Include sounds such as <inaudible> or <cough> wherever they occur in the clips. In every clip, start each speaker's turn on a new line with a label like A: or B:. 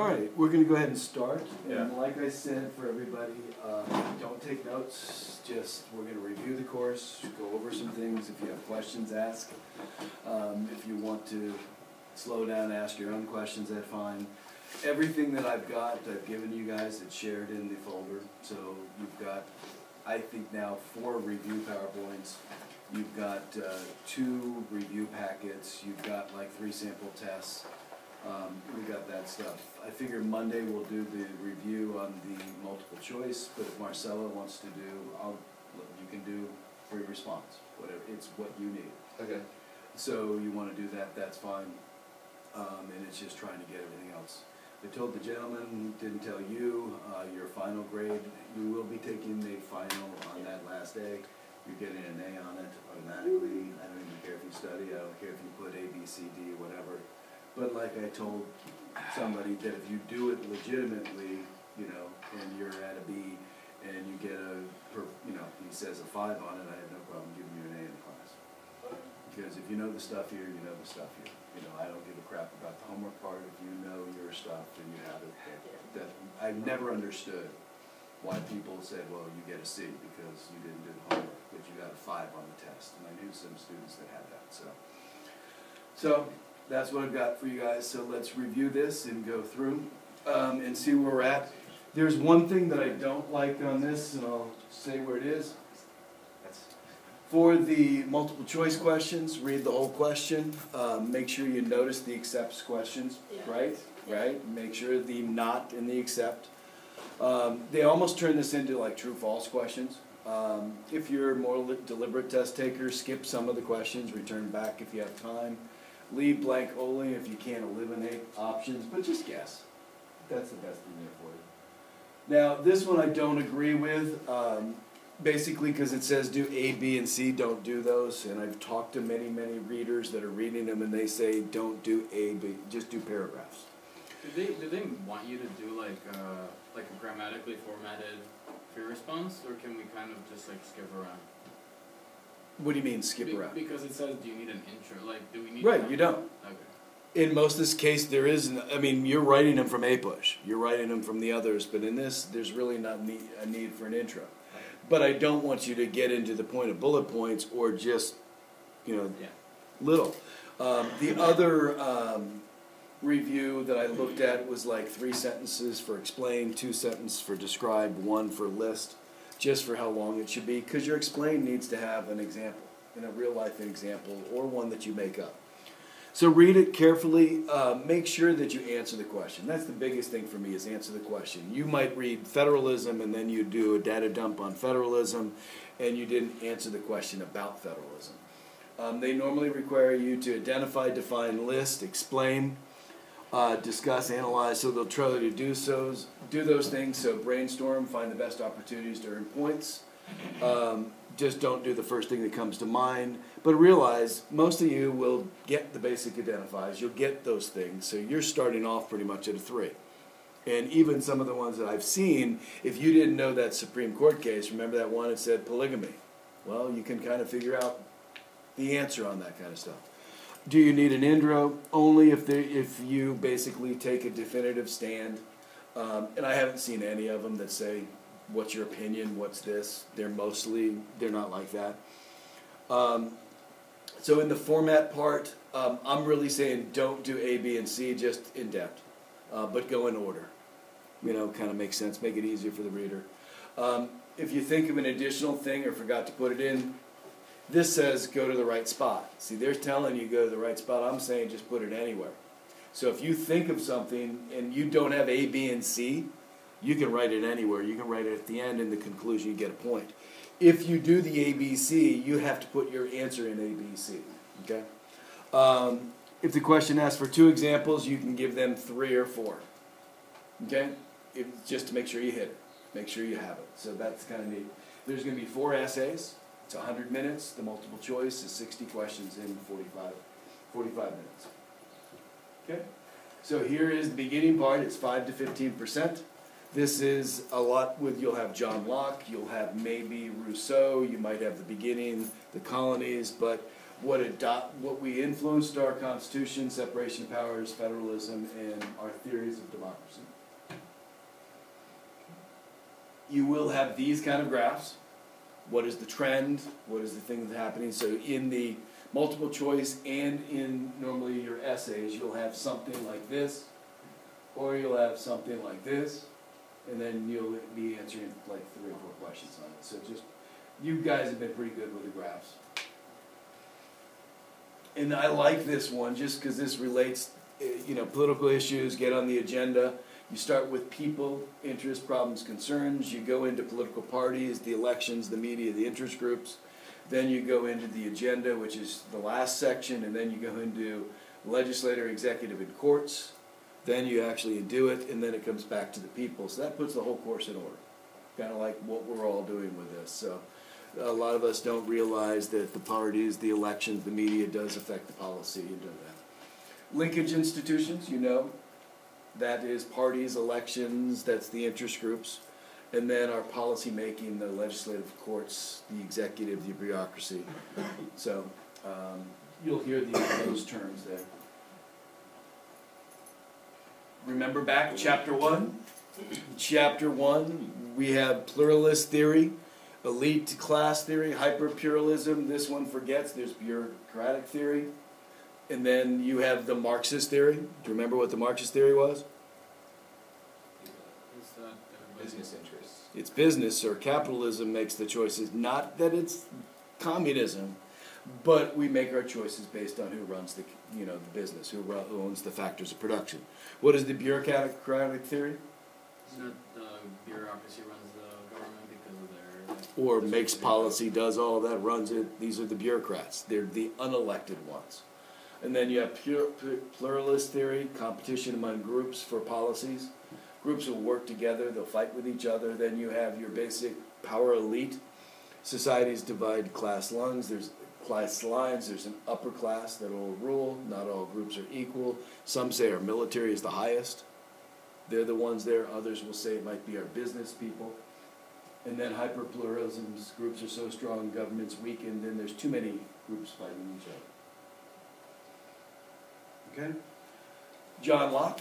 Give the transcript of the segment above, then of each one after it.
A: All right, we're gonna go ahead and start.
B: Yeah.
A: And like I said, for everybody, uh, don't take notes, just, we're gonna review the course, go over some things. If you have questions, ask. Um, If you want to slow down, ask your own questions, that's fine. Everything that I've got, I've given you guys, it's shared in the folder. So you've got, I think now, four review PowerPoints. You've got uh, two review packets, you've got like three sample tests. Um, we got that stuff. I figure Monday we'll do the review on the multiple choice, but if Marcella wants to do, I'll, you can do free response, whatever, it's what you need.
B: Okay.
A: So you wanna do that, that's fine. Um, and it's just trying to get everything else. I told the gentleman, didn't tell you, uh, your final grade, you will be taking the final on that last day. You're getting an A on it automatically. I don't even care if you study, I don't care if you put A, B, C, D, whatever. But like I told somebody, that if you do it legitimately, you know, and you're at a B and you get a, you know, he says a five on it, I have no problem giving you an A in class. Because if you know the stuff here, you know the stuff here. You know, I don't give a crap about the homework part, if you know your stuff and you have it, that, that, I've never understood why people said, well, you get a C because you didn't do the homework, but you got a five on the test, and I knew some students that had that, so. So, that's what I've got for you guys, so let's review this and go through, um, and see where we're at. There's one thing that I don't like on this, and I'll say where it is. For the multiple choice questions, read the whole question, um, make sure you notice the accepts questions,
C: Yeah.
A: right? Right, make sure the not and the accept. Um, they almost turn this into like true false questions. Um, if you're a more deliberate test taker, skip some of the questions, return back if you have time. Leave blank only if you can't eliminate options, but just guess. That's the best thing there for you. Now, this one I don't agree with, um, basically because it says do A, B, and C, don't do those. And I've talked to many, many readers that are reading them and they say, don't do A, B, just do paragraphs.
D: Do they do they want you to do like uh like a grammatically formatted free response, or can we kind of just like skip around?
A: What do you mean skip
D: Be-
A: around?
D: Because it says, do you need an intro? Like, do we need?
A: Right, you don't.
D: Okay.
A: In most of this case, there is, n- I mean, you're writing them from A push. you're writing them from the others, but in this, there's really not need, a need for an intro. But I don't want you to get into the point of bullet points or just, you know,
D: Yeah.
A: little. Um, the other, um, review that I looked at was like three sentences for explain, two sentences for describe, one for list, just for how long it should be, cause your explain needs to have an example, in a real life example, or one that you make up. So read it carefully, uh, make sure that you answer the question. That's the biggest thing for me is answer the question. You might read federalism and then you do a data dump on federalism and you didn't answer the question about federalism. Um, they normally require you to identify, define, list, explain, uh, discuss, analyze, so they'll try to do so, do those things, so brainstorm, find the best opportunities to earn points. Um, just don't do the first thing that comes to mind, but realize most of you will get the basic identifies, you'll get those things, so you're starting off pretty much at a three. And even some of the ones that I've seen, if you didn't know that Supreme Court case, remember that one that said polygamy? Well, you can kind of figure out the answer on that kind of stuff. Do you need an intro? Only if they, if you basically take a definitive stand. Um, and I haven't seen any of them that say, "What's your opinion? What's this?" They're mostly they're not like that. Um, so in the format part, um, I'm really saying don't do A, B, and C, just in depth, uh, but go in order. You know, kind of makes sense. Make it easier for the reader. Um, if you think of an additional thing or forgot to put it in, this says go to the right spot. See, they're telling you go to the right spot. I'm saying just put it anywhere. So if you think of something and you don't have A, B, and C, you can write it anywhere. You can write it at the end in the conclusion, you get a point. If you do the A, B, C, you have to put your answer in A, B, C. Okay? Um, if the question asks for two examples, you can give them three or four. Okay? If, just to make sure you hit it. Make sure you have it. So that's kind of neat. There's going to be four essays. It's 100 minutes. The multiple choice is 60 questions in 45, 45 minutes. Okay? So here is the beginning part. It's 5 to 15 percent. This is a lot with, you'll have John Locke, you'll have maybe Rousseau, you might have the beginning, the colonies, but what adopt, what we influenced our Constitution, separation of powers, federalism, and our theories of democracy. you will have these kind of graphs. What is the trend? What is the thing that's happening? So in the multiple choice and in normally your essays, you'll have something like this, or you'll have something like this, and then you'll be answering like three or four questions on it. So just, you guys have been pretty good with the graphs. And I like this one just because this relates, eh, you know, political issues get on the agenda. You start with people, interests, problems, concerns. You go into political parties, the elections, the media, the interest groups. Then you go into the agenda, which is the last section, and then you go into legislator, executive, and courts. Then you actually do it, and then it comes back to the people. So that puts the whole course in order. Kind of like what we're all doing with this. So a lot of us don't realize that the parties, the elections, the media does affect the policy and that. Linkage institutions, you know, that is parties, elections, that's the interest groups. And then our policy making, the legislative courts, the executive, the bureaucracy. So um, you'll hear these, those terms there. Remember back chapter one? Chapter one, we have pluralist theory, elite class theory, hyper-pluralism. This one forgets, there's bureaucratic theory. And then you have the Marxist theory. Do you remember what the Marxist theory was?
D: Is that everybody?
B: Business interests.
A: It's business or capitalism makes the choices. Not that it's communism, but we make our choices based on who runs the you know the business, who, who owns the factors of production. What is the bureaucratic theory?
D: It's not the bureaucracy runs the government because of their like,
A: Or makes policy, does all that, runs it. These are the bureaucrats. They're the unelected ones. And then you have pure, pluralist theory, competition among groups for policies. Groups will work together, they'll fight with each other. Then you have your basic power elite. Societies divide class lines. There's class lines. There's an upper class that will rule. Not all groups are equal. Some say our military is the highest. They're the ones there. Others will say it might be our business people. And then hyperpluralisms, groups are so strong, government's weakened, and there's too many groups fighting each other. Okay? John Locke,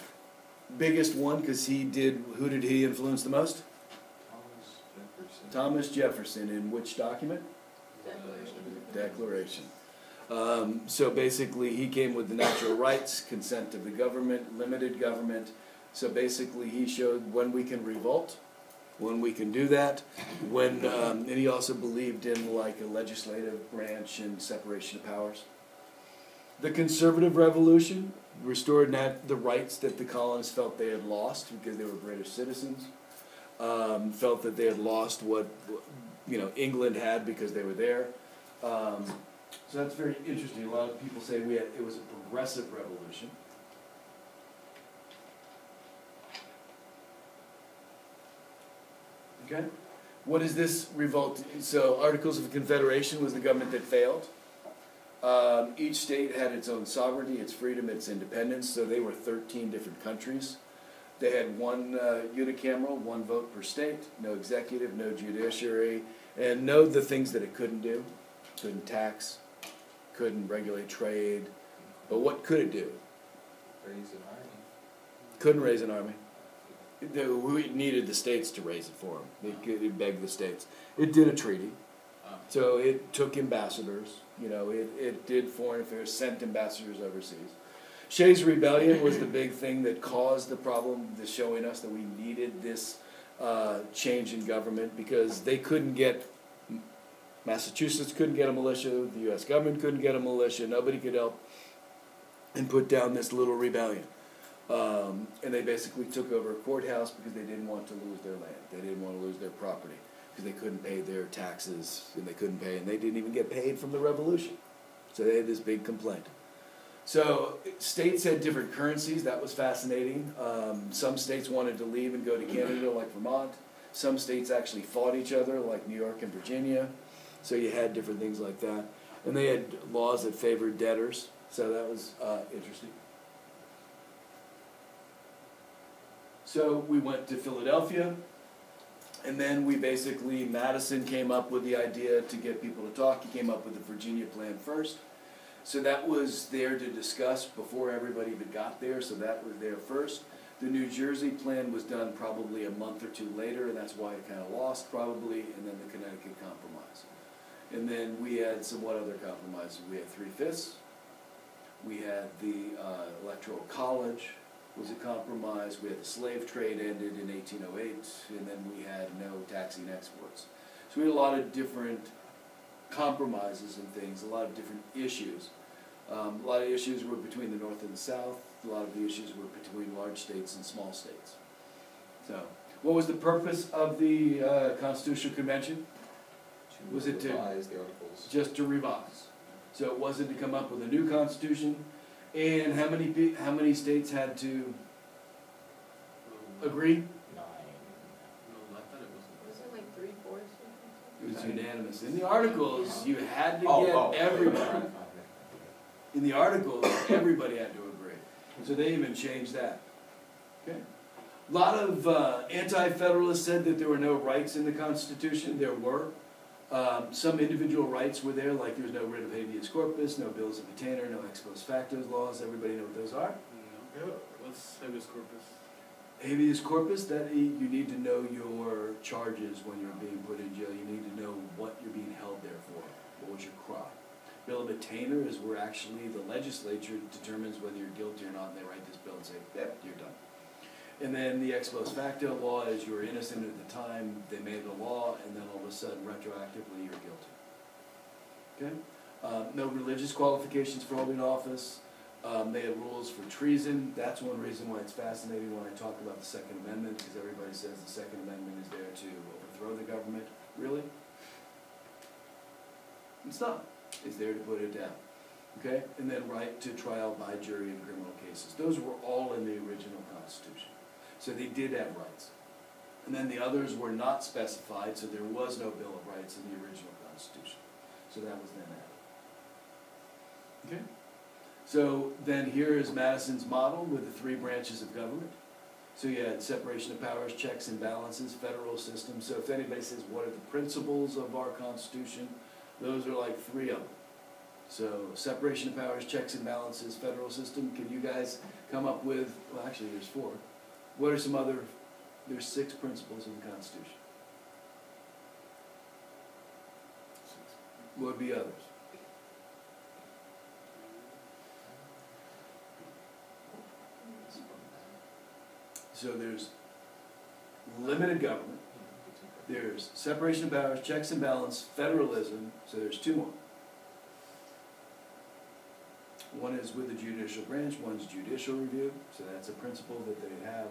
A: biggest one because he did, who did he influence the most?
B: Thomas Jefferson.
A: Thomas Jefferson, in which document?
B: Declaration.
A: Declaration. Um, so basically, he came with the natural rights, consent of the government, limited government. So basically, he showed when we can revolt, when we can do that, when, um, and he also believed in like a legislative branch and separation of powers. The conservative revolution restored nat- the rights that the colonists felt they had lost because they were British citizens. Um, felt that they had lost what you know England had because they were there. Um, so that's very interesting. A lot of people say we had, it was a progressive revolution. Okay, what is this revolt? So Articles of Confederation was the government that failed. Um, each state had its own sovereignty, its freedom, its independence. So they were 13 different countries. They had one uh, unicameral, one vote per state, no executive, no judiciary, and no the things that it couldn't do. Couldn't tax, couldn't regulate trade. But what could it do?
B: Raise an army.
A: Couldn't raise an army. We needed the states to raise it for him. It, it begged the states. It did a treaty.
D: Uh,
A: So it took ambassadors, you know, it, it did foreign affairs, sent ambassadors overseas. Shays' Rebellion was the big thing that caused the problem, the showing us that we needed this uh, change in government because they couldn't get, Massachusetts couldn't get a militia, the US government couldn't get a militia, nobody could help and put down this little rebellion. Um, and they basically took over a courthouse because they didn't want to lose their land, they didn't want to lose their property because they couldn't pay their taxes and they couldn't pay, and they didn't even get paid from the revolution. So they had this big complaint. So states had different currencies. That was fascinating. Um, some states wanted to leave and go to Canada, like Vermont. Some states actually fought each other, like New York and Virginia. So you had different things like that. And they had laws that favored debtors. So that was uh, interesting. So we went to Philadelphia. And then we basically, Madison came up with the idea to get people to talk. He came up with the Virginia plan first. So that was there to discuss before everybody even got there, so that was there first. The New Jersey plan was done probably a month or two later, and that's why it kinda lost probably, and then the Connecticut compromise. And then we had some, what other compromises? We had three fifths. We had the uh, electoral college was a compromise. We had the slave trade ended in eighteen oh eight, and then we had no taxing exports. So we had a lot of different compromises and things, a lot of different issues. Um, a lot of issues were between the north and the south, a lot of the issues were between large states and small states. So, what was the purpose of the uh, Constitutional Convention? Was it to-
B: Revise the articles.
A: Just to revise. So it wasn't to come up with a new constitution, and how many how many states had to agree?
B: Nine.
D: No, I thought it was.
C: Wasn't it like three fourths
A: It was unanimous. In the articles, you had to
B: Oh, oh.
A: get everybody. In the articles, everybody had to agree. So they even changed that. Okay. A lot of uh, anti-federalists said that there were no rights in the Constitution. There were. Um, some individual rights were there, like there was no writ of habeas corpus, no bills of attainder, no ex post facto laws. Everybody know what those are?
D: No. What's habeas corpus?
A: Habeas corpus, that you need to know your charges when you're being put in jail. You need to know what you're being held there for. What was your crime? Bill of attainder is where actually the legislature determines whether you're guilty or not, and they write this bill and say, yep, you're done. And then the ex post facto law is you were innocent at the time they made the law, and then all of a sudden retroactively you're guilty. Okay? Uh, no religious qualifications for holding office. Um, they have rules for treason. That's one reason why it's fascinating when I talk about the Second Amendment, because everybody says the Second Amendment is there to overthrow the government. Really? It's not. It's there to put it down. Okay? And then right to trial by jury in criminal cases. Those were all in the original Constitution. So they did have rights. And then the others were not specified, so there was no Bill of Rights in the original Constitution. So that was then added. Okay? So then here is Madison's model with the three branches of government. So you had separation of powers, checks and balances, federal system. So if anybody says, what are the principles of our Constitution? Those are like three of them. So separation of powers, checks and balances, federal system. Can you guys come up with, well, actually, there's four. What are some other, there's six principles in the Constitution. What would be others? So there's limited government, there's separation of powers, checks and balance, federalism, so there's two more. One is with the judicial branch, one's judicial review, so that's a principle that they have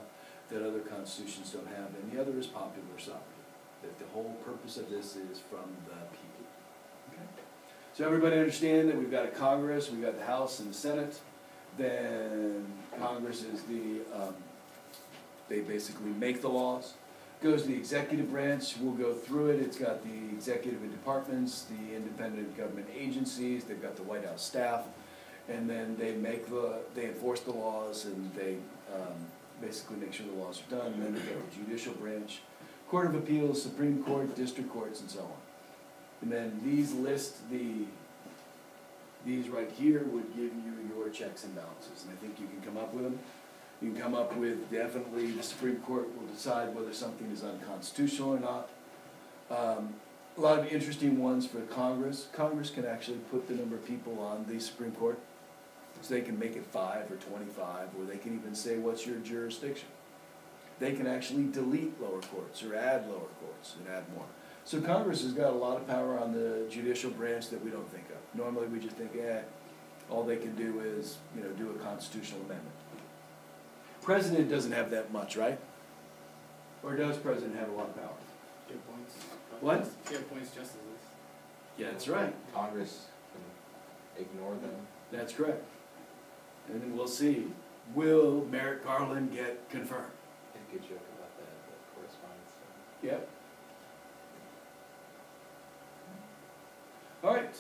A: that other constitutions don't have, and the other is popular sovereignty, that the whole purpose of this is from the people. Okay? So everybody understand that we've got a Congress, we've got the House and the Senate, then Congress is the, um, they basically make the laws. Goes to the executive branch, we'll go through it, it's got the executive departments, the independent government agencies, they've got the White House staff. And then they make the, they enforce the laws and they, um, basically make sure the laws are done, and then we got the judicial branch, Court of Appeals, Supreme Court, district courts, and so on. And then these list the, these right here would give you your checks and balances, and I think you can come up with them. You can come up with, definitely, the Supreme Court will decide whether something is unconstitutional or not. Um, a lot of interesting ones for Congress. Congress can actually put the number of people on the Supreme Court. So they can make it five or twenty-five, or they can even say, what's your jurisdiction? They can actually delete lower courts or add lower courts and add more. So Congress has got a lot of power on the judicial branch that we don't think of. Normally, we just think, eh, all they can do is, you know, do a constitutional amendment. President doesn't have that much, right? Or does president have a lot of power?
D: He appoints.
A: What?
D: He appoints justices.
A: Yeah, that's right.
B: Congress can ignore them.
A: That's correct. And then we'll see, will Merrick Garland get confirmed?
B: A good joke about that, the correspondence.
A: Yep. All right,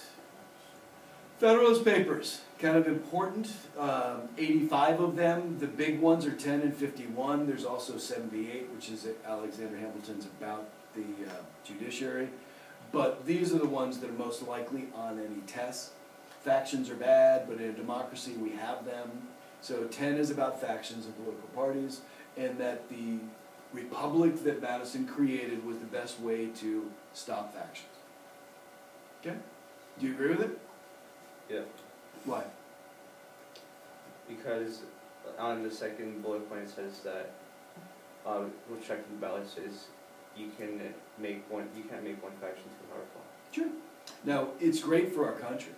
A: Federalist Papers, kind of important, um, eighty-five of them, the big ones are ten and fifty-one, there's also seventy-eight, which is Alexander Hamilton's about the uh, judiciary. But these are the ones that are most likely on any test. Factions are bad, but in a democracy, we have them. So ten is about factions and political parties, and that the republic that Madison created was the best way to stop factions. Okay? Do you agree with it?
E: Yeah.
A: Why?
E: Because on the second bullet point, it says that, uh, with checks and balances, you can make one, you can't make one faction too powerful.
A: Sure. Now, it's great for our country,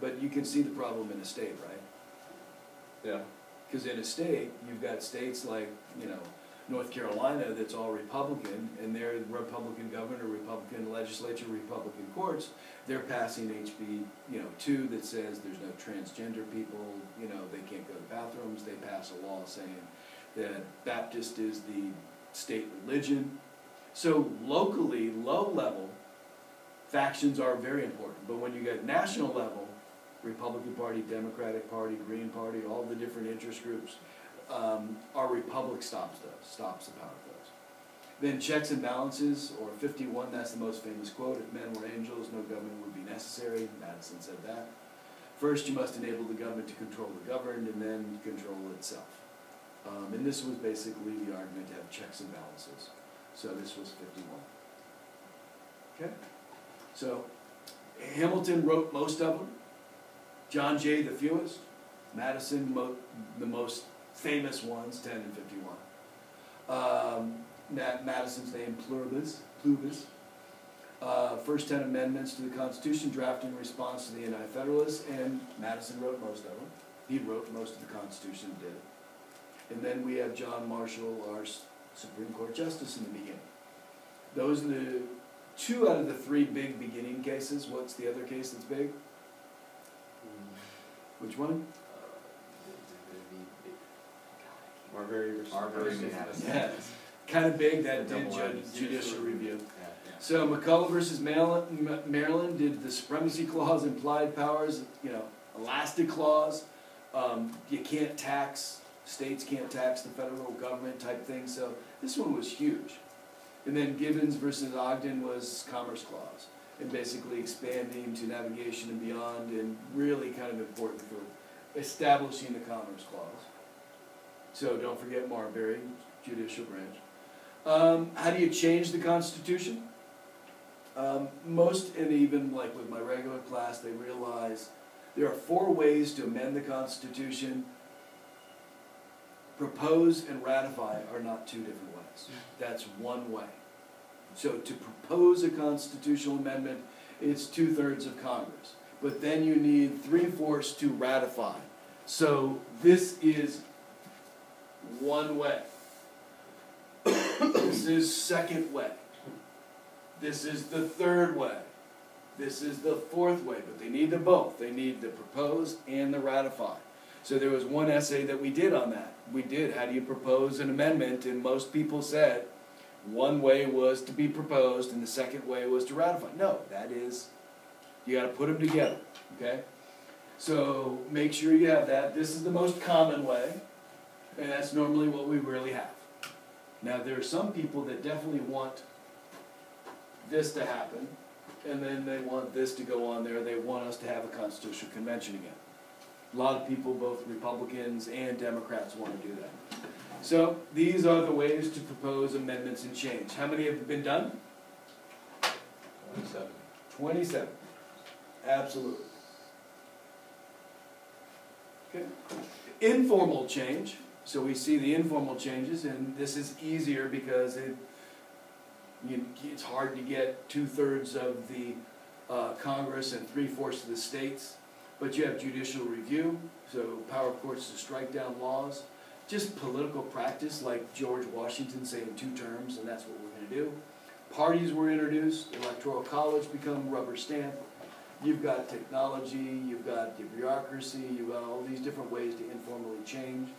A: but you can see the problem in a state, right?
E: Yeah.
A: Because in a state, you've got states like, you know, North Carolina that's all Republican, and their Republican governor, Republican legislature, Republican courts, they're passing HB, you know, two that says there's no transgender people, you know, they can't go to bathrooms, they pass a law saying that Baptist is the state religion. So locally, low level, factions are very important, but when you get national level, Republican Party, Democratic Party, Green Party, all the different interest groups, um, our republic stops those, stops the power of those. Then checks and balances, or fifty-one, that's the most famous quote, if men were angels, no government would be necessary, Madison said that. First, you must enable the government to control the governed, and then control itself. Um, and this was basically the argument to have checks and balances, so this was fifty-one. Okay, so Hamilton wrote most of them, John Jay the fewest, Madison mo- the most famous ones, ten and fifty-one. Um, Ma- Madison's name pluribus, pluribus. Uh, first ten amendments to the Constitution drafted in response to the Anti-Federalists, and Madison wrote most of them. He wrote most of the Constitution, did. And then we have John Marshall, our Supreme Court Justice in the beginning. Those are the two out of the three big beginning cases. What's the other case that's big? Which one?
E: Marbury versus.
D: Marbury
E: Madison.
D: versus
A: Yeah, kind of big, that
D: The
A: did
D: double
A: judge,
D: M's.
A: judicial review.
D: Yeah, yeah.
A: So McCulloch versus Maryland, M- Maryland did the supremacy clause, implied powers, you know, elastic clause. Um, you can't tax, states can't tax the federal government type thing, so this one was huge. And then Gibbons versus Ogden was commerce clause, and basically expanding to navigation and beyond, and really kind of important for establishing the commerce clause. So don't forget Marbury, judicial branch. Um, how do you change the Constitution? Um, most, and even like with my regular class, they realize there are four ways to amend the Constitution. Propose and ratify are not two different ways. That's one way. So to propose a constitutional amendment, it's two-thirds of Congress. But then you need three-fourths to ratify. So this is one way. This is second way. This is the third way. This is the fourth way, but they need the both. They need the propose and the ratify. So there was one essay that we did on that. We did, how do you propose an amendment? And most people said one way was to be proposed and the second way was to ratify. No, that is, you gotta put them together, okay? So make sure you have that. This is the most common way, and that's normally what we really have. Now, there are some people that definitely want this to happen, and then they want this to go on there, they want us to have a constitutional convention again. A lot of people, both Republicans and Democrats, wanna do that. So, these are the ways to propose amendments and change. How many have been done?
B: Twenty-seven.
A: Twenty-seven. Absolutely. Okay. Informal change, so we see the informal changes, and this is easier because it, you, it's hard to get two-thirds of the, uh, Congress and three-fourths of the states. But you have judicial review, so power of courts to strike down laws. Just political practice, like George Washington saying two terms, and that's what we're gonna do. Parties were introduced, electoral college become rubber stamp. You've got technology, you've got the bureaucracy, you've got all these different ways to informally change.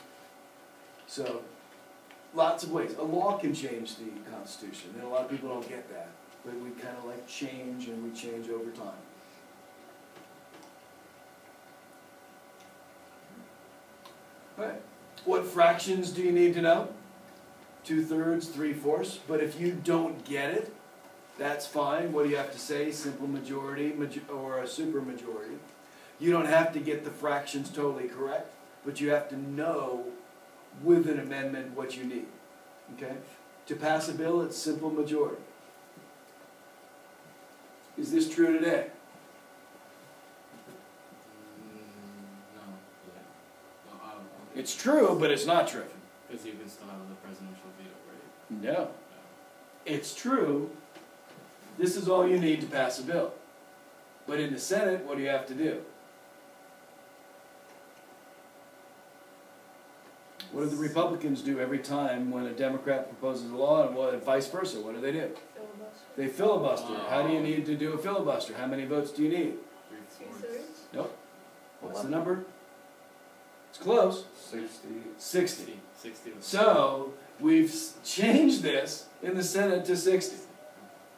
A: So, lots of ways. A law can change the Constitution, and a lot of people don't get that. But we kind of like change, and we change over time. Right. What fractions do you need to know? Two-thirds, three-fourths, but if you don't get it, that's fine. What do you have to say? Simple majority, maj- or a supermajority. You don't have to get the fractions totally correct, but you have to know with an amendment what you need, okay? To pass a bill, it's simple majority. Is this true today?
D: Mm, no, yeah. Well, I'll, I'll.
A: It's true, but it's not true.
D: Cause you can still have the presidential veto, right?
A: No.
D: No.
A: It's true, this is all you need to pass a bill. But in the Senate, what do you have to do? What do the Republicans do every time when a Democrat proposes a law and what, vice versa? What do they do?
C: Filibuster.
A: They filibuster. How do you oh. need to do a filibuster? How many votes do you need?
D: Three
C: Two
D: fourths.
C: thirds?
A: Nope. What's the number? Close.
B: Sixty.
A: Sixty.
D: Sixty.
A: So, we've changed this in the Senate to sixty.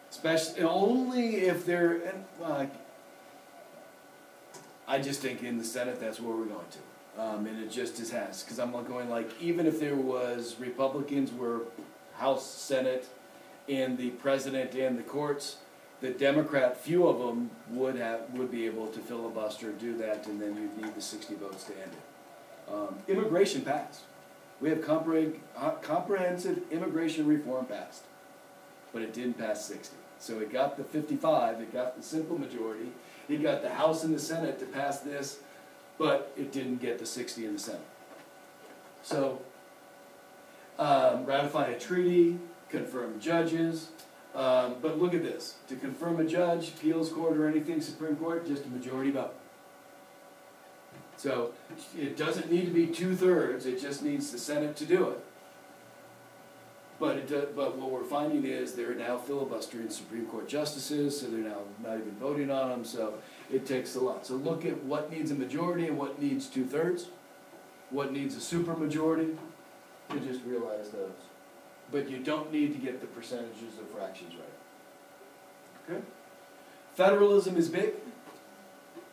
A: Especially, only if they're, well, I, just think in the Senate, that's where we're going to. Um, and it just is has, cause I'm going like, even if there was Republicans were House, Senate, and the president and the courts, the Democrat, few of them would have, would be able to filibuster, do that, and then you'd need the sixty votes to end it. Um, immigration passed. We have uh, comprehensive immigration reform passed, but it didn't pass sixty. So it got the fifty-five, it got the simple majority, it got the House and the Senate to pass this, but it didn't get the sixty in the Senate. So, um, ratify a treaty, confirm judges, um, but look at this, to confirm a judge, appeals court or anything, Supreme Court, just a majority vote. So, it doesn't need to be two-thirds, it just needs the Senate to do it. But it, do- but what we're finding is they're now filibustering Supreme Court justices, so they're now not even voting on them, so it takes a lot. So look at what needs a majority and what needs two-thirds, what needs a supermajority, to just realize those. But you don't need to get the percentages or fractions right. Okay? Federalism is big.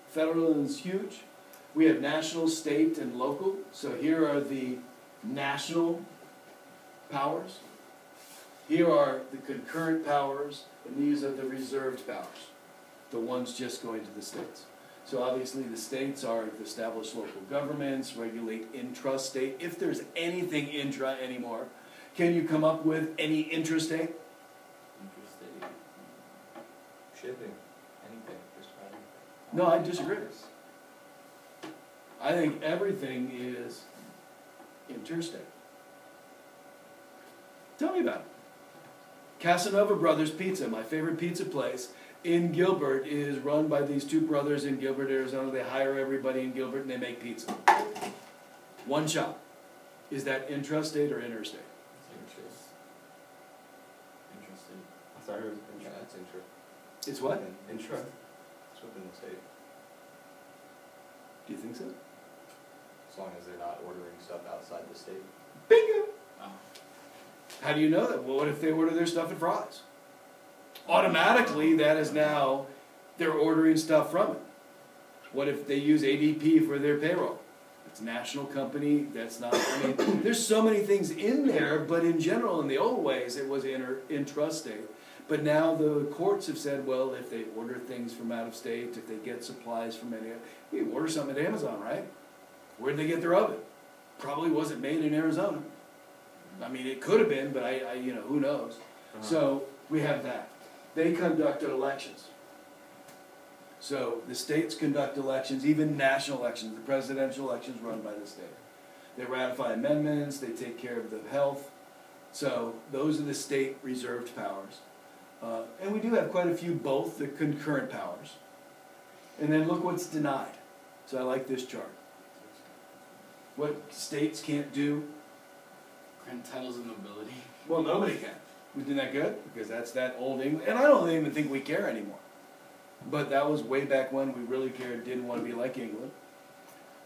A: Federalism is huge. We have national, state, and local. So here are the national powers. Here are the concurrent powers, and these are the reserved powers, the ones just going to the states. So obviously, the states are to establish local governments, regulate intrastate, if there's anything intra anymore. Can you come up with any intrastate?
D: Interesting.
B: Shipping, anything, just about anything.
A: No, I disagree. I think everything is interstate. Tell me about it. Casanova Brothers Pizza, my favorite pizza place in Gilbert, is run by these two brothers in Gilbert, Arizona. They hire everybody in Gilbert and they make pizza. One shop. Is that intrastate or interstate?
D: Interest. Interesting.
E: I thought it was
B: Yeah,
E: intra.
B: that's intra.
A: It's what?
E: Intra.
B: It's within the state,
A: Do you think so?
B: As long as they're not ordering stuff outside the state.
A: Bingo!
D: Oh.
A: How do you know that? Well, what if they order their stuff at Fry's? Mm-hmm. Automatically, that is now, they're ordering stuff from it. What if they use ADP for their payroll? It's a national company, that's not, I mean, <coughs> there's so many things in there, but in general, in the old ways, it was inter, intrastate. But now the courts have said, well, if they order things from out of state, if they get supplies from any, you order something at Amazon, right? Where'd they get their oven? Probably wasn't made in Arizona. I mean, it could have been, but I, I, you know, who knows? So, we have that. They conducted elections. So, the states conduct elections, even national elections, the presidential elections run by the state. They ratify amendments, they take care of the health. So, those are the state reserved powers. Uh, and we do have quite a few both, the concurrent powers. And then look what's denied. So I like this chart. What states can't do,
D: Grant titles of nobility.
A: well, nobody can. Isn't that good? Because that's that old England, and I don't even think we care anymore. But that was way back when we really cared, didn't want to be like England.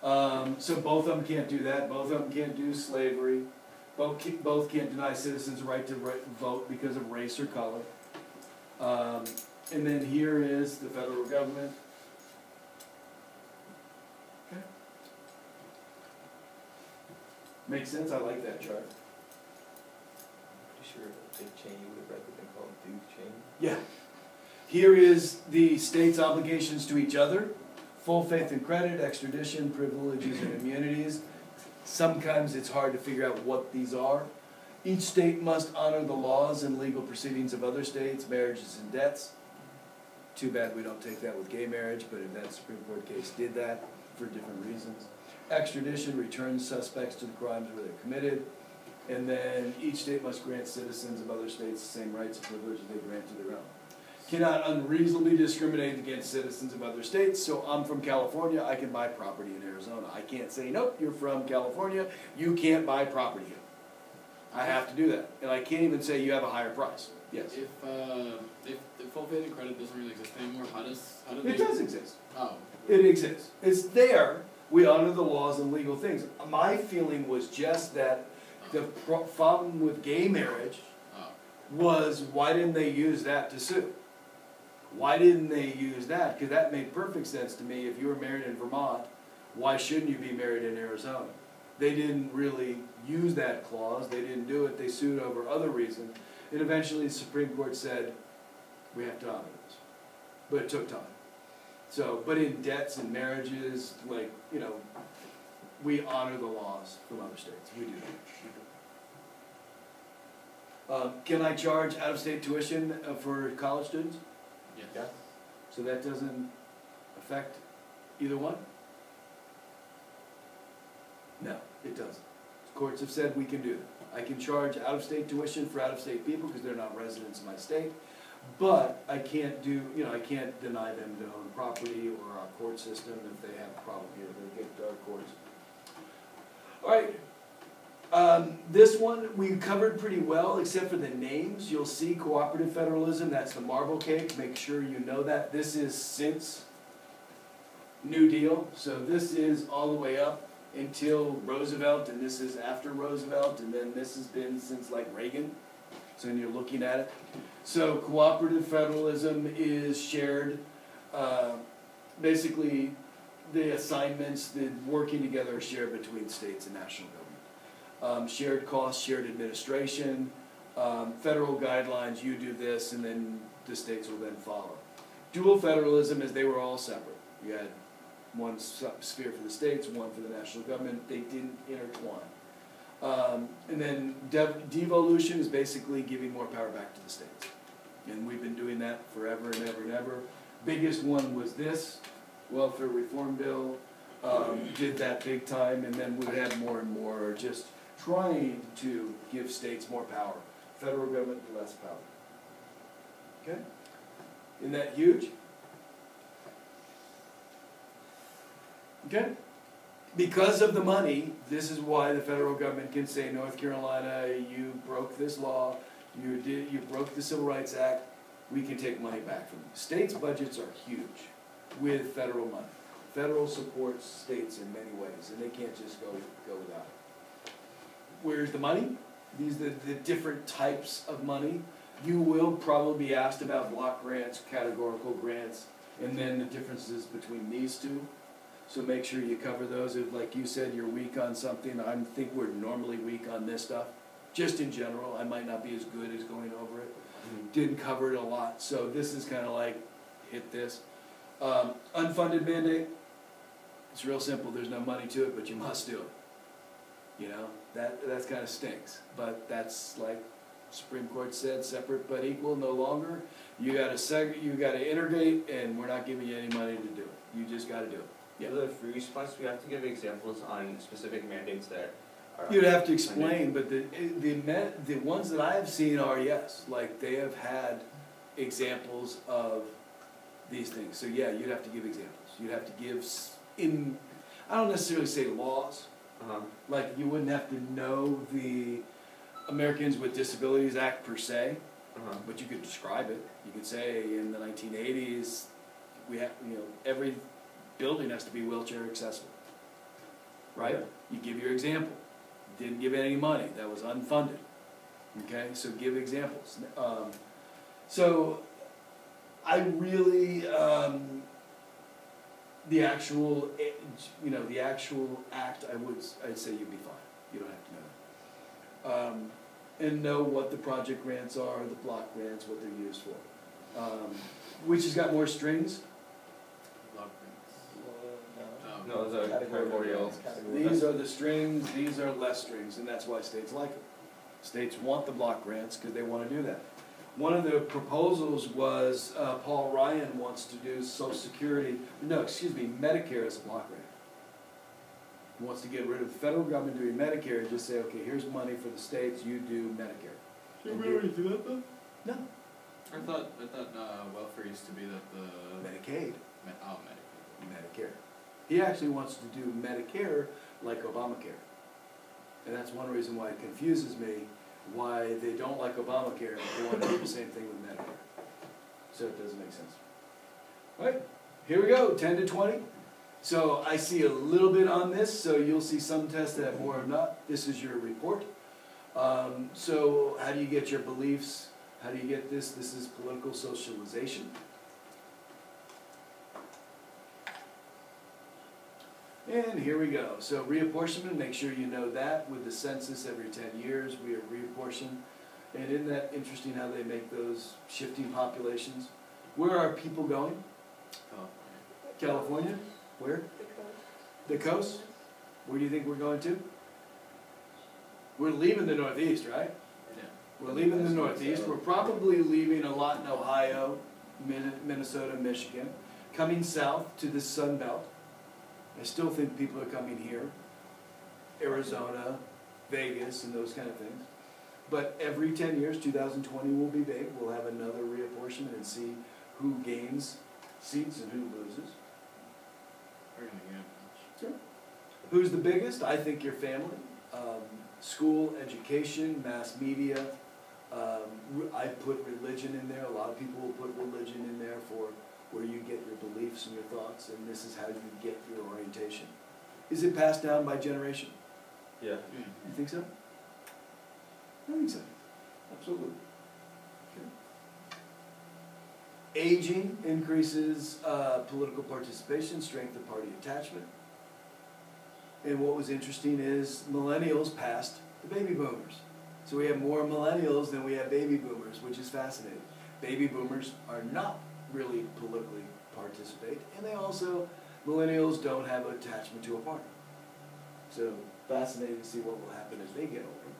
A: Um, so both of them can't do that. Both of them can't do slavery. Both both can't deny citizens the right to vote because of race or color. Um, and then here is the federal government. Makes sense. I like that chart.
B: Pretty sure Dick Cheney would have rather been called Duke Cheney.
A: Yeah. Here is the state's obligations to each other, full faith and credit, extradition, privileges and immunities. sometimes it's hard to figure out what these are. Each state must honor the laws and legal proceedings of other states, marriages and debts. Too bad we don't take that with gay marriage, but if that Supreme Court case did that for different reasons. Extradition returns suspects to the crimes where they're committed. And then each state must grant citizens of other states the same rights and privileges they grant to their own. Cannot unreasonably discriminate against citizens of other states, so I'm from California, I can buy property in Arizona. I can't say, nope, you're from California, you can't buy property here. I have to do that, and I can't even say you have a higher price, yes.
D: If, uh, if the full faith and credit doesn't really exist anymore, how does, how do they?
A: It does exist.
D: Oh,
A: It exists. It's there. We honor the laws and legal things. My feeling was just that the pro- problem with gay marriage
D: oh,
A: was why didn't they use that to sue? Why didn't they use that? Because that made perfect sense to me. If you were married in Vermont, why shouldn't you be married in Arizona? They didn't really use that clause. They didn't do it. They sued over other reasons. And eventually the Supreme Court said, we have to honor this. But it took time. So, but in debts and marriages, like, you know, we honor the laws from other states. We do that. Um, can I charge out-of-state tuition uh, for college students?
D: yes.
B: Yeah.
A: So that doesn't affect either one? No, it doesn't. Courts have said we can do that. I can charge out-of-state tuition for out-of-state people because they're not residents of my state. But I can't do, you know, I can't deny them to own property or our court system if they have a problem here, they get to our courts. All right, um, this one, we covered pretty well, except for the names, you'll see cooperative federalism, that's the marble cake, make sure you know that, this is since New Deal, so this is all the way up until Roosevelt, and this is after Roosevelt, and then this has been since like Reagan, so when you're looking at it. So cooperative federalism is shared, uh, basically, the assignments, the working together are shared between states and national government um, shared costs, shared administration, um, federal guidelines, you do this, and then the states will then follow. Dual federalism is they were all separate. You had one sphere for the states, one for the national government, they didn't intertwine. Um, and then dev- devolution is basically giving more power back to the states. And we've been doing that forever and ever and ever. Biggest one was this, welfare reform bill, um, did that big time, and then we had more and more just trying to give states more power, federal government less power. Okay? Isn't that huge? Okay? Because of the money, this is why the federal government can say, North Carolina, you broke this law, you did, you broke the Civil Rights Act, we can take money back from you. States' budgets are huge with federal money. Federal supports states in many ways, and they can't just go, go without it. Where's the money? These are the different types of money. You will probably be asked about block grants, categorical grants, and then the differences between these two. So make sure you cover those. If, like you said, you're weak on something, I think we're normally weak on this stuff. Just in general, I might not be as good as going over it. Didn't cover it a lot, so this is kinda like, hit this. Um, unfunded mandate, it's real simple, there's no money to it, but you must do it. You know, that, that's kinda stinks, but that's like Supreme Court said, separate but equal no longer. You gotta seg, you gotta integrate, and we're not giving you any money to do it, you just gotta do it. Yeah.
E: For the free response, we have to give examples on specific mandates that are.
A: You'd have to explain, but the, the the ones that I have seen are yes, like they have had examples of these things, so yeah, you'd have to give examples, you'd have to give in, I don't necessarily say laws,
E: Uh-huh,
A: like you wouldn't have to know the Americans with Disabilities Act per se,
E: uh-huh.
A: but you could describe it, you could say in the nineteen eighties, we have, you know, every building has to be wheelchair accessible. Right? You give your example, didn't give any money, that was unfunded, okay, so give examples. Um, so, I really, um, the actual, eh, you know, the actual act, I would, I'd say you'd be fine, you don't have to know that. Um, and know what the project grants are, the block grants, what they're used for. Um, which has got more strings,
D: Block grants.
B: Well, no.
D: Oh,
E: No, the
B: Category
E: categorical.
B: Category.
A: These are the strings, these are less strings, and that's why states like them. States want the block grants because they want to do that. One of the proposals was, uh, Paul Ryan wants to do social security, no, excuse me, Medicare as a block grant. He wants to get rid of the federal government doing Medicare and just say, okay, here's money for the states, you do Medicare.
D: Did we already do that though?
A: No,
D: I thought, I thought, uh, welfare used to be that the,
A: Medicaid,
D: Me- oh, Medicaid.
A: Medicare. He actually wants to do Medicare like Obamacare. And that's one reason why it confuses me, why they don't like Obamacare, they want to do the same thing with Medicare. So it doesn't make sense. All right, here we go, ten to twenty. So I see a little bit on this, so you'll see some tests that have more or not. This is your report. Um, so how do you get your beliefs? How do you get this? This is political socialization. And here we go. So reapportionment, make sure you know that with the census every ten years, we are reapportioned. And isn't that interesting how they make those shifting populations? Where are people going?
D: California.
A: California? Where?
C: The coast.
A: The coast? Where do you think we're going to? We're leaving the Northeast, right?
D: Yeah.
A: We're leaving the Northeast. We're probably leaving a lot in Ohio, Min- Minnesota, Michigan, coming south to the Sun Belt. I still think people are coming here, Arizona, Vegas, and those kind of things. But every ten years, two thousand twenty will be big. We'll have another reapportionment and see who gains seats and who loses.
D: We're gonna get a bunch.
A: Who's the biggest? I think your family. Um, school, education, mass media. Um, I put religion in there. A lot of people will put religion in there for where you get your beliefs and your thoughts, and this is how you get your orientation. Is it passed down by generation?
E: Yeah.
A: You think so? I think so. Absolutely. Okay. Aging increases uh, political participation, strength of party attachment. And what was interesting is millennials passed the baby boomers. So we have more millennials than we have baby boomers, which is fascinating. Baby boomers are not really politically participate, and they also, millennials don't have attachment to a party. So fascinating to see what will happen as they get older.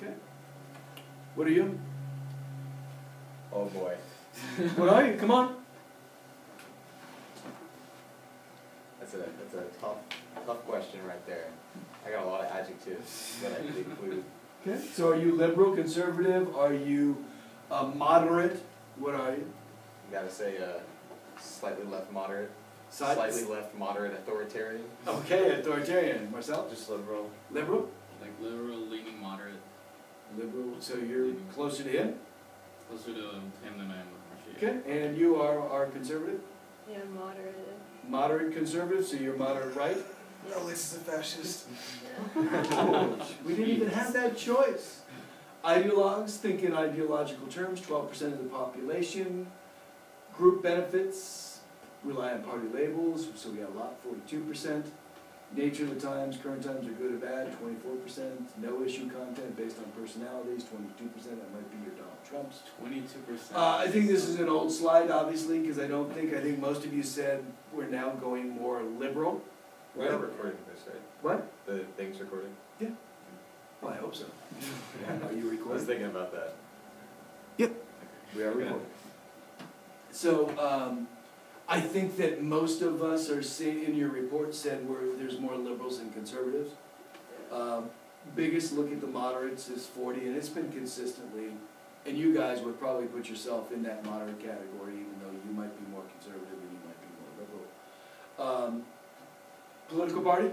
A: Okay. What are you?
B: Oh, boy. <laughs>
A: What are you? Come on.
B: That's a, that's a tough, tough question right there. I got a lot of adjectives that I could include.
A: Okay. So are you liberal, conservative? Are you uh, moderate? What are you?
B: You gotta say, uh, slightly left moderate,
A: Side-
B: slightly left moderate authoritarian.
A: Okay, authoritarian. Marcel?
E: Just liberal.
A: Liberal?
D: Like liberal, leaning moderate,
A: Liberal. So you're closer to him?
D: closer to him than I am with Marcia.
A: Okay. And you are, are conservative?
C: Yeah, moderate.
A: Moderate conservative, so you're moderate right?
C: No,
B: this is a fascist. <laughs> <laughs>
A: We didn't even have that choice. Ideologues think in ideological terms, twelve percent of the population. Group benefits rely on party labels, so we got a lot, forty-two percent. Nature of the times, current times are good or bad, twenty-four percent. No issue content based on personalities, twenty-two percent, that might be your Donald Trumps.
D: Twenty-two percent.
A: Uh, I think this is an old slide, obviously, because I don't think, I think most of you said we're now going more liberal.
B: We are recording this, right?
A: What?
B: The thing's recording?
A: Well, I hope so. Are you
B: I was
A: recording?
B: thinking about that. Yep.
A: We are recording. So, um, I think that most of us are seeing, in your report said where there's more liberals than conservatives. Um, biggest look at the moderates is forty, and it's been consistently, and you guys would probably put yourself in that moderate category, even though you might be more conservative and you might be more liberal. Um, political party,
C: Uh,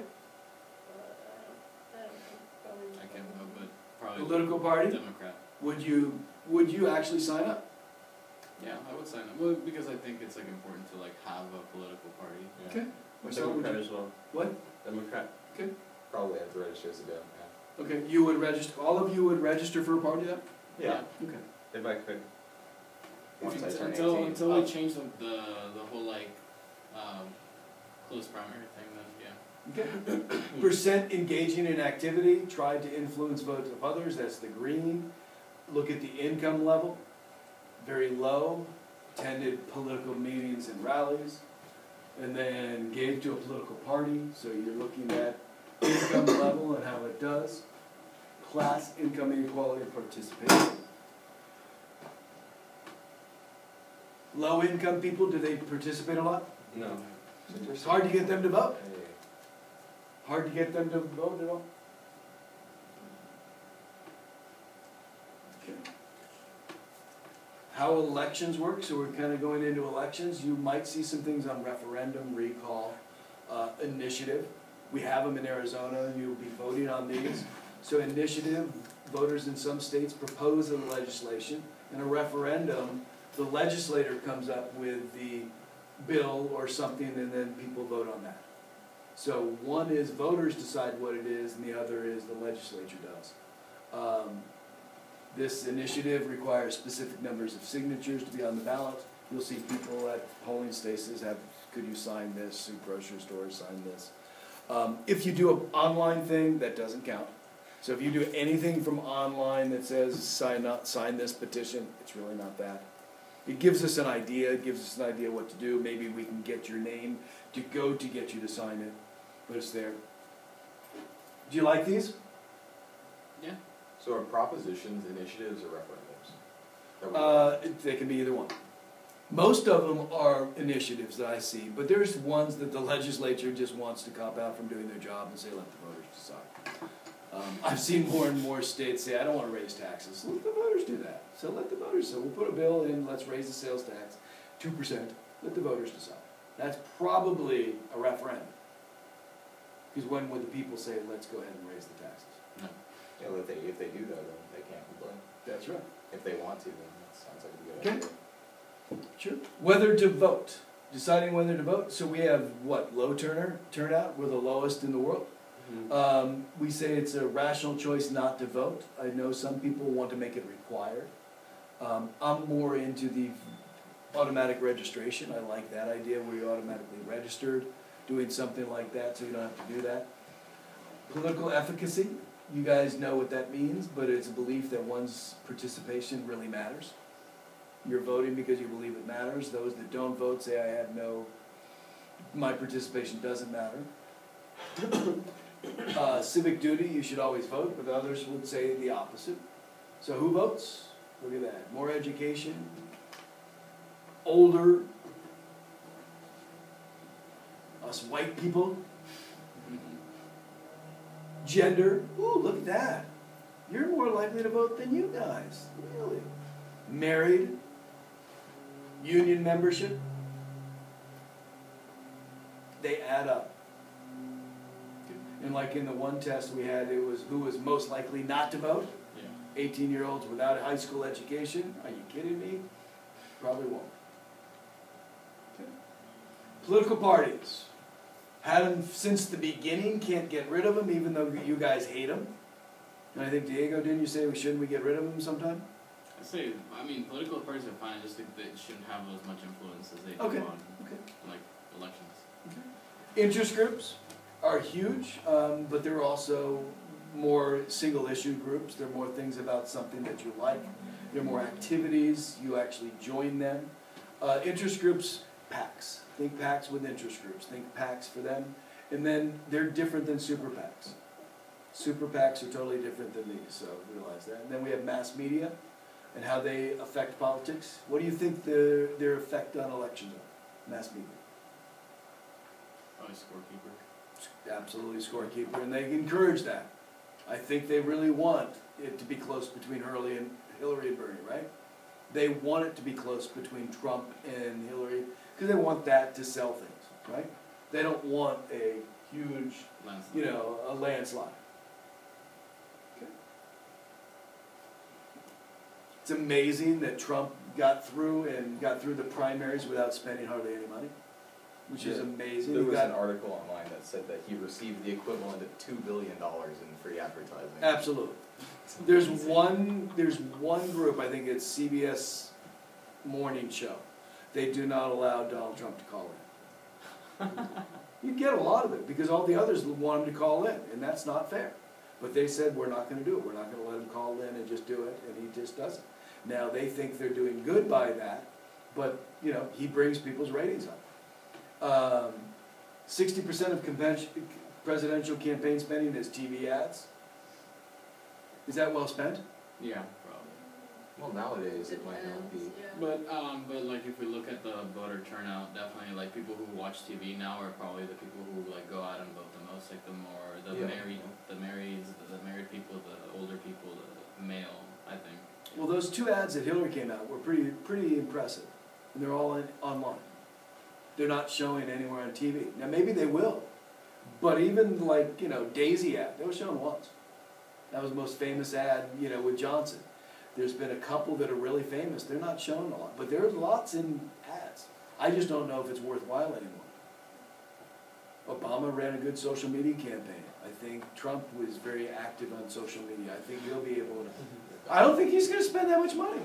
C: I don't know, probably.
D: I can't vote, but probably
A: political party,
D: Democrat.
A: would you, would you actually sign up?
D: Yeah, I would sign up, well, because I think it's like important to like have a political party.
A: Okay. Marcel, would
E: Democrat
A: you-
E: as well.
A: What?
E: Democrat. Okay.
B: Probably have to register as a Dem, yeah.
A: Okay, you would register, all of you would register for a party then?
B: Yeah.
A: Okay.
E: If I could.
B: Once I turn
D: Until,
B: eighteen.
D: until we change the, the, the whole like, um, close primary thing, then, yeah.
A: Okay. Percent engaging in activity, tried to influence votes of others, that's the green. Look at the income level, very low, attended political meetings and rallies. and then gave to a political party, so you're looking at income level and how it does, class, income inequality, participation. Low income people, do they participate a lot?
E: No.
A: It's hard to get them to vote, hard to get them to vote at all. How elections work, so we're kind of going into elections, you might see some things on referendum, recall, uh, initiative. We have them in Arizona, you'll be voting on these. So initiative, voters in some states propose a legislation, in a referendum, the legislator comes up with the bill or something, and then people vote on that. So one is voters decide what it is, and the other is the legislature does. Um, This initiative requires specific numbers of signatures to be on the ballot. You'll see people at polling stations have, could you sign this, Soup grocery stores, sign this. Um, if you do an online thing, that doesn't count. So if you do anything from online that says sign up, sign this petition, it's really not that. It gives us an idea, it gives us an idea what to do, maybe we can get your name to go to get you to sign it, but it's there. Do you like these?
D: Yeah.
B: So are propositions, initiatives, or referendums?
A: Uh, they can be either one. Most of them are initiatives that I see, but there's ones that the legislature just wants to cop out from doing their job and say, let the voters decide. Um, I've seen more and more states say, I don't wanna raise taxes, let the voters do that. So let the voters, so we'll put a bill in, let's raise the sales tax, two percent, let the voters decide. That's probably a referendum. Cause when would the people say, let's go ahead and raise the taxes?
B: Yeah, well, if they, if they do though, then they can't complain.
A: That's right.
B: If they want to, then that sounds like a good
A: Okay.
B: idea.
A: Sure. Whether to vote, deciding whether to vote, so we have, what, low turner, turnout, we're the lowest in the world.
E: Mhm.
A: Um, we say it's a rational choice not to vote, I know some people want to make it required. Um, I'm more into the automatic registration, I like that idea where you're automatically registered, doing something like that, so you don't have to do that. Political efficacy, you guys know what that means, but it's a belief that one's participation really matters. You're voting because you believe it matters, those that don't vote say I have no, my participation doesn't matter. <coughs> Uh, civic duty, you should always vote, but others would say the opposite. So who votes? Look at that, more education, older, white people, gender, ooh, look at that. You're more likely to vote than you guys, really. Married, union membership, they add up. And like in the one test we had, it was who was most likely not to vote?
D: Yeah.
A: Eighteen-year-olds without a high school education? Are you kidding me? Probably won't. Okay. Political parties. Had them since the beginning, can't get rid of them, even though you guys hate them. And I think Diego, didn't you say we shouldn't we get rid of them sometime?
D: I say, I mean, political parties are fine, I just think they shouldn't have as much influence as they do
A: Okay,
D: on,
A: okay.
D: like, elections. Okay.
A: Interest groups are huge, um, but they're also more single issue groups. They're more things about something that you like. They're more activities, you actually join them. Uh, interest groups, PACs. Think PACs with interest groups, think PACs for them. And then they're different than super PACs. Super PACs are totally different than these, so realize that. And then we have mass media and how they affect politics. What do you think their, their effect on elections are, mass media?
D: Probably scorekeeper.
A: absolutely scorekeeper, and they encourage that. I think they really want it to be close between Hurley and Hillary and Bernie, right? They want it to be close between Trump and Hillary, because they want that to sell things, right? They don't want a huge,
D: Landslide.
A: you know, a landslide. Okay. It's amazing that Trump got through and got through the primaries without spending hardly any money, which is amazing.
B: There
A: He
B: was an article online that said that he received the equivalent of two billion dollars in free advertising.
A: Absolutely. There's one, there's one group, I think it's CBS Morning Show. They do not allow Donald Trump to call in. You get a lot of it, because all the others want him to call in, and that's not fair. But they said, we're not gonna do it, we're not gonna let him call in and just do it, and he just doesn't. Now, they think they're doing good by that, but, you know, he brings people's ratings up. Um, sixty percent of presidential campaign spending is TV ads. Is that well spent?
D: Yeah.
B: Well, nowadays it might not be.
C: Yeah.
D: But um, but like if we look at the voter turnout, definitely like people who watch TV now are probably the people who like go out and vote the most, like the more the
B: Yeah.
D: married, the married, the, the married people, the older people, the male. I think.
A: Well, those two ads that Hillary came out were pretty, pretty impressive, and they're all in, online. They're not showing anywhere on TV. Now, maybe they will, but even like, you know, Daisy ad, they were shown once. That was the most famous ad, you know, with Johnson. There's been a couple that are really famous, they're not shown a lot, but there's lots in ads. I just don't know if it's worthwhile anymore. Obama ran a good social media campaign. I think Trump was very active on social media. I think he'll be able to I don't think he's gonna spend that much money.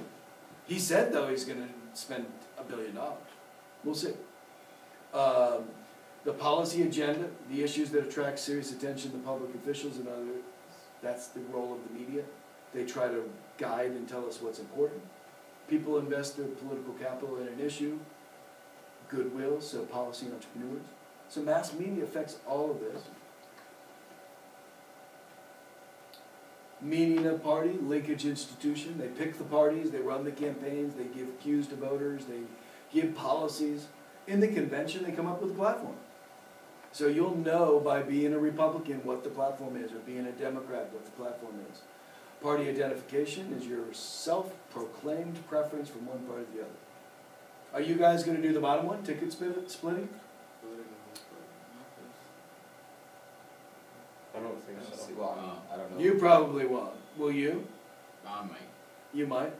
A: He said though he's gonna spend a billion dollars. We'll see. Um, the policy agenda, the issues that attract serious attention to public officials and others, that's the role of the media. They try to guide and tell us what's important. People invest their political capital in an issue, goodwill, so policy entrepreneurs. So mass media affects all of this. meaning of party, linkage institution. They pick the parties, they run the campaigns, they give cues to voters, they give policies. In the convention, they come up with a platform. So you'll know by being a Republican what the platform is, or being a Democrat what the platform is. Party identification is your self-proclaimed preference from one party to the other. Are you guys gonna do the bottom one, ticket splitting?
E: I don't think
B: I don't
E: so.
B: Well, I uh, I don't know.
A: You probably won't. Will you?
D: I might.
A: You might.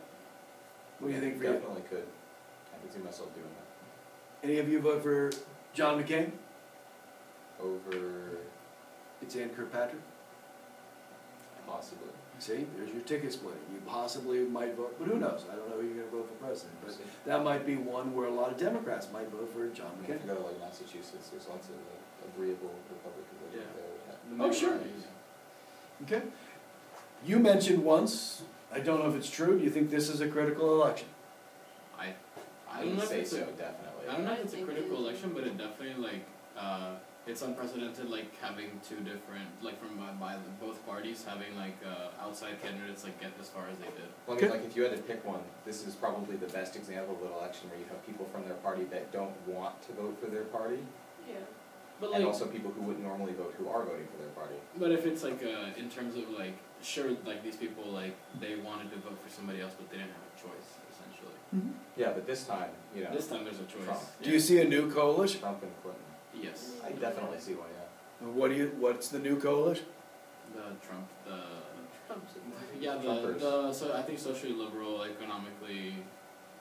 A: What do you think for you?
B: Definitely could. I could see myself doing that.
A: Any of you vote for John McCain?
B: Over
A: It's Ann Kirkpatrick.
B: possibly.
A: See, there's your ticket splitting. You possibly might vote, but who knows? I don't know who you're gonna vote for president, but that might be one where a lot of Democrats might vote for John
B: I mean, if
A: McCain.
B: you go to like Massachusetts, there's lots of uh, agreeable Republicans that
D: Yeah.
B: live there.
D: The
A: Oh, sure. Okay? You mentioned once, I don't know if it's true, do you think this is a critical election?
D: I
B: I
D: I don't
B: would
D: know if
B: say
D: it's
B: so,
D: a
B: definitely.
D: I don't know if it's a critical election, but it definitely like uh, it's unprecedented. Like having two different, like from by, by both parties having like uh, outside candidates like get as far as they did.
B: Well, I mean,
A: Okay.
B: like if you had to pick one, this is probably the best example of an election where you have people from their party that don't want to vote for their party,
C: Yeah,
D: But
B: and
D: like,
B: also people who wouldn't normally vote who are voting for their party.
D: but if it's like uh, in terms of like sure, like these people like they wanted to vote for somebody else, but they didn't have a choice essentially. Mhm.
B: Yeah, but this time, you know,
D: This time there's a choice.
B: Trump.
A: Do you see a new coalition?
B: Trump and Clinton.
D: Yes,
B: I definitely see one, yeah.
A: What do you, what's the new coalition?
D: the Trump, the
C: Trump's.
D: yeah, the,
B: Trumpers.
D: the so I think socially liberal, economically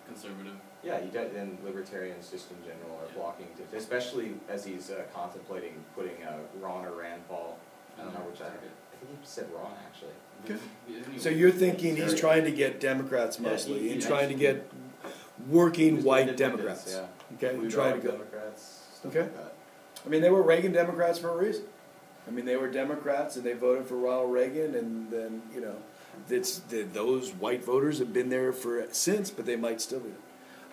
D: conservative.
B: Yeah, you get, and libertarians just in general are
D: Yeah.
B: flocking to, especially as he's uh, contemplating putting uh, Ron or Rand Paul. I don't know which I, I think he said Ron actually.
A: Okay. So you're thinking he's trying to get Democrats
B: Yeah,
A: mostly,
B: he-
A: and
B: he
A: trying to get working
B: Just
A: white
B: independents,
A: Democrats?
B: Yeah.
A: Okay,
B: Blue
A: try to
B: dog
A: go.
B: Democrats, stuff
A: Okay.
B: like that.
A: I mean, they were Reagan Democrats for a reason. I mean, they were Democrats and they voted for Ronald Reagan, and then you know, it's the, those white voters have been there for since, but they might still be.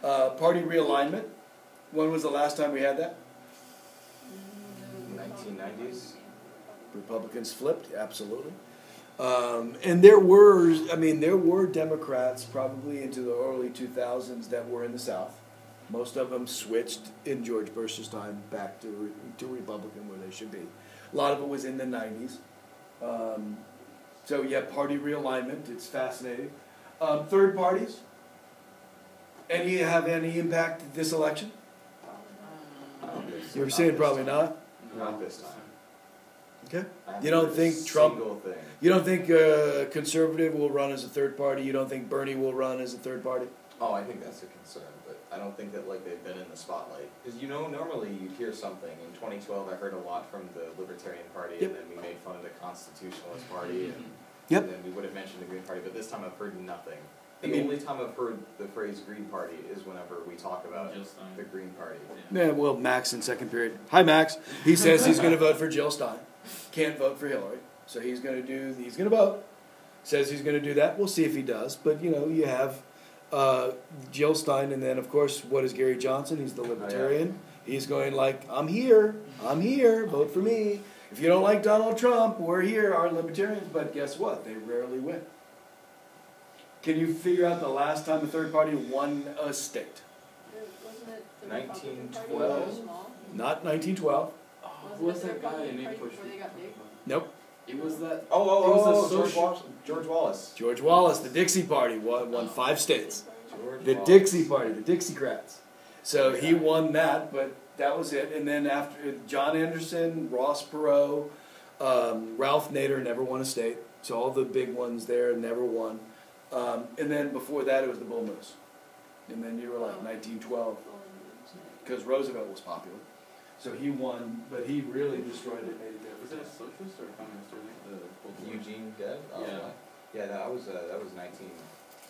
A: Uh, party realignment. When was the last time we had that?
B: 1990s?
A: Republicans flipped, absolutely. Um, and there were, I mean, there were Democrats probably into the early 2000s that were in the South. Most of them switched in George Bush's time back to, re- to Republican where they should be. A lot of it was in the 90s. Um, so, yeah, party realignment, it's fascinating. Um, third parties, any have any impact this election?
B: I don't think so.
A: You're
B: Not
A: saying
B: this
A: probably
B: time.
A: not?
B: Not this time.
A: Okay. You don't think Trump-
B: Single thing.
A: You don't think uh, conservative will run as a third party? You don't think Bernie will run as a third party?
B: Oh, I think that's a concern, but I don't think that like they've been in the spotlight. Because you know, normally you'd hear something. In 2012, I heard a lot from the Libertarian Party,
A: Yep.
B: and then we made fun of the Constitutionalist Party, mm-hmm. and,
A: Yep.
B: and then we would have mentioned the Green Party. But this time, I've heard nothing.
A: I
B: The
A: mean-
B: only time I've heard the phrase Green Party is whenever we talk about
D: Jill Stein.
B: the Green Party.
D: Yeah.
A: Yeah, well, Max in second period. Hi, Max. He says he's going to vote for Jill Stein. Can't vote for Hillary, so he's going to do. He's going to vote. Says he's going to do that. We'll see if he does. But you know, you have uh, Jill Stein, and then of course, what is Gary Johnson? He's the Libertarian. He's going like, I'm here, I'm here, vote for me. If you don't like Donald Trump, we're here, our libertarians, but guess what? They rarely win. Can you figure out the last time a third party won a state?
C: It- Wasn't it the Republican Party
B: 1912?
C: when they were small?
A: Not 1912.
D: Oh,
C: Wasn't
D: who was that guy
C: Republican
D: named
C: Party they got big?
A: Nope.
D: It was that.
B: Oh,
D: It
B: oh,
D: was
B: oh, oh, George,
D: social-
B: Wallace, George Wallace.
A: George Wallace, the Dixie Party, won, won five states.
B: George
A: The
B: Wallace.
A: Dixie Party, the Dixiecrats. So he won that, but that was it. And then after John Anderson, Ross Perot, um, Ralph Nader never won a state. So all the big ones there never won. Um, and then before that, it was the Bull Moose. And then you were like 1912 because Roosevelt was popular. So he won, but he really destroyed it, made it
D: Was it a socialist or a communist or like the Cold War?
B: Eugene Deb? Oh,
D: Yeah.
B: wow. Yeah, that was, uh, that was nineteen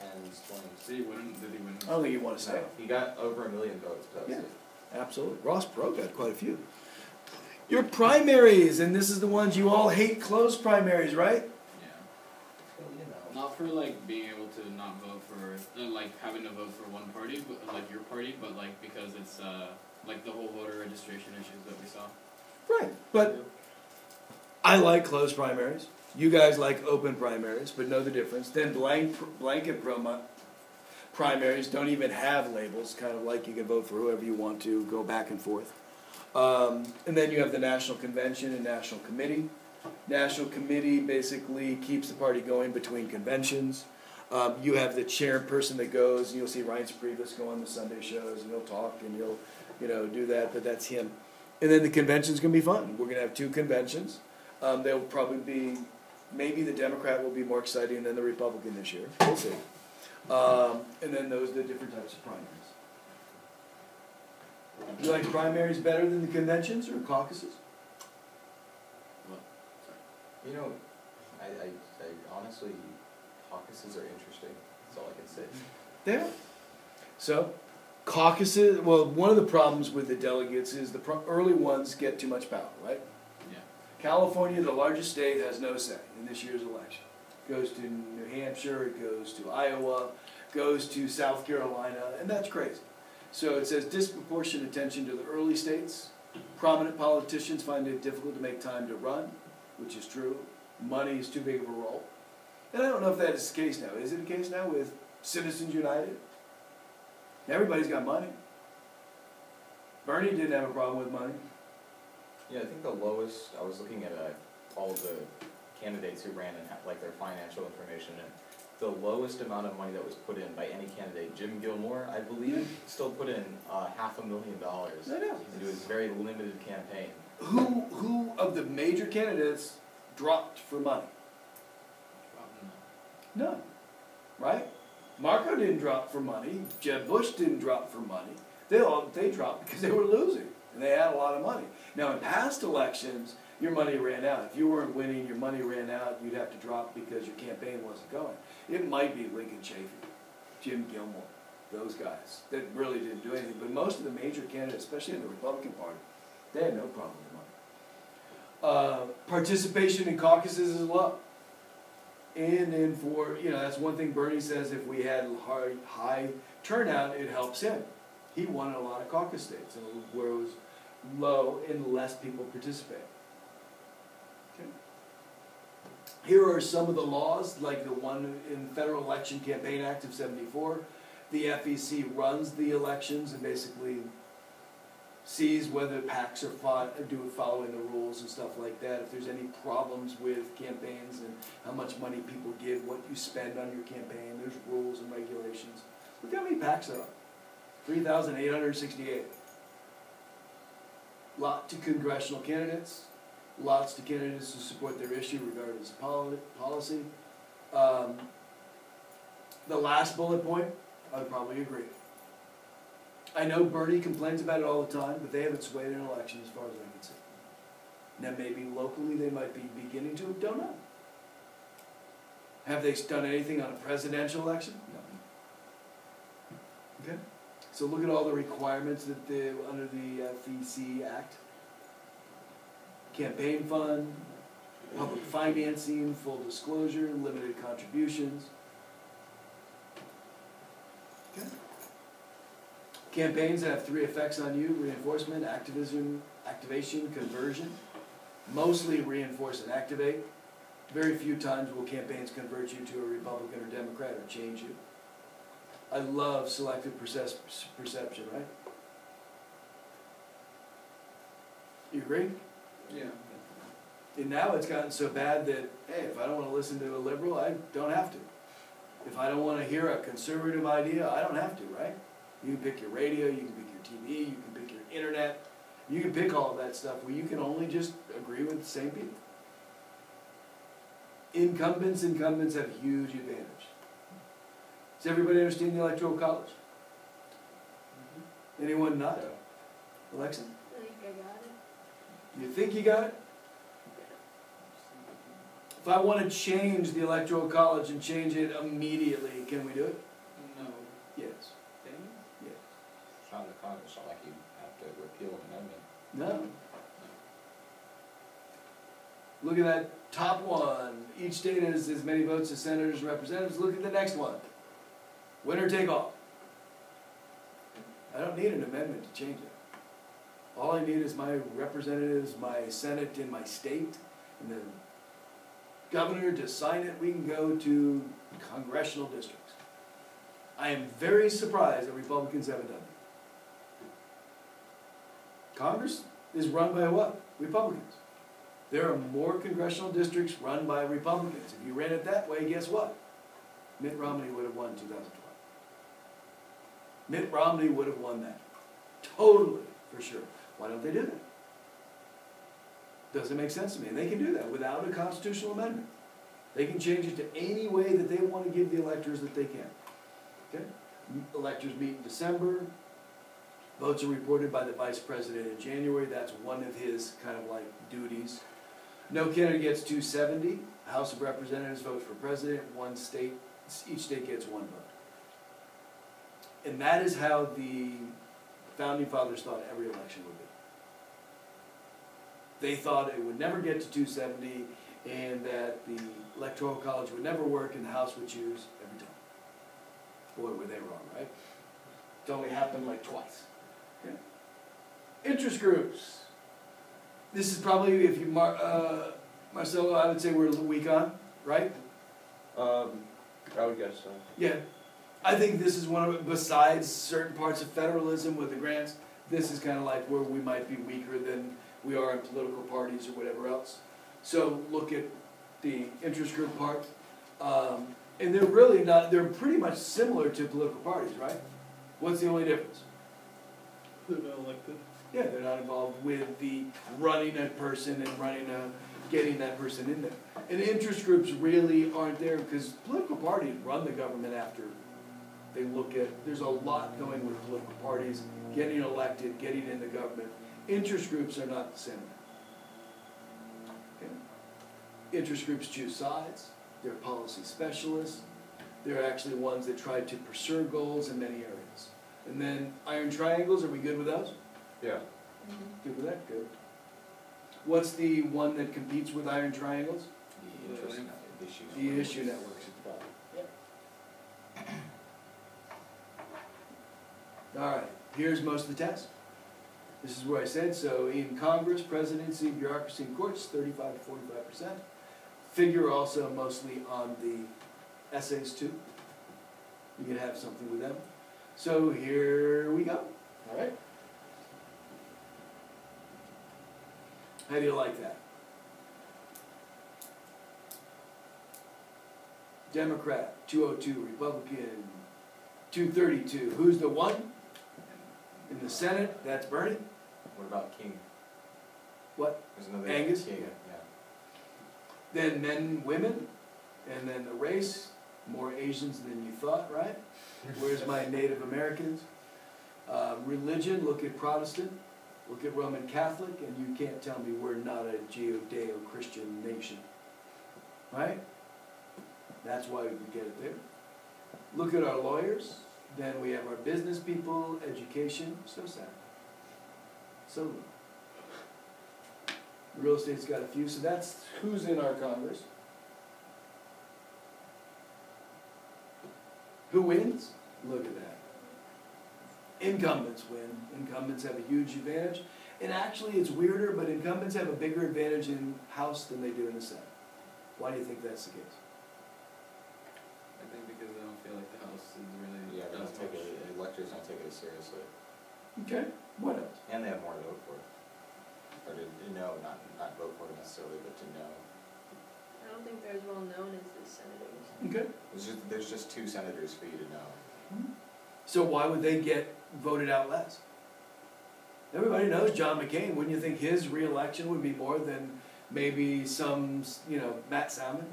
B: tens, twenties.
D: Did he win? Did he win?
A: I don't think he won a state.
B: He got over a million votes, but that
A: Yeah.
B: it.
A: Absolutely. Ross Perot got quite a few. Your primaries, and this is the ones you all hate closed primaries, right?
D: Yeah.
B: Well, you know.
D: Not for like being able to not vote for, uh, like having to vote for one party, but like your party, but like because it's uh like the whole voter registration issues that we saw.
A: Right. But I like closed primaries. You guys like open primaries, but know the difference. Then blank blanket promo, primaries don't even have labels, kind of like you can vote for whoever you want to, go back and forth. Um, and then you have the National Convention and National Committee. National Committee basically keeps the party going between conventions. Um, you have the chairperson that goes, and you'll see Reince Priebus go on the Sunday shows, and he'll talk, and he'll, you know, do that. But that's him. And then the convention's gonna be fun. We're gonna have two conventions. Um, they'll probably be, maybe the Democrat will be more exciting than the Republican this year. We'll see. Um, and then those are the different types of primaries. Do you like primaries better than the conventions or caucuses?
B: You know, I, I, I honestly, caucuses are interesting, that's all I can say.
A: They are. So, caucuses, well, one of the problems with the delegates is the pro- early ones get too much power, right? California, the largest state, has no say in this year's election. Goes to New Hampshire, it goes to Iowa, goes to South Carolina, and that's crazy. So it says disproportionate attention to the early states. Prominent politicians find it difficult to make time to run, which is true. Money is too big of a role. And I don't know if that is the case now. Is it the case now with Citizens United? Everybody's got money. Bernie didn't have a problem with money.
B: Yeah, I think the lowest, I was looking at, uh, all the candidates who ran and had, like, their financial information, and the lowest amount of money that was put in by any candidate, Jim Gilmore, I believe, still put in, uh, half a million dollars.
A: I know.
B: To his very limited campaign.
A: Who who of the major candidates dropped for money? None. Right? Marco didn't drop for money. Jeb Bush didn't drop for money. They all they dropped because they were losing and they had a lot of money. Now in past elections, your money ran out. If you weren't winning, your money ran out. You'd have to drop because your campaign wasn't going. It might be Lincoln Chafee, Jim Gilmore, those guys that really didn't do anything. But most of the major candidates, especially in the Republican Party, they had no problem with money. Uh, participation in caucuses is low. And then for, you know, that's one thing Bernie says, if we had high, high turnout, it helps him. He won a lot of caucus states, where it was low and less people participate. Okay. Here are some of the laws, like the one in Federal Election Campaign Act of 74. The FEC runs the elections and basically sees whether PACs are fought, or following the rules and stuff like that. If there's any problems with campaigns and how much money people give, what you spend on your campaign, there's rules and regulations. Look how many PACs there are. 3,868. Lot to congressional candidates, lots to candidates who support their issue regardless of poli- policy. Um, the last bullet point, I would probably agree. I know Bernie complains about it all the time, but they haven't swayed an election as far as I can see. Now, maybe locally they might be beginning to, don't know. Have they done anything on a presidential election? So look at all the requirements that the, under the uh, FEC Act. Campaign fund, public financing, full disclosure, limited contributions. Okay. Campaigns have three effects on you, reinforcement, activism, activation, conversion. Mostly reinforce and activate. Very few times will campaigns convert you to a Republican or Democrat or change you. I love selective percep- perception, right? You agree?
D: Yeah.
A: And now it's gotten so bad that, hey, if I don't wanna listen to a liberal, I don't have to. If I don't wanna hear a conservative idea, I don't have to, right? You can pick your radio, you can pick your TV, you can pick your internet, you can pick all of that stuff where you can only just agree with the same people. Incumbents, incumbents have huge advantage. Does everybody understand the electoral college? Mm-hmm. Anyone not? Alexa,
C: I think I got it.
A: you think you got it? If I wanna change the electoral college and change it immediately, can we do it?
D: No.
A: Yes.
F: It's not in the Congress, it's not like you have to repeal an amendment.
A: No. Look at that top one. Each state has as many votes as senators and representatives. Look at the next one. Winner take all. I don't need an amendment to change it. All I need is my representatives, my senate in my state, and the governor to sign it. We can go to congressional districts. I am very surprised that Republicans haven't done it. Congress is run by what? Republicans. There are more congressional districts run by Republicans. If you ran it that way, guess what? Mitt Romney would have won two thousand twelve. Mitt Romney would have won that. Totally, for sure. Why don't they do that? Doesn't make sense to me. And they can do that without a constitutional amendment. They can change it to any way that they want to give the electors that they can. Okay? Electors meet in December, Votes are reported by the vice president in January, that's one of his kind of like duties. No candidate gets two seventy, House of Representatives vote for president, one state, each state gets one vote. And that is how the founding fathers thought every election would be. They thought it would never get to two seventy, and that the electoral college would never work and the House would choose every time. Boy, were they wrong, right? It's only happened like twice. Okay. Interest groups. This is probably, if you mar, uh, Marcelo, I would say we're a little weak on, right?
E: Um, I would guess so.
A: Yeah. I think this is one of, besides certain parts of federalism with the grants, this is kind of like where we might be weaker than we are in political parties or whatever else. So look at the interest group part. Um, and they're really not, they're pretty much similar to political parties, right? What's the only difference?
D: They're not elected.
A: Yeah, they're not involved with the running a person and running a, getting that person in there. And interest groups really aren't there because political parties run the government after they look at, there's a lot going with political parties, getting elected, getting in the government. Interest groups are not the same. Okay? Interest groups choose sides, they're policy specialists, they're actually ones that try to pursue goals in many areas. And then iron triangles, are we good with those?
E: Yeah. Mm-hmm.
A: Good with that, good. What's the one that competes with iron triangles?
F: The interest, net- the issue.
A: The
F: network.
A: issue networks bottom. Alright, here's most of the test. This is where I said, so in Congress, presidency, bureaucracy, and courts, thirty-five to forty-five percent. Figure also mostly on the essays too. You can have something with them. So here we go, alright? How do you like that? Democrat, two oh two, Republican, two thirty-two. Who's the one? In the Senate, that's Bernie.
B: What about King?
A: What?
B: There's another
A: Angus?
B: King, yeah.
A: Then men, women, and then the race, more Asians than you thought, right? Where's my <laughs> Native Americans? Uh, religion, look at Protestant, look at Roman Catholic, and you can't tell me we're not a Judeo-Christian nation. Right? That's why we get it there. Look at our lawyers, then we have our business people, education, so sad. So little. Real estate's got a few, so that's who's in our Congress. Who wins? Look at that. incumbents win. Incumbents have a huge advantage. And actually, it's weirder, but incumbents have a bigger advantage in House than they do in the Senate. Why do you think that's the case?
D: I think because they don't feel like the house is really
B: take
D: much.
B: it, electors don't take it as seriously,
A: Okay, what else?
B: and they have more to vote for. Or to, to know, not, not vote for necessarily, but to know.
C: I don't think they're as well known as the senators.
A: Okay.
B: There's just, there's just two senators for you to know. Hmm.
A: So why would they get voted out less? Everybody knows John McCain. Wouldn't you think his reelection would be more than maybe some, you know, Matt Salmon?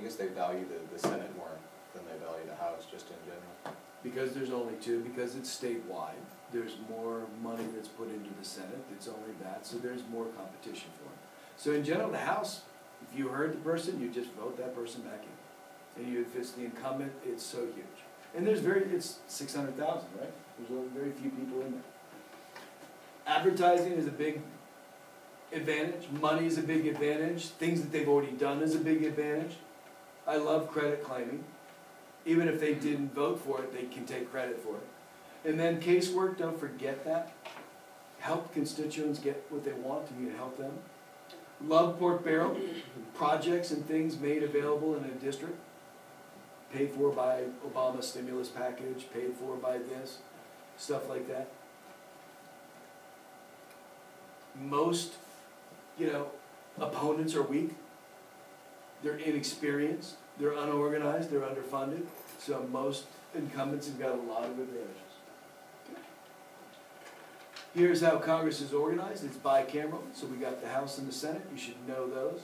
B: I guess they value the, the Senate more than they value the House, just in general.
A: Because there's only two, because it's statewide. There's more money that's put into the Senate, it's only that, so there's more competition for it. So in general, the House, if you heard the person, you just vote that person back in. And you, if it's the incumbent, it's so huge. And there's very, it's six hundred thousand, right? There's only very few people in there. Advertising is a big advantage, money is a big advantage, things that they've already done is a big advantage. I love credit claiming. Even if they didn't vote for it, they can take credit for it. And then casework, don't forget that. Help constituents get what they want, and you help them. Love Pork Barrel, projects and things made available in a district, paid for by Obama stimulus package, paid for by this, stuff like that. Most, you know, opponents are weak. They're inexperienced, they're unorganized, they're underfunded, so most incumbents have got a lot of advantages. Here's how Congress is organized, it's bicameral, so we got the House and the Senate, you should know those.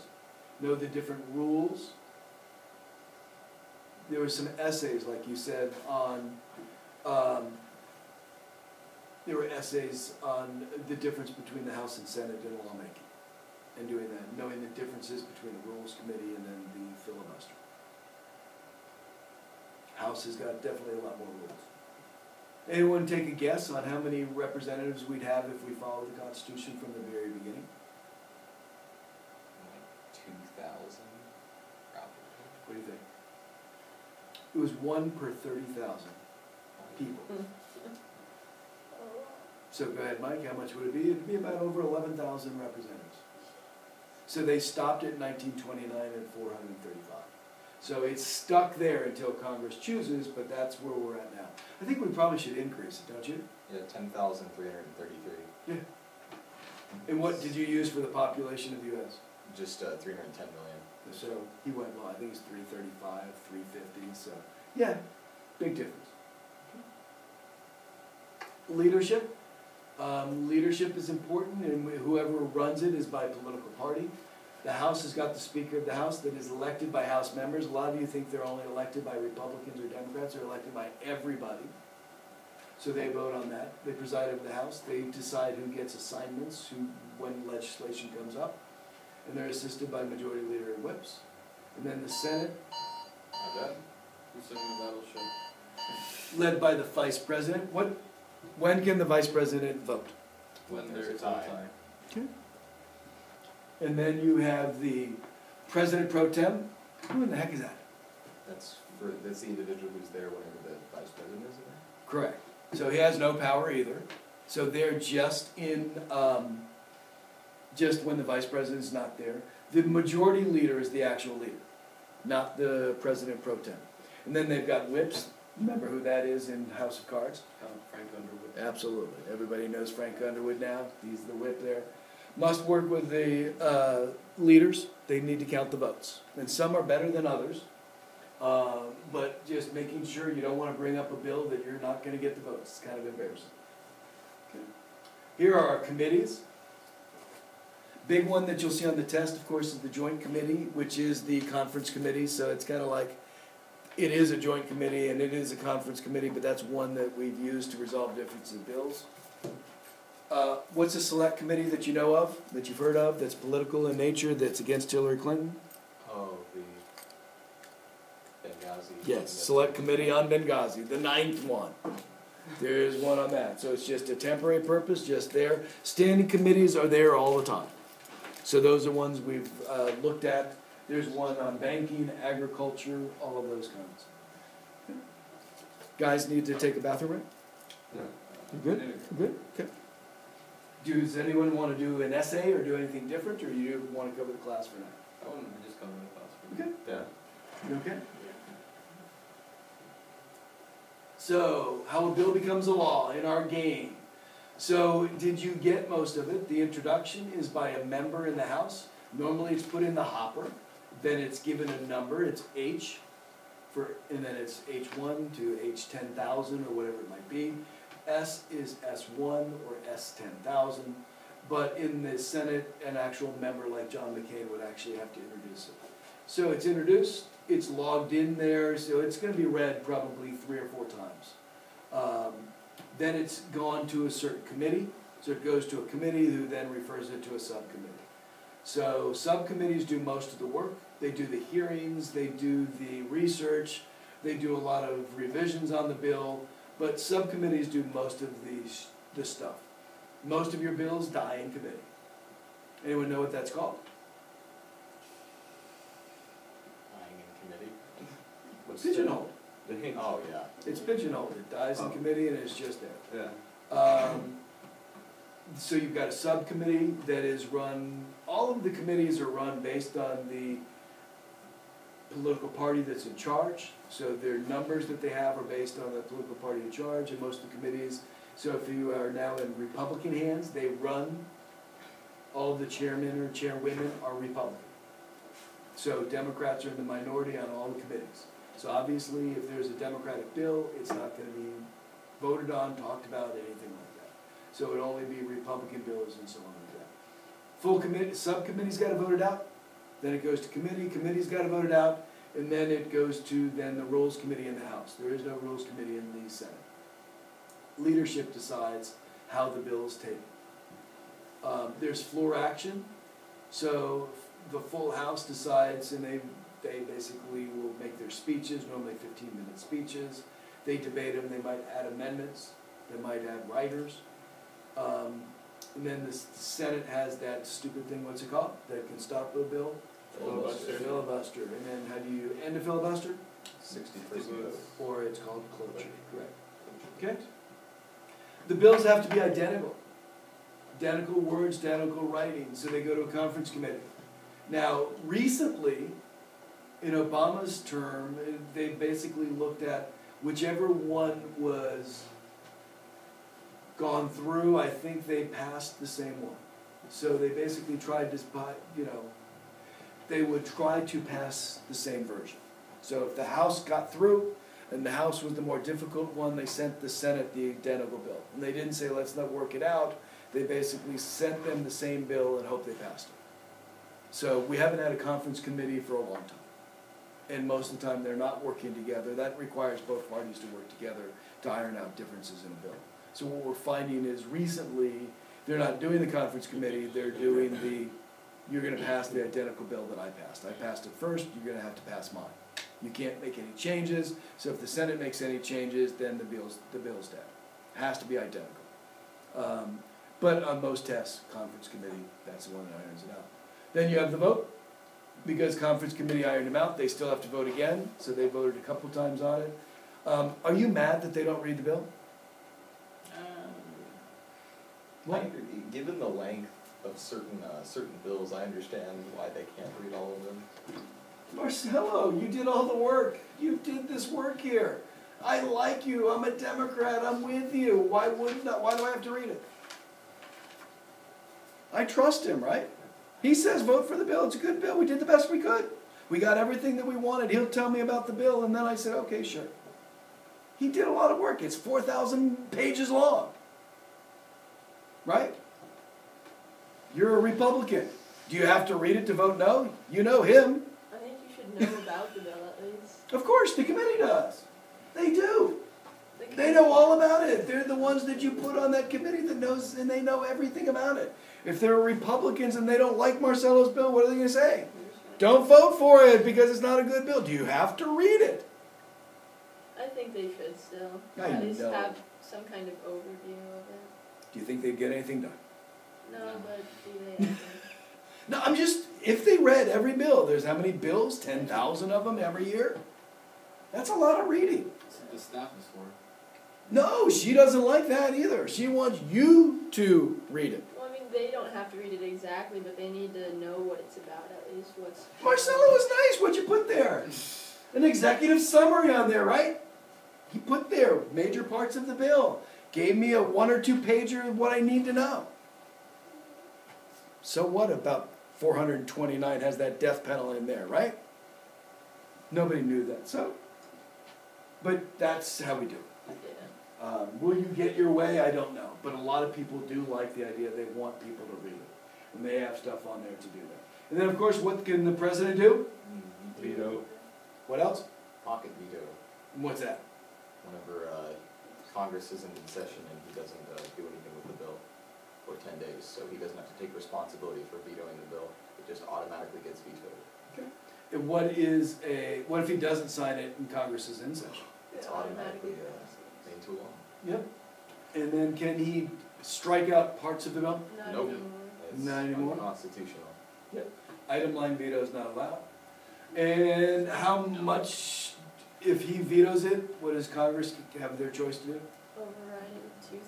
A: Know the different rules. There were some essays, like you said, on, um, there were essays on the difference between the House and Senate in lawmaking and doing that, knowing the differences between the Rules Committee and then the filibuster. House has got definitely a lot more rules. Anyone take a guess on how many representatives we'd have if we followed the Constitution from the very beginning?
B: Like two thousand, probably.
A: What do you think? It was one per thirty thousand people. Hmm. So go ahead, Mike, how much would it be? It'd be about over eleven thousand representatives. So they stopped it in nineteen twenty-nine at four hundred and thirty-five. So it's stuck there until Congress chooses, but that's where we're at now. I think we probably should increase it, don't you?
B: Yeah, ten thousand three hundred Yeah. and thirty-three,
A: And what did you use for the population of the US?
B: just, uh, three hundred and ten million.
A: So he went, well, I think it's three thirty-five, three fifty, so, yeah, big difference. Leadership, um, leadership is important, and whoever runs it is by political party. The House has got the Speaker of the House that is elected by House members. A lot of you think they're only elected by Republicans or Democrats, they're elected by everybody. So they vote on that, they preside over the House, they decide who gets assignments, who, when legislation comes up. And they're assisted by Majority Leader and whips. And then the Senate,
B: Not bad.
D: Who's second the battleship?
A: led by the Vice President. What, when can the Vice President vote?
D: When There's a
B: tie.
D: tie.
A: And then you have the President Pro Tem. Who in the heck is that?
B: That's for, that's the individual who's there whenever the vice president is there.
A: Correct. So he has no power either. So they're just in, um, just when the Vice President's not there. The Majority Leader is the actual leader, not the President Pro Tem. And then they've got whips. Remember who that is in House of Cards?
D: Uh, Frank Underwood.
A: Absolutely. Everybody knows Frank Underwood now. He's the whip there. Must work with the uh, leaders. They need to count the votes. And some are better than others. Uh, But just making sure you don't want to bring up a bill that you're not going to get the votes. It's kind of embarrassing. Okay. Here are our committees. Big one that you'll see on the test, of course, is the joint committee, which is the conference committee. So it's kind of like, it is a joint committee and it is a conference committee, but that's one that we've used to resolve differences in bills. Uh, What's a select committee that you know of, that you've heard of, that's political in nature, that's against Hillary Clinton?
B: Oh, the Benghazi.
A: Yes, select committee on Benghazi, the ninth one. There's one on that, so it's just a temporary purpose, just there. Standing committees are there all the time. So those are ones we've uh, looked at. There's one on banking, agriculture, all of those kinds. Guys need to take a bathroom break?
E: No.
A: You good? You good? Okay. Does anyone wanna do an essay or do anything different, or you wanna cover the class for now?
D: I wouldn't just cover the class.
A: Okay.
B: Yeah.
A: You okay? So, how a bill becomes a law in our game. So, did you get most of it? The introduction is by a member in the House. Normally, it's put in the hopper, then it's given a number, it's H, for, and then it's H one to H ten thousand, or whatever it might be. S is S one or S ten thousand, but in the Senate, an actual member like John McCain would actually have to introduce it. So it's introduced, it's logged in there, so it's gonna be read probably three or four times. Um, then it's gone to a certain committee, so it goes to a committee who then refers it to a subcommittee. So subcommittees do most of the work, they do the hearings, they do the research, they do a lot of revisions on the bill, but subcommittees do most of these, this stuff. Most of your bills die in committee. Anyone know what that's called?
B: Dying in committee.
E: What's
A: Pigeonholed.
E: The hint.
B: Oh, yeah.
A: It's pigeonholed, it dies in
E: Oh.
A: committee and it's just there.
E: Yeah.
A: Um, so you've got a subcommittee that is run, all of the committees are run based on the political party that's in charge. So their numbers that they have are based on the political party in charge and most of the committees. So if you are now in Republican hands, they run, all the chairmen or chairwomen are Republican. So Democrats are in the minority on all the committees. So obviously, if there's a Democratic bill, it's not gonna be voted on, talked about, anything like that. So it'd only be Republican bills and so on. Full committee, subcommittee's gotta vote it out, then it goes to committee, committee's gotta vote it out, and then it goes to then the rules committee in the House. There is no rules committee in the Senate. Leadership decides how the bill is taken. Um, there's floor action, so the full House decides, and they, they basically will make their speeches, normally fifteen-minute speeches. They debate them, they might add amendments, they might add riders. Um, and then the Senate has that stupid thing, what's it called, that can stop a bill?
E: Filibuster.
A: Filibuster, and then how do you end a filibuster?
B: Sixty percent vote.
A: Or it's called cloture, correct. Okay? The bills have to be identical. Identical words, identical writing, so they go to a conference committee. Now, recently, in Obama's term, they basically looked at whichever one was gone through, I think they passed the same one. So they basically tried to, you know, they would try to pass the same version. So if the House got through, and the House was the more difficult one, they sent the Senate the identical bill. And they didn't say, let's not work it out, they basically sent them the same bill and hope they passed it. So we haven't had a conference committee for a long time. And most of the time, they're not working together, that requires both parties to work together to iron out differences in a bill. So what we're finding is recently, they're not doing the conference committee, they're doing the, you're gonna pass the identical bill that I passed. I passed it first, you're gonna have to pass mine. You can't make any changes, so if the Senate makes any changes, then the bill's, the bill's dead. Has to be identical. Um, but on most tests, conference committee, that's the one that irons it out. Then you have the vote, because conference committee ironed them out, they still have to vote again, so they voted a couple times on it. Um, are you mad that they don't read the bill?
B: I. Given the length of certain, uh, certain bills, I understand why they can't read all of them.
A: Marcelo, you did all the work. You did this work here. I like you. I'm a Democrat. I'm with you. Why wouldn't I, why do I have to read it? I trust him, right? He says vote for the bill. It's a good bill. We did the best we could. We got everything that we wanted. He'll tell me about the bill, and then I said, okay, sure. He did a lot of work. It's 4,000 pages long. Right? You're a Republican. Do you have to read it to vote no? You know him.
C: I think you should know about the bill at least.
A: Of course, the committee does. They do.
C: The
A: They know all about it. They're the ones that you put on that committee that knows, and they know everything about it. If they're Republicans and they don't like Marcelo's bill, what are they gonna say? Don't vote for it because it's not a good bill. Do you have to read it?
C: I think they should still,
A: I
C: at least
A: know.
C: have some kind of overview.
A: Do you think they'd get anything done?
C: No, but do they? <laughs>
A: No, I'm just, if they read every bill, there's how many bills? Ten thousand of them every year? That's a lot of reading.
D: That's what the staff is for.
A: No, she doesn't like that either. She wants you to read it.
C: Well, I mean, they don't have to read it exactly, but they need to know what it's about at least. What's
A: Marcelo was nice. What'd you put there? An executive summary on there, right? He put there major parts of the bill. Gave me a one or two pager of what I need to know. So what about 429 has that death penalty in there, right? Nobody knew that. So, but that's how we do it.
C: Yeah.
A: Um, will you get your way? I don't know. But a lot of people do like the idea. They want people to read it. And they have stuff on there to do that. And then, of course, what can the president do?
B: Veto,
A: What else?
B: pocket veto,
A: And What's that?
B: whenever, uh, Congress isn't in session and he doesn't, uh, do anything with the bill for ten days, so he doesn't have to take responsibility for vetoing the bill, it just automatically gets vetoed. Okay.
A: And what is a, what if he doesn't sign it and Congress is in session?
B: It's automatically, uh, made too long.
A: Yep. And then can he strike out parts of the bill?
C: Not
B: Nope.
C: anymore.
B: It's
A: Not anymore?
B: unconstitutional.
A: Item line veto is not allowed. And how much, if he vetoes it, what does Congress have their choice to do?
C: Overriding two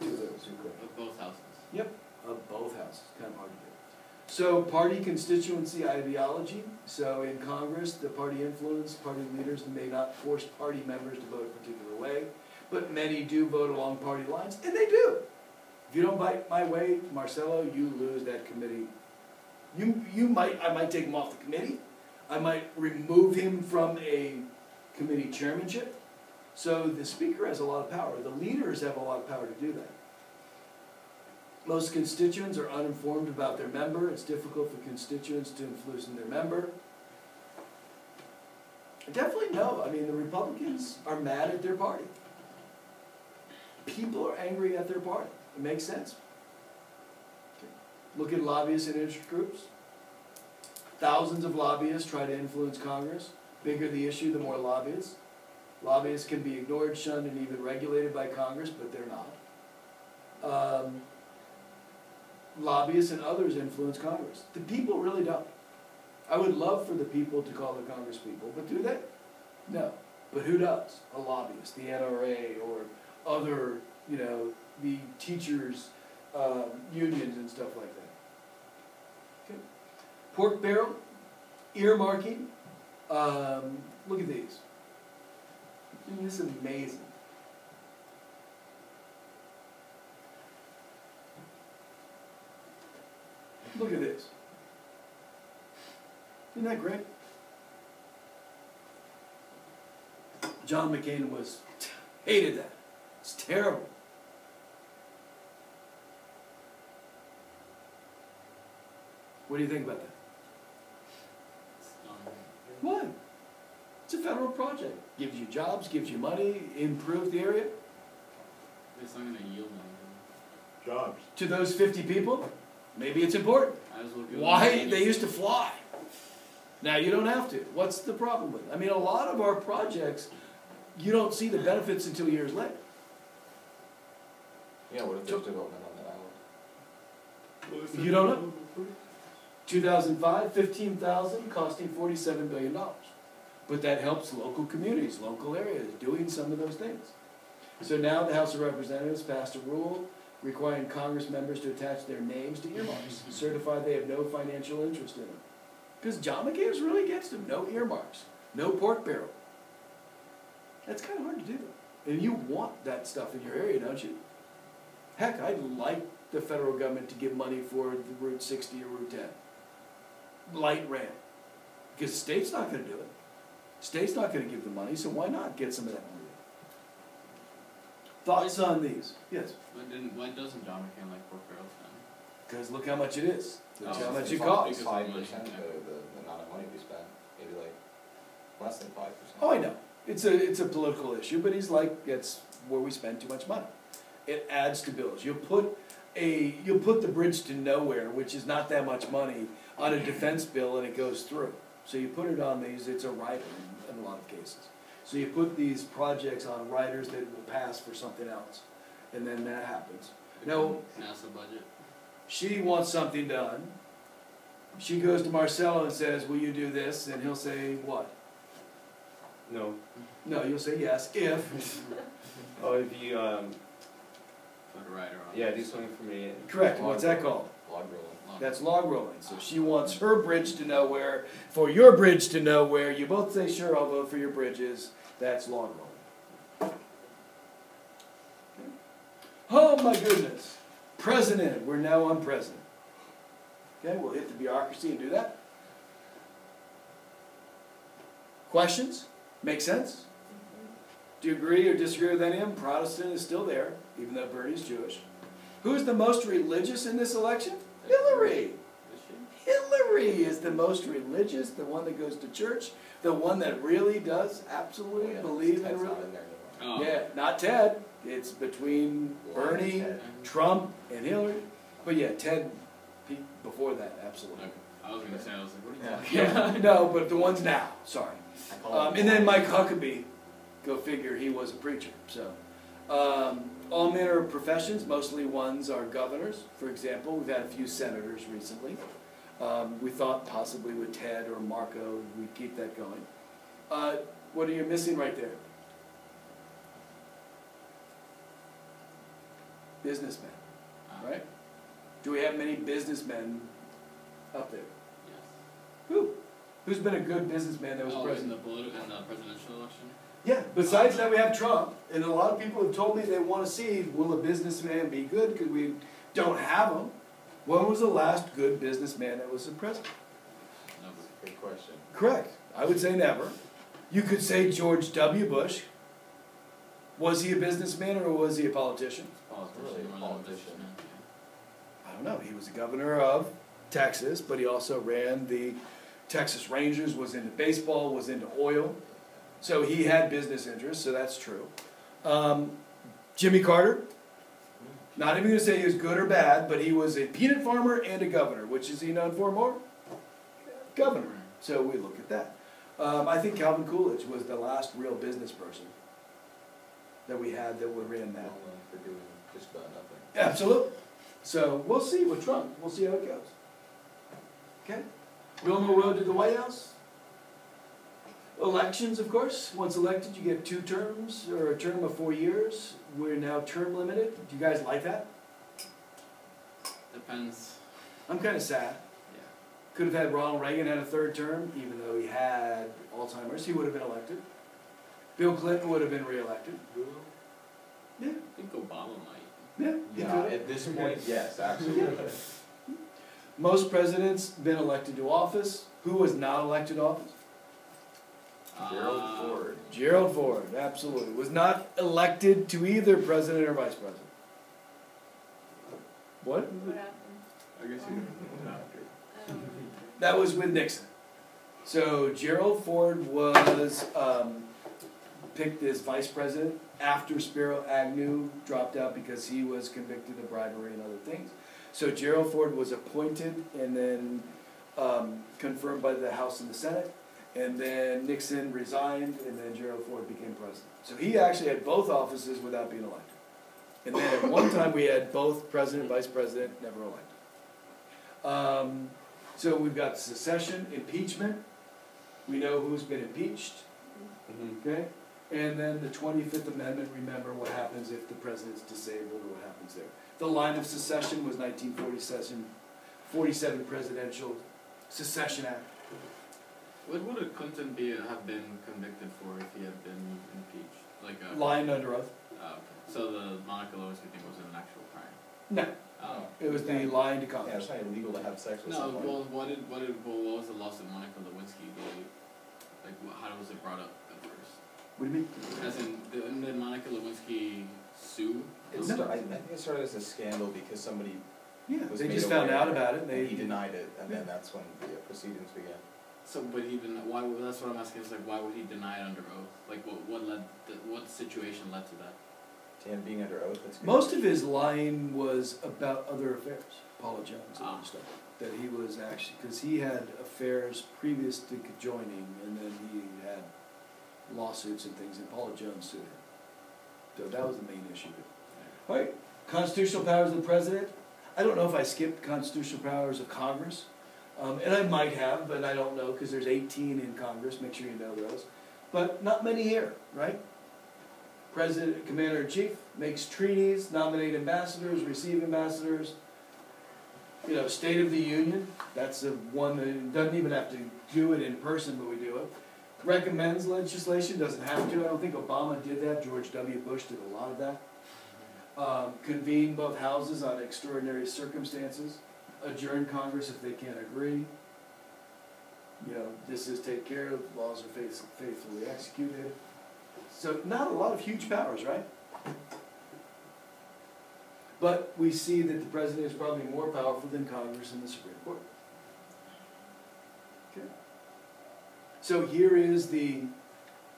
D: Two
C: thirds.
A: thirds.
D: Of both houses.
A: Yep, of both houses, kind of hard to do. So party constituency ideology, so in Congress, the party influence, party leaders may not force party members to vote a particular way, but many do vote along party lines, and they do. If you don't vote my way, Marcelo, you lose that committee. You, you might, I might take him off the committee, I might remove him from a committee chairmanship. So the speaker has a lot of power, the leaders have a lot of power to do that. Most constituents are uninformed about their member. It's difficult for constituents to influence their member. Definitely no. I mean, the Republicans are mad at their party. People are angry at their party. It makes sense. Look at lobbyists and interest groups. Thousands of lobbyists try to influence Congress. Bigger the issue, the more lobbyists. Lobbyists can be ignored, shunned, and even regulated by Congress, but they're not. Um, lobbyists and others influence Congress. The people really don't. I would love for the people to call the Congress people, but do they? No. But who does? A lobbyist, the NRA, or other, you know, the teachers' um, unions and stuff like that. Okay. Pork barrel, earmarking. Um, look at these. This Isn't amazing? Look at this. Isn't that great? John McCain was, hated that. It's terrible. What do you think about that?
D: Um,
A: What? It's a federal project. Gives you jobs, gives you money, improves the area.
D: it's not gonna yield anything.
F: Jobs.
A: To those fifty people, maybe it's important.
D: Might as well give them
A: Why? They used to fly. Now you don't have to. What's the problem with it? I mean, a lot of our projects, you don't see the benefits until years later.
B: Yeah, what if there's development on that island?
A: You don't know. 2005, 15,000, costing $47 billion. But that helps local communities, local areas, doing some of those things. So now the House of Representatives passed a rule requiring Congress members to attach their names to earmarks, certify they have no financial interest in them. Because John McCain was really against them, no earmarks, no pork barrel. That's kind of hard to do. And you want that stuff in your area, don't you? Heck, I'd like the federal government to give money for the Route sixty or Route ten. Light rail. Because the state's not gonna do it. State's not gonna give the money, so why not get some of that money? Thoughts on these? Yes,
D: Why didn't, why doesn't John McCain like pork barrels then?
A: because look how much it is. Look
D: Oh,
A: how much it costs.
B: Five
D: the
B: percent of the, the amount of money we spent, maybe like less than five percent.
A: Oh, I know. It's a, it's a political issue, but he's like, it's where we spend too much money. It adds to bills. You'll put a, you'll put the bridge to nowhere, which is not that much money, on a defense bill and it goes through. So you put it on these, it's a rider in, in a lot of cases. So you put these projects on riders that will pass for something else, and then that happens. No.
D: NASA budget.
A: She wants something done. She goes to Marcelo and says, will you do this? And he'll say, what?
E: No.
A: No, you'll say yes if. <laughs>
E: Oh, if you, um,
D: Put a rider on.
E: yeah, do something for me.
A: Correct, what's that called?
F: Log rolling.
A: That's log rolling. So she wants her bridge to nowhere, for your bridge to nowhere. You both say, sure, I'll vote for your bridges. That's log rolling. Oh my goodness. President, we're now on president. Okay, we'll hit the bureaucracy and do that. Questions? Make sense? Do you agree or disagree with any of them? Protestant is still there, even though Bernie's Jewish. Who's the most religious in this election? Hillary.
D: Is?
A: Hillary is the most religious, the one that goes to church, the one that really does
B: Oh,
A: absolutely
B: yeah,
A: believe in
B: Ted's not
A: religion.
B: in there.
D: Oh.
A: Yeah, not Ted. It's between Bernie,
B: Ted.
A: Trump, and Hillary. But yeah, Ted before that, absolutely.
D: Okay. I was gonna say, I was like, what are you
B: Yeah.
D: talking about?
A: Yeah, <laughs> no, but the ones now, sorry. Um, and then. Mike Huckabee, go figure, he was a preacher, so. Um, all manner of professions, mostly ones are governors, for example, we've had a few senators recently. Um, we thought possibly with Ted or Marco, we'd keep that going. Uh, what are you missing right there? Businessmen, right? Do we have many businessmen up there?
D: Yes.
A: Who? Who's been a good businessman that was
D: Oh, in the in the presidential election?
A: Yeah, besides that, we have Trump, and a lot of people have told me they want to see, will a businessman be good, because we don't have him. When was the last good businessman that was the president?
D: No.
B: Good question.
A: Correct, I would say never. You could say George W. Bush. Was he a businessman or was he a politician?
D: Politician,
B: Really,
D: a
B: politician.
A: I don't know, he was the governor of Texas, but he also ran the Texas Rangers, was into baseball, was into oil. So he had business interests, so that's true. Um, Jimmy Carter, not even gonna say he was good or bad, but he was a peanut farmer and a governor. Which is he known for more? Governor. So we look at that. Um, I think Calvin Coolidge was the last real business person that we had that would ran that.
B: for doing just about nothing.
A: Absolutely. So we'll see with Trump. We'll see how it goes. Okay? Wilma Road to the White House. Elections, of course. Once elected, you get two terms or a term of four years. We're now term limited. Do you guys like that?
D: Depends,
A: I'm kind of sad.
D: yeah.
A: Could have had Ronald Reagan had a third term, even though he had Alzheimer's. He would have been elected. Bill Clinton would have been reelected. Yeah,
D: I think Obama might.
A: yeah.
B: Yeah, at this point, yes, absolutely. <laughs>
A: Most presidents been elected to office. Who was not elected to office?
B: Gerald Ford.
A: Gerald Ford, absolutely. Was not elected to either president or vice president. What?
C: What happened?
D: I guess you.
C: I don't know.
A: That was with Nixon. So Gerald Ford was um, picked as vice president after Spiro Agnew dropped out because he was convicted of bribery and other things. So Gerald Ford was appointed and then um, confirmed by the House and the Senate. And then Nixon resigned, and then Gerald Ford became president. So he actually had both offices without being elected. And then at one time we had both president, and vice president, never elected. Um, so we've got succession, impeachment. We know who's been impeached,
E: Mhm.
A: okay? And then the twenty-fifth amendment, remember what happens if the president's disabled or what happens there. The line of succession was nineteen forty-seven, forty-seven presidential succession act.
D: What would a Clinton be have been convicted for if he had been impeached? Like a.
A: Lying under oath.
D: Oh, okay. So the Monica Lewinsky thing wasn't an actual crime.
A: No,
D: Oh.
A: it was the lying to Congress.
B: Yeah, it's not illegal to have sex with
D: No,
B: someone.
D: well, what did what did well, what was the loss lawsuit Monica Lewinsky did? Like, wh- how was it brought up at first?
A: What do you mean?
D: As in, didn't did Monica Lewinsky sue?
B: It
A: No.
B: started, I I think it started as a scandal because somebody
A: Yeah,
B: was
A: they
B: made
A: just found
B: aware
A: out about it, and
B: and he
A: they,
B: denied it, and then that's when the proceedings began.
D: So, but even why? would- That's what I'm asking. Is like, why would he deny it under oath? Like, what what led? The, what situation led to that?
B: To him being under oath, that's good.
A: most of his lying was about other affairs, Paula Jones and
D: Ah.
A: stuff. That he was actually, because he had affairs previous to joining, and then he had lawsuits and things, and Paula Jones sued him. So that was the main issue. All right, constitutional powers of the president. I don't know if I skipped constitutional powers of Congress, um, and I might have, but I don't know because there's 18 in Congress. Make sure you know those. but not many here, right? President, Commander-in-Chief makes treaties, nominate ambassadors, receive ambassadors. You know, State of the Union, that's the one that doesn't even have to do it in person, but we do it. Recommends legislation, doesn't have to, I don't think Obama did that, George W. Bush did a lot of that. Um, convene both houses on extraordinary circumstances, adjourn Congress if they can't agree. You know, this is take care of, laws are faith- faithfully executed. So not a lot of huge powers, right? But we see that the president is probably more powerful than Congress and the Supreme Court. Okay. So here is the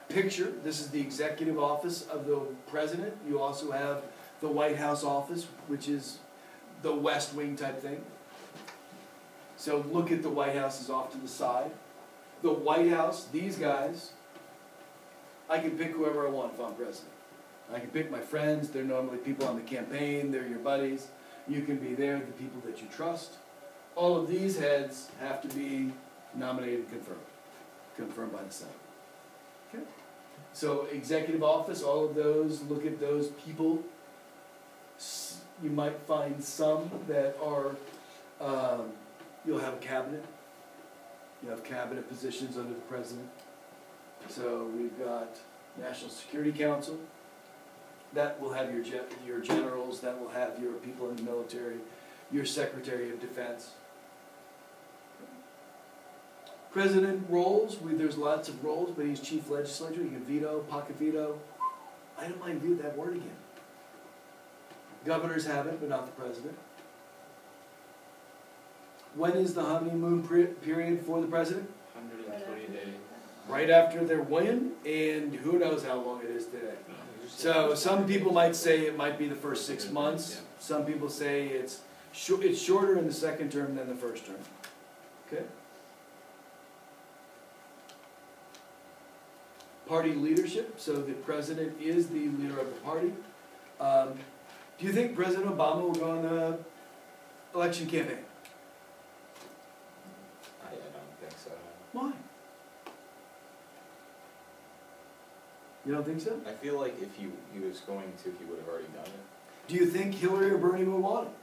A: picture, this is the executive office of the president. You also have the White House office, which is the West Wing type thing. So look at the White House is off to the side. The White House, these guys, I can pick whoever I want if I'm president. I can pick my friends, they're normally people on the campaign, they're your buddies. You can be there, the people that you trust. All of these heads have to be nominated and confirmed, confirmed by the Senate. Okay? So executive office, all of those, look at those people. You might find some that are, um, you'll have a cabinet. You have cabinet positions under the president. So we've got National Security Council. That will have your gen- your generals, that will have your people in the military, your Secretary of Defense. President roles, we, there's lots of roles, but he's chief legislature, He can veto, pocket veto. I don't mind veto that word again. Governors have it, but not the president. When is the honeymoon period for the president?
D: Hundred
C: Right after.
D: days.
A: Right after their win, and who knows how long it is today. So some people might say it might be the first six months, some people say it's shor- it's shorter in the second term than the first term. Okay? Party leadership, so the president is the leader of the party. Um, do you think President Obama will go on the election campaign?
F: I, I don't think so.
A: Why? You don't think so?
B: I feel like if he, he was going to, he would have already done it.
A: Do you think Hillary or Bernie would want it?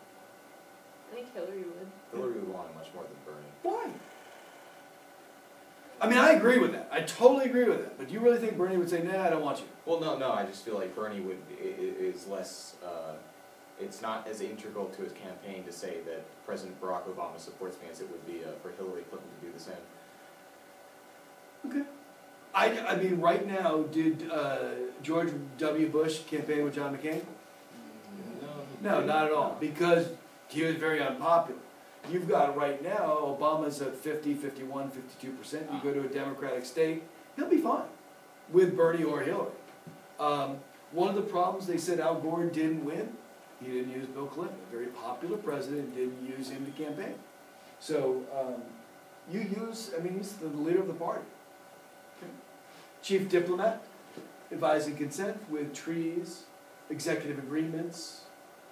C: I think Hillary would.
B: Hillary would want it much more than Bernie.
A: Why? I mean, I agree with that. I totally agree with that. But do you really think Bernie would say, "Nah, I don't want you"?
B: Well, no, no, I just feel like Bernie would, i- i- is less, uh, it's not as integral to his campaign to say that President Barack Obama supports me as it would be uh, for Hillary Clinton to do the same.
A: Okay. I, I mean, right now, did uh, George W. Bush campaign with John McCain? No, not at all, because he was very unpopular. You've got right now, Obama's at 50, 51, 52 percent. You go to a Democratic state, he'll be fine with Bernie or Hillary. Um, one of the problems they said Al Gore didn't win, he didn't use Bill Clinton, a very popular president, didn't use him to campaign. So um, you use, I mean, he's the leader of the party. Chief diplomat, advising consent with treaties, executive agreements.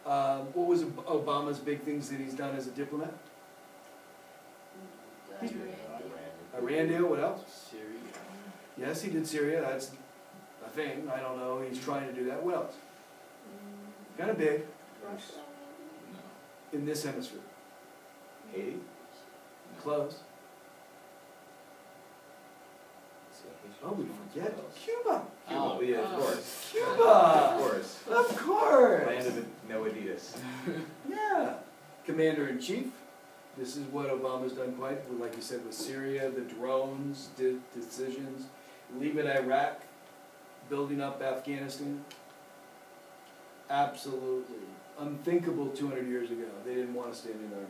A: Um, what was Obama's big things that he's done as a diplomat?
C: Uh,
A: He's- Iran deal, what else?
D: Syria.
A: Yes, he did Syria, that's a thing, I don't know, he's trying to do that, what else?
C: Mm,
A: Kinda big
C: Russia,
A: in this hemisphere,
B: Haiti?
A: close. Oh, we forget Cuba,
B: Cuba,
D: Oh.
B: yeah, of
D: Oh.
B: course. Of course.
A: of course.
B: Land of the no Adidas. <laughs>
A: Yeah, commander-in-chief, this is what Obama's done quite, like you said, with Syria, the drones, de- decisions, leaving Iraq, building up Afghanistan. Absolutely unthinkable two hundred years ago, they didn't want a standing army.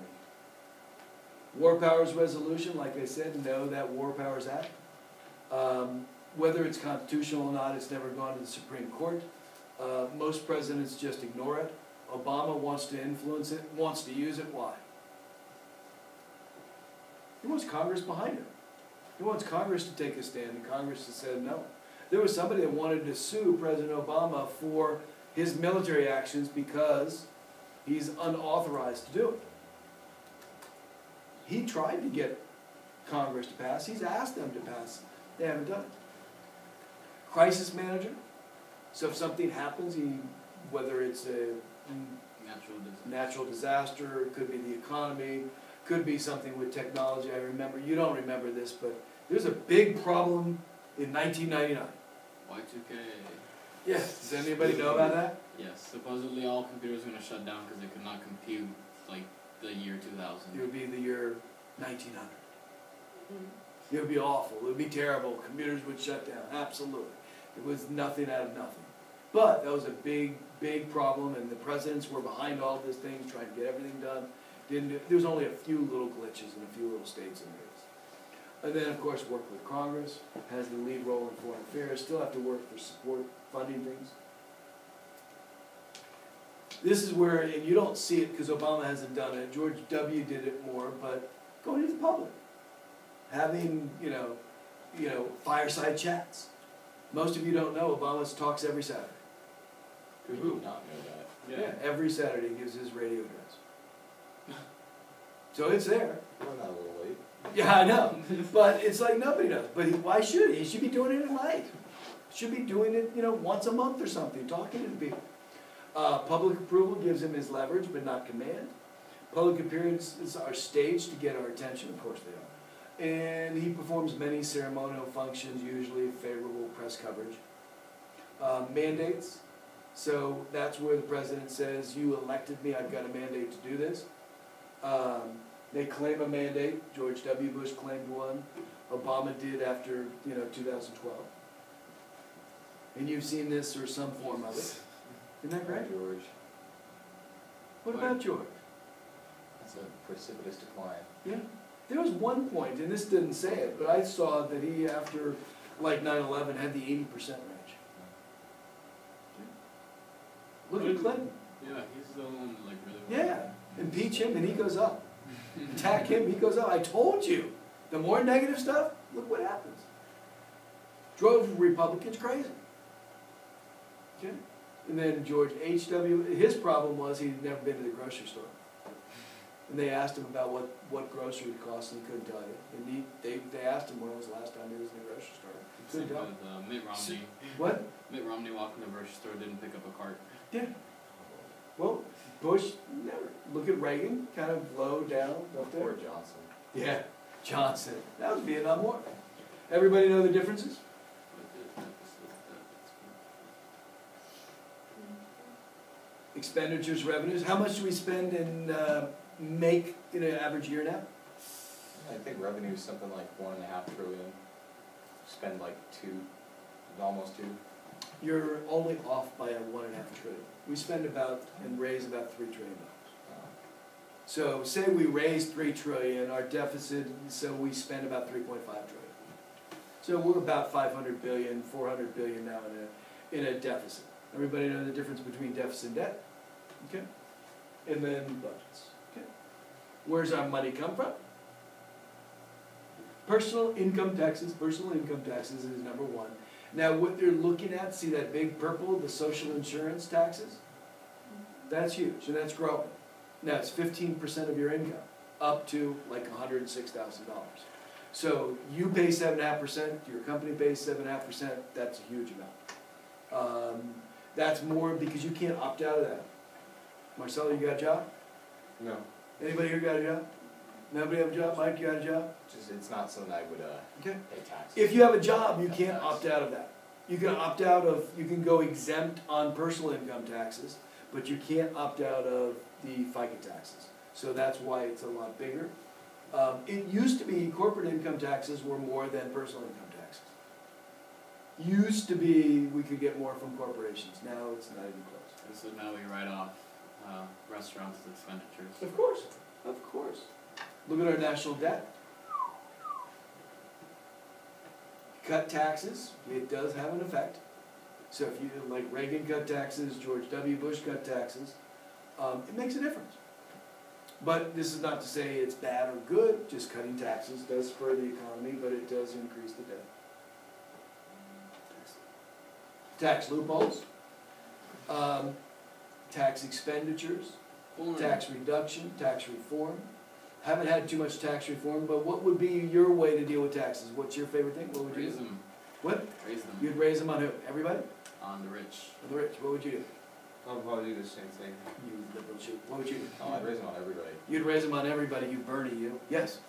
A: War Powers Resolution, like I said, no, that War Powers Act. Um, whether it's constitutional or not, it's never gone to the Supreme Court. Uh, most presidents just ignore it. Obama wants to influence it, wants to use it, why? He wants Congress behind him. He wants Congress to take a stand, and Congress has said no. There was somebody that wanted to sue President Obama for his military actions because he's unauthorized to do it. He tried to get Congress to pass, he's asked them to pass, they haven't done it. crisis manager. So if something happens, he, whether it's a
D: Natural disaster.
A: natural disaster, it could be the economy, could be something with technology. I remember, you don't remember this, but there's a big problem in nineteen ninety-nine.
D: Y two K.
A: Yeah, does anybody know about that?
D: Yes, supposedly all computers are gonna shut down because they could not compute like the year two thousand.
A: It would be the year nineteen hundred.
C: Mm.
A: It would be awful, it would be terrible, computers would shut down, absolutely. It was nothing out of nothing. But that was a big, big problem, and the presidents were behind all these things, trying to get everything done. Didn't, there was only a few little glitches in a few little states and areas. And then, of course, work with Congress, has the lead role in foreign affairs, still have to work for support, funding things. This is where, and you don't see it because Obama hasn't done it, George W. did it more, but going to the public. Having, you know, you know, fireside chats. Most of you don't know, Obama talks every Saturday.
F: We did not know that.
A: Yeah, every Saturday he gives his radio address. So it's there.
F: We're not a little late.
A: Yeah, I know, but it's like nobody knows. But he, why should he? He should be doing it at night. Should be doing it, you know, once a month or something, talking to people. Uh, public approval gives him his leverage, but not command. Public appearances are staged to get our attention, of course they are. And he performs many ceremonial functions, usually favorable press coverage. Uh, mandates, so that's where the president says, you elected me, I've got a mandate to do this. Um, they claim a mandate, George W. Bush claimed one, Obama did after, you know, two thousand twelve. And you've seen this or some form of it, <laughs> isn't that right?
F: George,
A: What about George?
F: that's a precipitous decline.
A: Yeah, there was one point, and this didn't say it, but I saw that he, after like 9/11, had the eighty percent range. Look at Clinton,
D: Yeah, he's the one like really.
A: yeah, impeach him and he goes up. Attack him, he goes up. I told you, the more negative stuff, look what happens. Drove Republicans crazy. Okay? And then George H.W., his problem was he'd never been to the grocery store. And they asked him about what, what grocery it cost, and he couldn't tell you. And he, they, they asked him when was the last time he was in the grocery store. He couldn't
D: with
A: tell.
D: uh, Mitt Romney.
A: What?
D: Mitt Romney walked in the grocery store, didn't pick up a cart.
A: Yeah. Well, Bush, never. Look at Reagan, kind of low down up
B: Poor
A: there.
B: Johnson.
A: Yeah, Johnson. That was Vietnam War. Everybody know the differences?
D: But it- that was- that- that's-
A: Expenditures, revenues. How much do we spend in? uh, make in an average year now?
B: I think revenue is something like one and a half trillion. Spend like two, almost two.
A: You're only off by a one and a half trillion. We spend about and raise about three trillion dollars. So say we raise three trillion, our deficit, so we spend about three point five trillion. So we're about 500 billion, 400 billion now in a, in a deficit. Everybody know the difference between deficit and debt? Okay? And then budgets? Where's our money come from? Personal income taxes, personal income taxes is number one. Now, what they're looking at, see that big purple, the social insurance taxes? That's huge, and that's growing. Now, it's fifteen percent of your income, up to like hundred and six thousand dollars. So you pay seven and a half percent, your company pays seven and a half percent, that's a huge amount. Um, that's more because you can't opt out of that. Marcelo, you got a job?
E: No.
A: Anybody here got a job? Nobody have a job? Mike, you got a job?
B: Just, it's not something I would, uh,
A: Okay.
B: pay taxes.
A: If you have a job, you can't opt out of that. You can opt out of, you can go exempt on personal income taxes, but you can't opt out of the FICA taxes. So that's why it's a lot bigger. Um, it used to be corporate income taxes were more than personal income taxes. Used to be, we could get more from corporations, now it's not even close.
D: And so now we write off uh, restaurants expenditures.
A: Of course, of course. Look at our national debt. Cut taxes, it does have an effect. So if you, like Reagan cut taxes, George W. Bush cut taxes, um, it makes a difference. But this is not to say it's bad or good, just cutting taxes does spur the economy, but it does increase the debt. Tax loopholes, um, tax expenditures, hmm. tax reduction, tax reform. Haven't had too much tax reform, but what would be your way to deal with taxes? What's your favorite thing? What would you
D: Raise
A: do?
D: them.
A: What?
D: raise them
A: You'd raise them on who? Everybody?
D: on the rich.
A: On the rich? What would you do?
E: I'll probably do the same thing.
A: You liberal shoot. What would you do?
B: Oh, I'd raise them on everybody.
A: You'd raise them on everybody, you Bernie, you. Yes.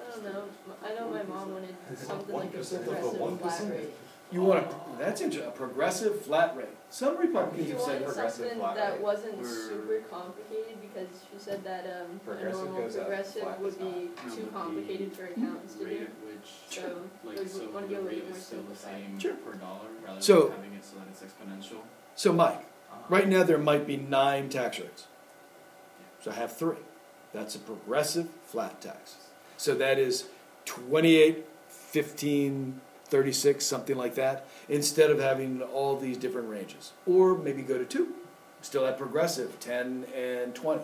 C: I don't know, I know my mom wanted something like a
B: 1% of a
C: progressive flat rate.
A: You want a, that's interesting, a progressive flat rate. Some Republicans
C: She
A: have said
C: wanted
B: progressive
C: something
B: flat
C: that
B: rate.
C: wasn't
A: We're-
C: super complicated because she said that um a
B: Progressive
C: normal
B: goes up,
C: progressive
B: flat
C: would
B: does
C: be
D: No,
C: too
D: but the
C: complicated for accountants to
D: Rate
C: do.
D: at which,
C: So
D: like, so
C: wanna
D: the
C: go a
D: rate
C: little more
D: is still the
C: simplified.
D: same
A: Sure.
D: per dollar, rather
A: So-
D: than having it so that it's exponential.
A: So Mike,
B: Uh,
A: right now there might be nine tax rates. So I have three. That's a progressive flat tax. So that is 28, 15, 36, something like that, instead of having all these different ranges. Or maybe go to two. Still at progressive, 10 and 20.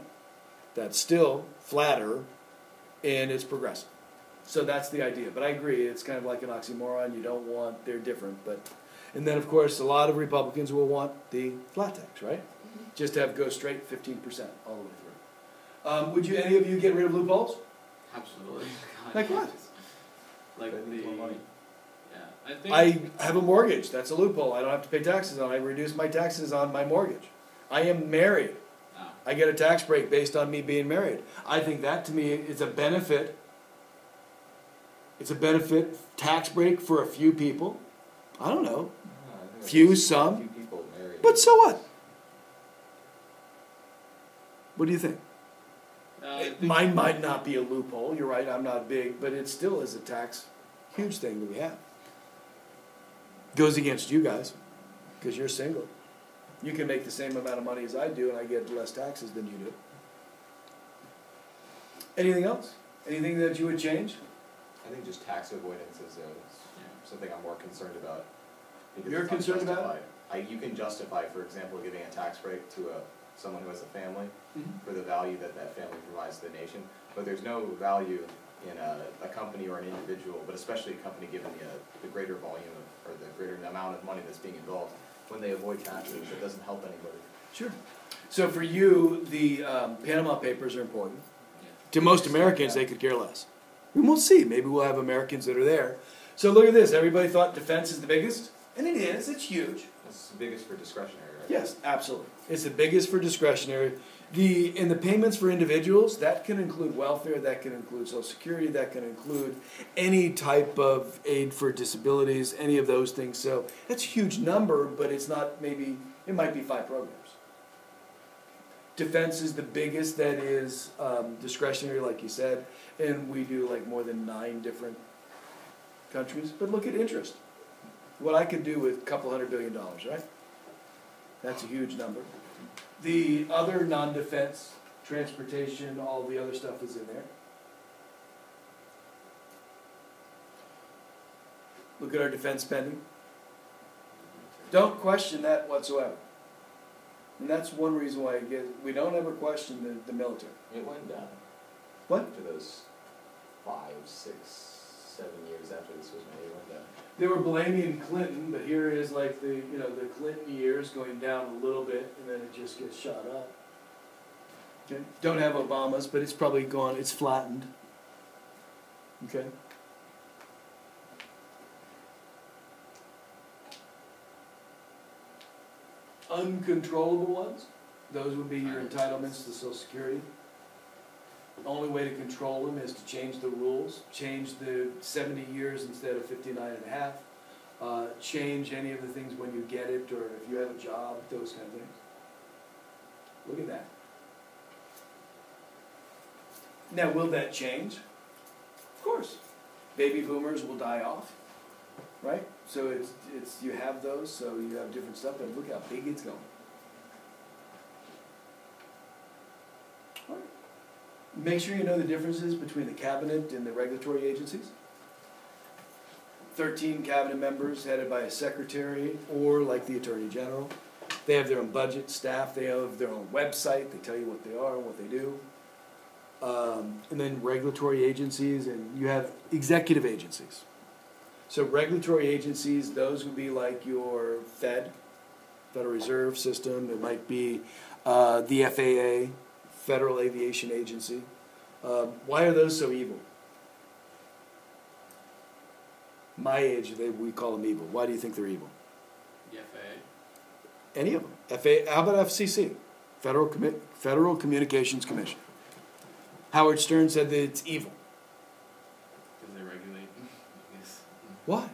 A: That's still flatter and it's progressive. So that's the idea. But I agree, it's kind of like an oxymoron. You don't want, they're different. But, and then of course, a lot of Republicans will want the flat tax, right? Just to have go straight 15% all the way through. Um, would you, any of you get rid of loopholes?
D: Absolutely. God,
A: Like what?
D: Like the,
B: money.
D: yeah, I think.
A: I have a mortgage. That's a loophole. I don't have to pay taxes on. I reduce my taxes on my mortgage. I am married.
D: Ah,
A: I get a tax break based on me being married. I think that to me is a benefit. It's a benefit tax break for a few people. I don't know.
B: no, I
A: Few, some.
B: Few people married.
A: But so what? What do you think?
D: uh,
A: It-
D: think-
A: Mine might not be a loophole. You're right. I'm not big, but it still is a tax, huge thing that we have. Goes against you guys, because you're single. You can make the same amount of money as I do, and I get less taxes than you do. Anything else? Anything that you would change?
B: I think just tax avoidance is a, something I'm more concerned about.
A: You're concerned about it?
B: I, you can justify, for example, giving a tax break to a, someone who has a family for the value that that family provides to the nation, but there's no value in a, a company or an individual, but especially a company given the, uh, the greater volume of, or the greater amount of money that's being involved. When they avoid taxes, it doesn't help anybody.
A: Sure. So for you, the um, Panama Papers are important.
D: Yeah.
A: To most Americans, they could care less. And we'll see. Maybe we'll have Americans that are there. So look at this. Everybody thought defense is the biggest, and it is. It's huge.
B: It's the biggest for discretionary, right?
A: Yes, absolutely. It's the biggest for discretionary. The in the payments for individuals, that can include welfare, that can include social security, that can include any type of aid for disabilities, any of those things. So that's a huge number, but it's not maybe it might be five programs. Defense is the biggest that is um, discretionary, like you said, and we do like more than nine different countries. But look at interest. What I could do with a couple hundred billion dollars, right? That's a huge number. The other non-defense, transportation, all the other stuff is in there. Look at our defense spending. Don't question that whatsoever. And that's one reason why get, we don't ever question the, the military.
B: It went down.
A: What?
B: For those five, six, seven years after this was made, it went down.
A: They were blaming Clinton, but here is like the, you know, the Clinton years going down a little bit and then it just gets shot up. Okay, don't have Obama's, but it's probably gone, it's flattened. Okay? Uncontrollable ones, those would be your entitlements to social security. The only way to control them is to change the rules, change the seventy years instead of fifty-nine and a half. Uh, change any of the things when you get it, or if you have a job, those kind of things. Look at that. Now, will that change? Of course. Baby boomers will die off, right? So it's, it's, you have those, so you have different stuff, but look how big it's going. All right. Make sure you know the differences between the cabinet and the regulatory agencies. Thirteen cabinet members headed by a secretary or like the attorney general. They have their own budget, staff, they have their own website, they tell you what they are and what they do. Um, and then regulatory agencies, and you have executive agencies. So regulatory agencies, those would be like your Fed, Federal Reserve System. It might be uh, the FAA, Federal Aviation Agency. Um, why are those so evil? my age, they, we call them evil. Why do you think they're evil?
D: The FAA.
A: Any of them. FAA, how about FCC? Federal Commi- Federal Communications Commission. Howard Stern said that it's evil.
D: Because they regulate, <laughs> I guess.
A: Why?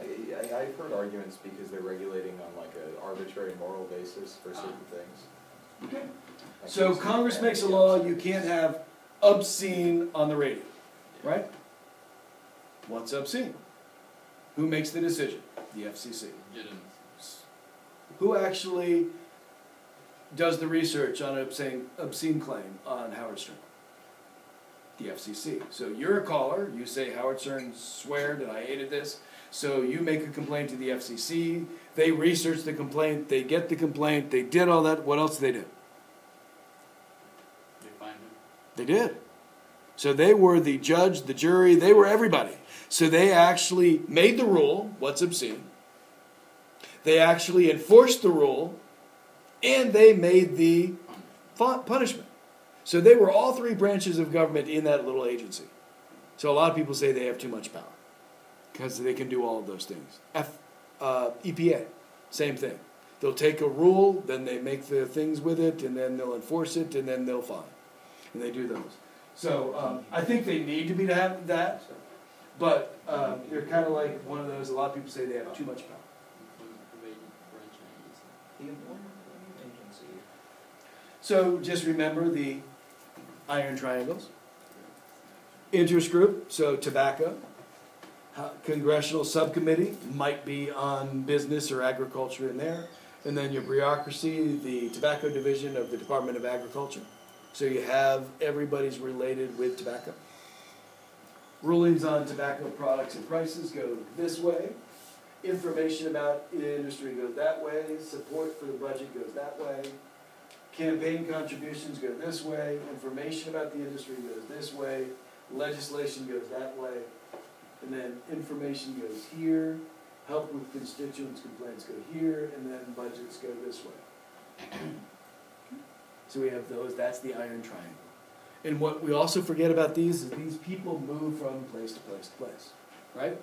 B: I, I, I've heard arguments because they're regulating on like an arbitrary moral basis for certain things.
A: Okay. So Congress makes a law, you can't have obscene on the radio, right? What's obscene? Who makes the decision? The FCC. Who actually does the research on an obscene, obscene claim on Howard Stern? The FCC. So you're a caller, you say Howard Stern swear that I hated this, so you make a complaint to the FCC, they research the complaint, they get the complaint, they did all that, what else did they do?
D: They find him.
A: They did. So they were the judge, the jury, they were everybody. So they actually made the rule, what's obscene. They actually enforced the rule, and they made the punishment. So they were all three branches of government in that little agency. So a lot of people say they have too much power because they can do all of those things. F, uh, EPA, same thing. They'll take a rule, then they make the things with it, and then they'll enforce it, and then they'll fine. And they do those. So um, I think they need to be to have that, but um, they're kind of like one of those. A lot of people say they have too much power. So just remember the iron triangles. Interest group, so tobacco. Congressional subcommittee might be on business or agriculture in there. And then your bureaucracy, the tobacco division of the Department of Agriculture. So you have everybody's related with tobacco. Rulings on tobacco products and prices go this way. Information about the industry goes that way. Support for the budget goes that way. Campaign contributions go this way, information about the industry goes this way, legislation goes that way, and then information goes here, help with constituents' complaints go here, and then budgets go this way. So we have those, that's the iron triangle. And what we also forget about these is these people move from place to place to place, right?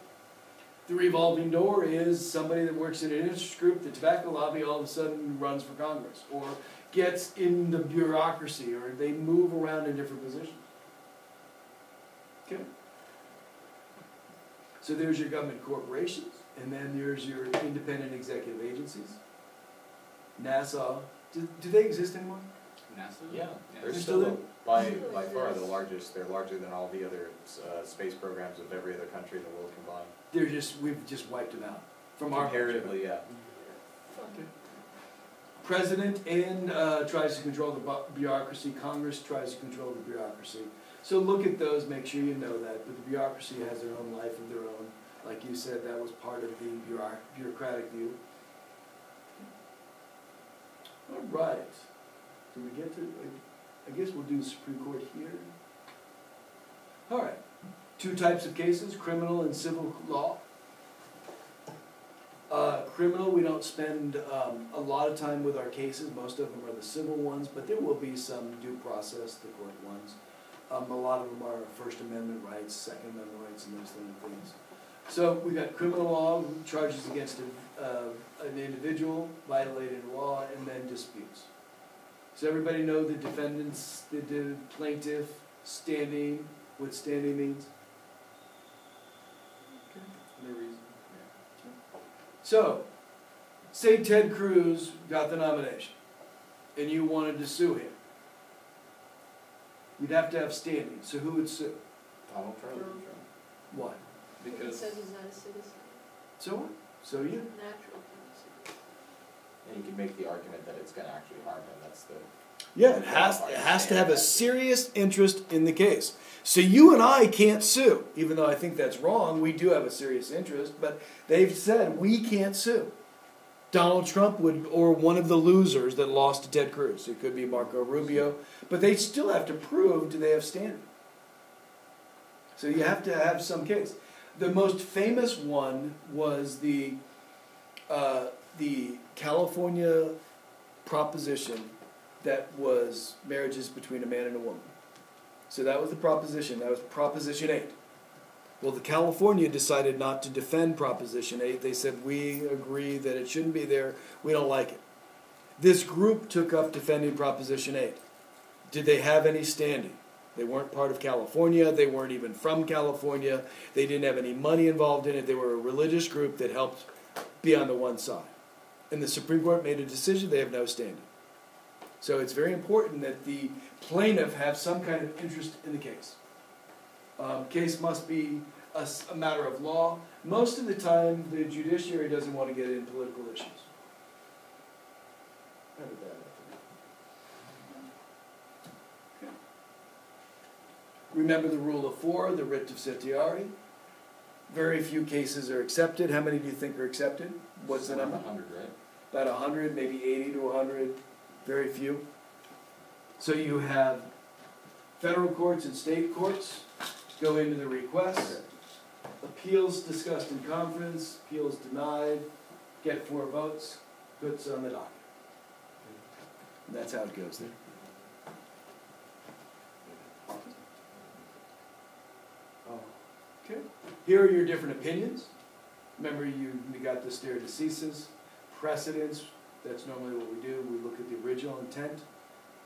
A: The revolving door is somebody that works in an interest group, the tobacco lobby, all of a sudden runs for Congress, or gets in the bureaucracy, or they move around in different positions. Okay? So there's your government corporations, and then there's your independent executive agencies. NASA, do, do they exist anymore?
D: NASA?
B: Yeah, they're
A: They're
B: still,
A: still
B: the- by, by far the largest, they're larger than all the other, uh, space programs of every other country in the world combined.
A: They're just, we've just wiped them out from our.
B: Comparatively, yeah.
A: President and, uh, tries to control the bu- bureaucracy, Congress tries to control the bureaucracy. So look at those, make sure you know that, but the bureaucracy has their own life of their own. Like you said, that was part of the bureauc- bureaucratic view. All right, do we get to, I guess we'll do the Supreme Court here. All right, two types of cases, criminal and civil law. Uh, criminal, we don't spend um, a lot of time with our cases. Most of them are the civil ones, but there will be some due process, the court ones. Um, a lot of them are First Amendment rights, Second Amendment rights, and those kind of things. So we got criminal law, charges against a, uh, an individual, violated law, and then disputes. Does everybody know the defendants, the, the plaintiff, standing, what standing means?
D: No reason.
A: So, say Ted Cruz got the nomination, and you wanted to sue him. You'd have to have standing, so who would sue?
F: Donald Trump.
A: Why?
C: Because He
D: Because,
C: says he's not a citizen,
A: So what? So you.
C: natural citizen.
B: And you can make the argument that it's gonna actually harm him, that's the,
A: Yeah, it has, it has to have a serious interest in the case. So you and I can't sue, even though I think that's wrong, we do have a serious interest, but they've said we can't sue. Donald Trump would, or one of the losers that lost to Ted Cruz, it could be Marco Rubio, but they still have to prove do they have standing. So you have to have some case. The most famous one was the, uh, the California proposition that was marriages between a man and a woman. So that was the proposition. That was Proposition 8. Well, the California decided not to defend Proposition 8. They said, we agree that it shouldn't be there. We don't like it. This group took up defending Proposition 8. Did they have any standing? They weren't part of California. They weren't even from California. They didn't have any money involved in it. They were a religious group that helped be on the one side. And the Supreme Court made a decision they have no standing. So it's very important that the plaintiff have some kind of interest in the case. Um, case must be a matter of law. Most of the time, the judiciary doesn't want to get in political issues. How did that happen? Okay. Remember the rule of four, the writ of certiorari. Very few cases are accepted. How many do you think are accepted? What's the number?
F: Hundred, right?
A: About a hundred, maybe eighty to a hundred, very few. So you have federal courts and state courts go into the request, appeals discussed in conference, appeals denied, get four votes, puts on the docket. And that's how it goes there. Okay, here are your different opinions. Remember, you, we got the stare decisis, precedents, that's normally what we do, we look at the original intent.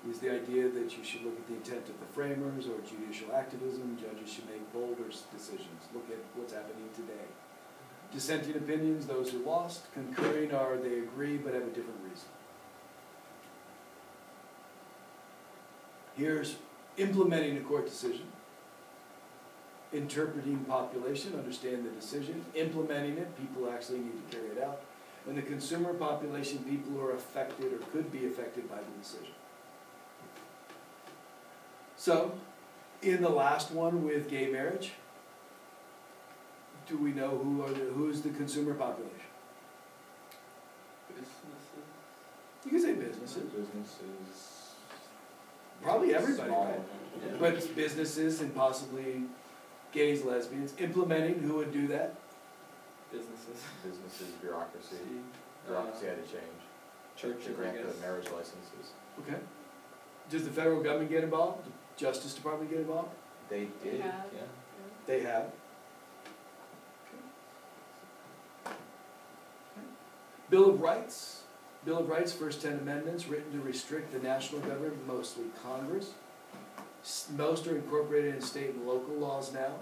A: Is the idea that you should look at the intent of the framers or judicial activism, judges should make bolder decisions, look at what's happening today. Dissenting opinions, those who lost, concurring are they agree but have a different reason. Here's implementing a court decision. Interpreting population, understand the decision, implementing it, people actually need to carry it out. And the consumer population, people who are affected or could be affected by the decision. So, in the last one with gay marriage, do we know who are the, who's the consumer population? Businesses. You can say businesses,
B: Businesses.
A: probably everybody,
B: Small.
A: right?
B: Yeah.
A: But businesses and possibly gays, lesbians, implementing, who would do that?
E: Businesses.
B: Businesses, bureaucracy,
E: Uh,
B: bureaucracy had to change, to
E: Churches, I
B: grant
E: guess.
B: the marriage licenses.
A: Okay. Does the federal government get involved? The Justice Department get involved?
B: They
C: They
B: did,
C: have.
B: yeah.
A: They have. Bill of Rights. Bill of Rights, first ten amendments, written to restrict the national government, mostly Congress. S- Most are incorporated in state and local laws now.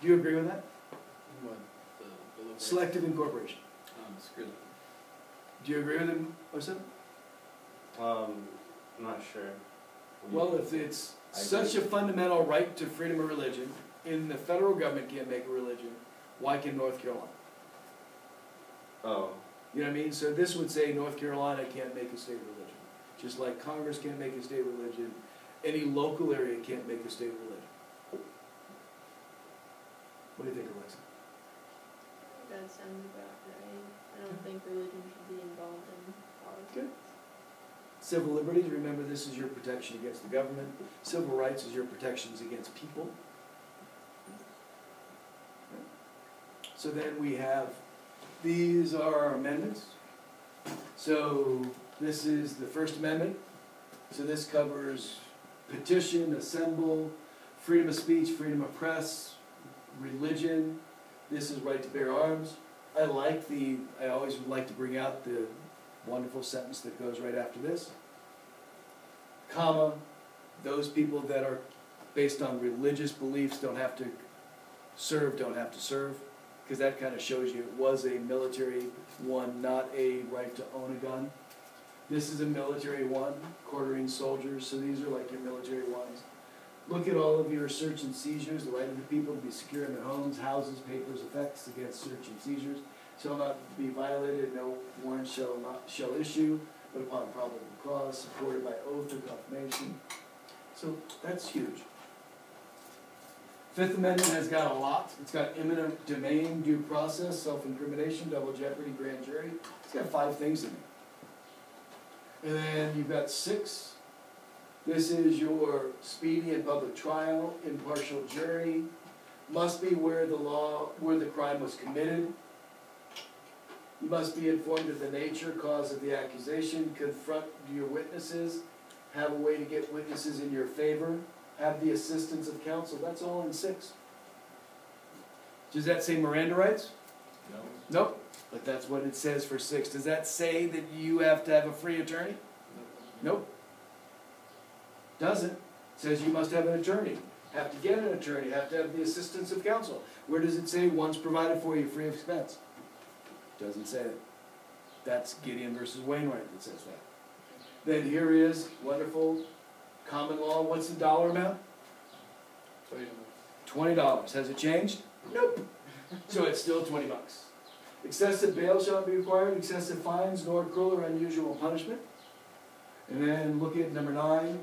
A: Do you agree with that?
D: What, the Bill of Rights?
A: Selective incorporation.
D: Um, screw that.
A: Do you agree with him, or something?
E: Um, I'm not sure.
A: Well, if it's
B: I
A: such a fundamental right to freedom of religion, and the federal government can't make a religion, why can North Carolina?
E: Oh,
A: You know what I mean? So this would say North Carolina can't make a state religion. Just like Congress can't make a state religion, any local area can't make a state religion. What do you think, Alexa?
C: That sounds about right. I don't think religion should be involved in politics.
A: Civil liberties, remember this is your protection against the government. Civil rights is your protections against people. So then we have, these are our amendments. So this is the First Amendment. So this covers petition, assemble, freedom of speech, freedom of press, religion. This is right to bear arms. I like the, I always would like to bring out the wonderful sentence that goes right after this. Comma, those people that are based on religious beliefs don't have to serve, don't have to serve. Because that kind of shows you it was a military one, not a right to own a gun. This is a military one, quartering soldiers, so these are like your military ones. Look at all of your search and seizures, the right of the people to be secure in their homes, houses, papers, effects against search and seizures shall not be violated, no warrant shall not, shall issue, but upon probable cause, supported by oath or confirmation. So that's huge. Fifth Amendment has got a lot. It's got eminent domain, due process, self-incrimination, double jeopardy, grand jury. It's got five things in there. And then you've got six. This is your speedy and public trial, impartial jury, must be where the law, where the crime was committed. You must be informed of the nature, cause of the accusation, confront your witnesses, have a way to get witnesses in your favor, have the assistance of counsel, that's all in six. Does that say Miranda rights?
B: No?
A: Nope. But that's what it says for six. Does that say that you have to have a free attorney? Nope. Doesn't. Says you must have an attorney. Have to get an attorney, have to have the assistance of counsel. Where does it say one's provided for you free of expense? Doesn't say it. That's Gideon versus Wainwright that says that. Then here is wonderful common law. What's the dollar amount? Twenty dollars. Has it changed? Nope. So it's still twenty bucks. Excessive bail shall not be required, excessive fines, nor cruel or unusual punishment. And then look at number nine.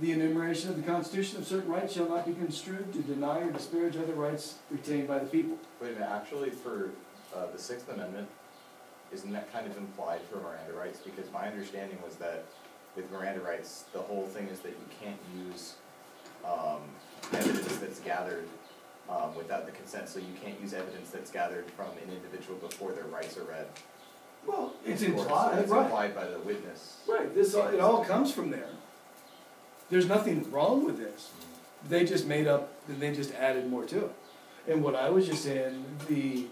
A: The enumeration of the Constitution of certain rights shall not be construed to deny or disparage other rights retained by the people.
B: Wait a minute, actually, for, uh, the Sixth Amendment, isn't that kind of implied for Miranda rights? Because my understanding was that with Miranda rights, the whole thing is that you can't use, um, evidence that's gathered, um, without the consent, so you can't use evidence that's gathered from an individual before their rights are read.
A: Well, it's
B: Of course,
A: implied,
B: It's
A: right.
B: implied by the witness.
A: Right, this, all- it all comes from there. There's nothing wrong with this. They just made up, they just added more to it. And what I was just saying, the,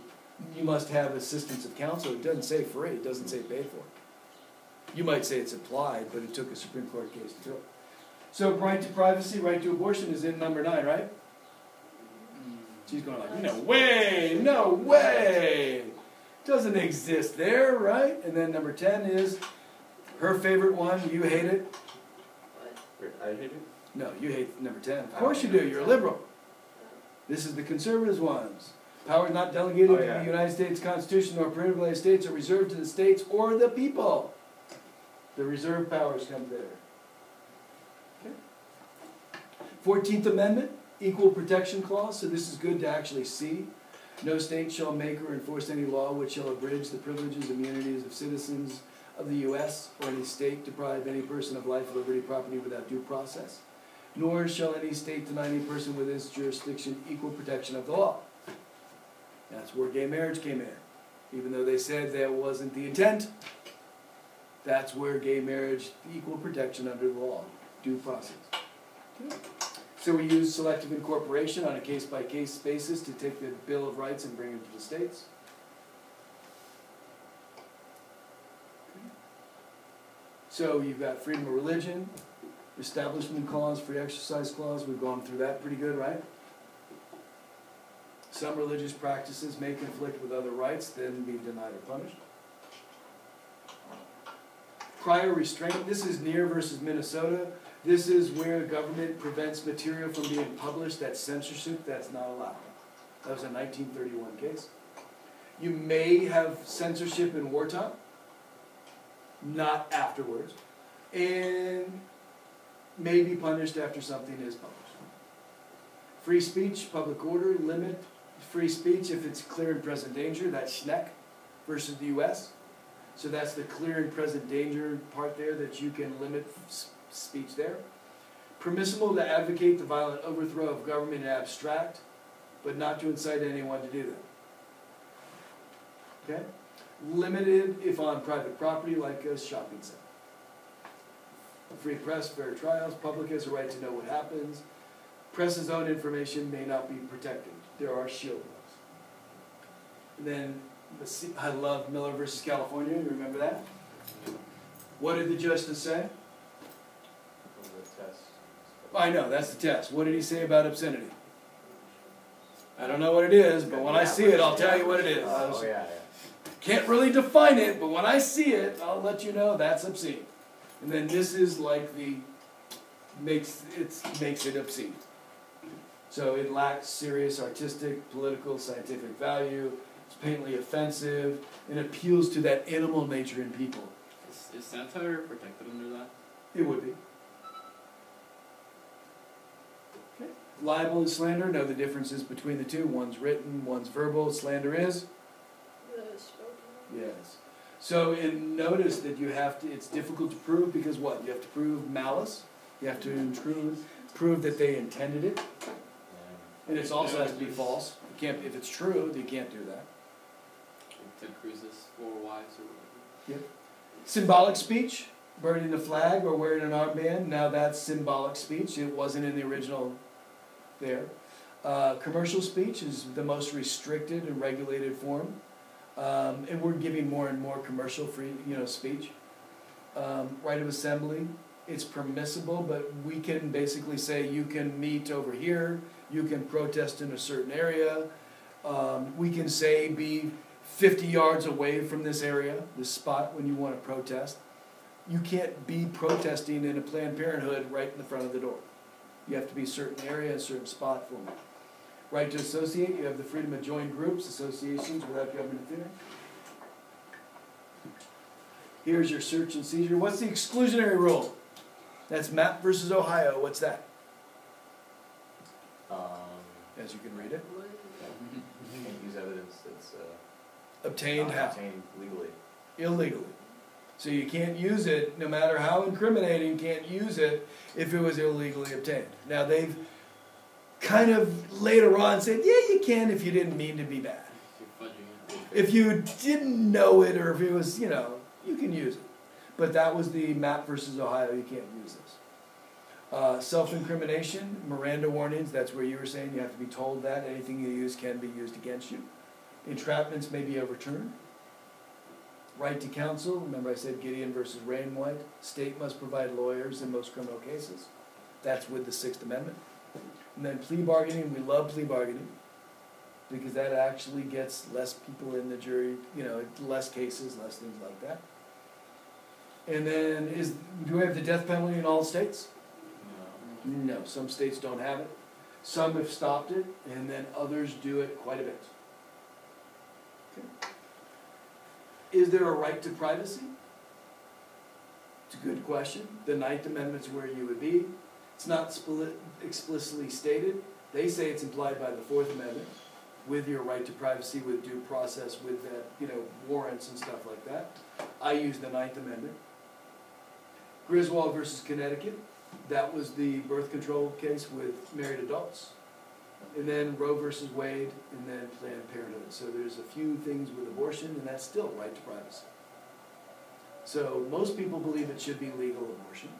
A: you must have assistance of counsel, it doesn't say free, it doesn't say paid for. You might say it's applied, but it took a Supreme Court case to do it. So right to privacy, right to abortion is in number nine, right? She's going like, no way, no way. Doesn't exist there, right? And then number ten is her favorite one, you hate it.
C: What?
E: I hate it.
A: No, you hate number ten. Of course you do, you're a liberal. This is the conservatives ones. Power not delegated
E: Oh,
A: to the United States Constitution nor permitted by the states are reserved to the states or the people. The reserved powers come there. Okay. Fourteenth Amendment, Equal Protection Clause, so this is good to actually see. No state shall make or enforce any law which shall abridge the privileges, and immunities of citizens of the U.S. or any state deprive any person of life, liberty, property without due process. Nor shall any state deny any person within its jurisdiction equal protection of the law. That's where gay marriage came in. Even though they said that wasn't the intent, that's where gay marriage, equal protection under the law, due process. So we use selective incorporation on a case-by-case basis to take the Bill of Rights and bring it to the states. So you've got freedom of religion, establishment clause, free exercise clause, we've gone through that pretty good, right? Some religious practices may conflict with other rights, then be denied or punished. Prior restraint, this is Near versus Minnesota. This is where the government prevents material from being published, that's censorship, that's not allowed. That was a nineteen thirty-one case. You may have censorship in wartime, not afterwards, and may be punished after something is published. Free speech, public order, limit free speech if it's clear and present danger, that's Schenck versus the US. So that's the clear and present danger part there, that you can limit speech there. Permissible to advocate the violent overthrow of government in abstract, but not to incite anyone to do that. Okay? Limited if on private property like a shopping center. Free press, fair trials, public has a right to know what happens. Press's own information may not be protected. There are shield laws. And then, I love Miller versus California, you remember that? What did the justice say? I know, that's the test. What did he say about obscenity? I don't know what it is, but when I see it, I'll tell you what it is.
B: Oh, yeah, yeah.
A: Can't really define it, but when I see it, I'll let you know that's obscene. And then this is like the, makes, it's, makes it obscene. So it lacks serious artistic, political, scientific value, it's patently offensive, and appeals to that animal nature in people.
D: Is, is satire protected under that?
A: It would be. Okay. Libel and slander, know the differences between the two. One's written, one's verbal. Slander is?
C: The spoken.
A: Yes. So, and notice that you have to, it's difficult to prove because what? You have to prove malice. You have to prove, prove that they intended it. And it also has to be false. You can't, if it's true, you can't do that.
D: Ted Cruz's four wives or whatever.
A: Symbolic speech, burning the flag or wearing an armband, now that's symbolic speech. It wasn't in the original there. Uh, commercial speech is the most restricted and regulated form. Um, and we're giving more and more commercial free, you know, speech. Um, right of assembly, it's permissible, but we can basically say you can meet over here, you can protest in a certain area. Um, we can say be fifty yards away from this area, this spot when you wanna protest. You can't be protesting in a Planned Parenthood right in the front of the door. You have to be a certain area, a certain spot for it. Right to associate, you have the freedom to join groups, associations without government interference. Here's your search and seizure. What's the exclusionary rule? That's Mapp versus Ohio. What's that?
B: Um,
A: As you can read it.
C: What is
B: you can't use evidence that's, uh,
A: Obtained how?
B: obtained legally.
A: Illegally. So you can't use it, no matter how incriminating, can't use it if it was illegally obtained. Now they've kind of later on said, yeah, you can if you didn't mean to be bad. If you didn't know it or if it was, you know, you can use it. But that was the Mapp versus Ohio, you can't use this. Uh, self-incrimination, Miranda warnings, that's where you were saying you have to be told that, anything you use can be used against you. Entrapments may be overturned. Right to counsel, remember I said Gideon versus Wainwright, state must provide lawyers in most criminal cases. That's with the Sixth Amendment. And then plea bargaining, we love plea bargaining because that actually gets less people in the jury, you know, less cases, less things like that. And then is, do we have the death penalty in all states?
B: No.
A: No, some states don't have it. Some have stopped it, and then others do it quite a bit. Okay. Is there a right to privacy? It's a good question. The Ninth Amendment's where you would be. It's not split, explicitly stated. They say it's implied by the Fourth Amendment with your right to privacy, with due process, with that, you know, warrants and stuff like that. I use the Ninth Amendment. Griswold versus Connecticut, that was the birth control case with married adults. And then Roe versus Wade, and then Planned Parenthood. So there's a few things with abortion, and that's still right to privacy. So most people believe it should be legal abortion,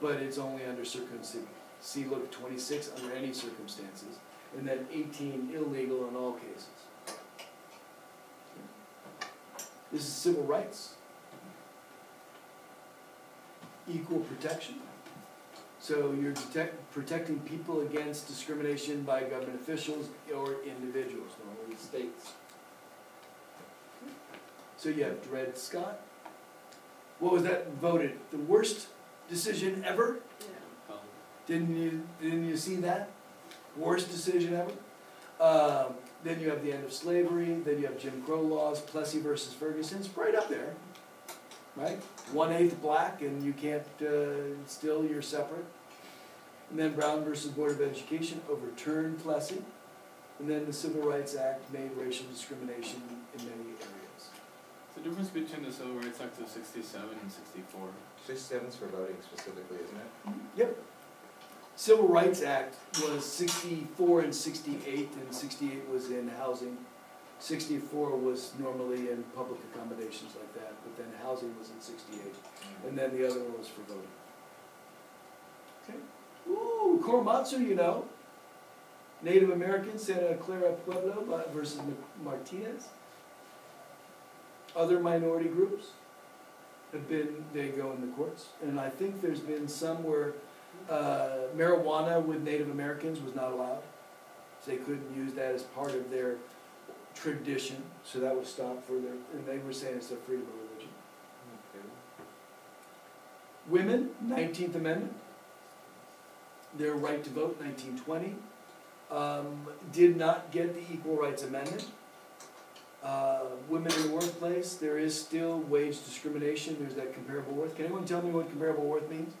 A: but it's only under circumstances. See, look, twenty-six under any circumstances, and then eighteen illegal in all cases. This is civil rights. Equal protection. So you're detect, protecting people against discrimination by government officials or individuals, normally states. So you have Dred Scott. What was that voted? The worst decision ever?
C: Yeah.
D: Well,
A: Didn't you, didn't you see that? Worst decision ever? Um, then you have the end of slavery, then you have Jim Crow laws, Plessy versus Ferguson, it's right up there, right? One eighth black and you can't, uh, still you're separate. And then Brown versus Board of Education overturned Plessy. And then the Civil Rights Act made racial discrimination in many areas.
D: The difference between the Civil Rights Act of sixty-seven and sixty-four.
B: Sixty-seven's for voting specifically, isn't it?
A: Yep. Civil Rights Act was sixty-four and sixty-eight, and sixty-eight was in housing. Sixty-four was normally in public accommodations like that, but then housing was in sixty-eight, and then the other one was for voting. Okay. Ooh, Korematsu, you know. Native American, Santa Clara Pueblo versus Martinez. Other minority groups have been, they go in the courts, and I think there's been some where uh, marijuana with Native Americans was not allowed. So they couldn't use that as part of their tradition, so that was stopped for their, and they were saying it's their freedom of religion. Women, Nineteenth Amendment, their right to vote, nineteen twenty, um, did not get the Equal Rights Amendment. Uh, women in the workplace, there is still wage discrimination, there's that comparable worth. Can anyone tell me what comparable worth means?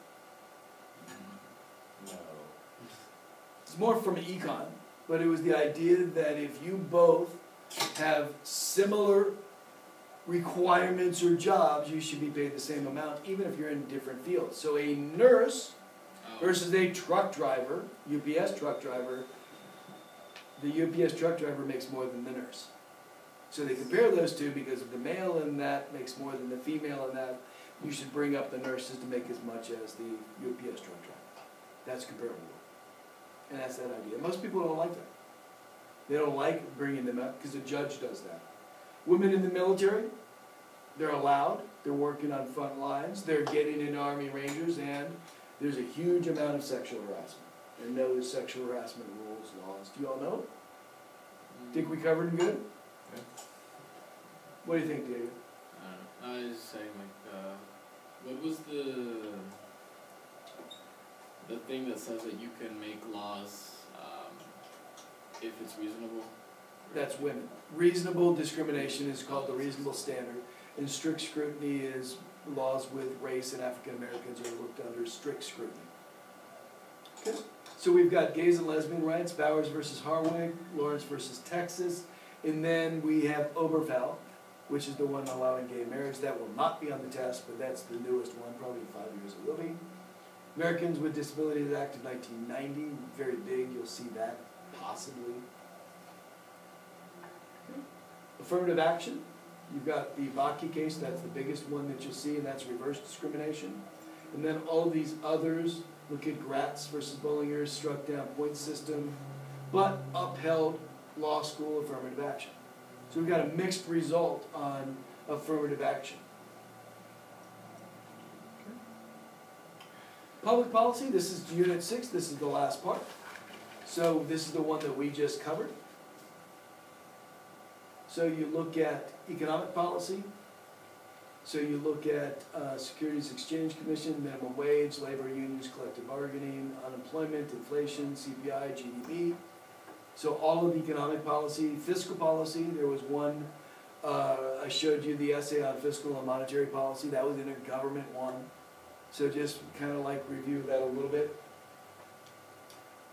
A: It's more from econ, but it was the idea that if you both have similar requirements or jobs, you should be paid the same amount, even if you're in different fields. So a nurse
D: Oh,
A: versus a truck driver, UPS truck driver, the UPS truck driver makes more than the nurse. So they compare those two because if the male in that makes more than the female in that, you should bring up the nurses to make as much as the UPS truck driver. That's comparable. And that's that idea. Most people don't like that. They don't like bringing them up, because the judge does that. Women in the military, they're allowed, they're working on front lines, they're getting in Army Rangers, and there's a huge amount of sexual harassment. And no sexual harassment rules, laws, do you all know? Think we covered them good?
B: Yeah.
A: What do you think, David?
D: I don't know. I was saying like, uh, what was the the thing that says that you can make laws um, if it's reasonable?
A: That's women. Reasonable discrimination is called the reasonable standard, and strict scrutiny is laws with race and African Americans are looked under strict scrutiny. Okay, so we've got gays and lesbian rights, Bowers versus Hardwick, Lawrence versus Texas, and then we have Obergefell, which is the one allowing gay marriage. That will not be on the test, but that's the newest one, probably in five years it will be. Americans with Disabilities Act of nineteen ninety, very big, you'll see that possibly. Affirmative action, you've got the Bakke case, that's the biggest one that you'll see, and that's reverse discrimination. And then all these others, look at Gratz versus Bollinger, struck down point system, but upheld law school affirmative action. So we've got a mixed result on affirmative action. Public policy, this is unit six, this is the last part. So this is the one that we just covered. So you look at economic policy. So you look at uh, Securities Exchange Commission, minimum wage, labor unions, collective bargaining, unemployment, inflation, CPI, GDP. So all of economic policy, fiscal policy, there was one, uh, I showed you the essay on fiscal and monetary policy, that was in a government one. So just kind of like review that a little bit.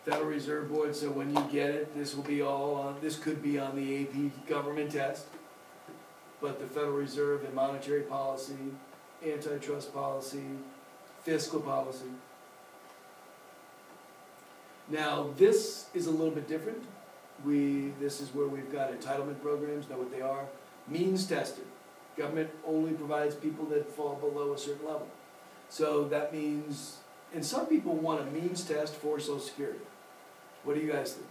A: Federal Reserve Board, so when you get it, this will be all on, this could be on the AP government test. But the Federal Reserve and monetary policy, antitrust policy, fiscal policy. Now, this is a little bit different. We, this is where we've got entitlement programs, know what they are. Means tested. Government only provides people that fall below a certain level. So that means, and some people want a means test for social security. What do you guys think?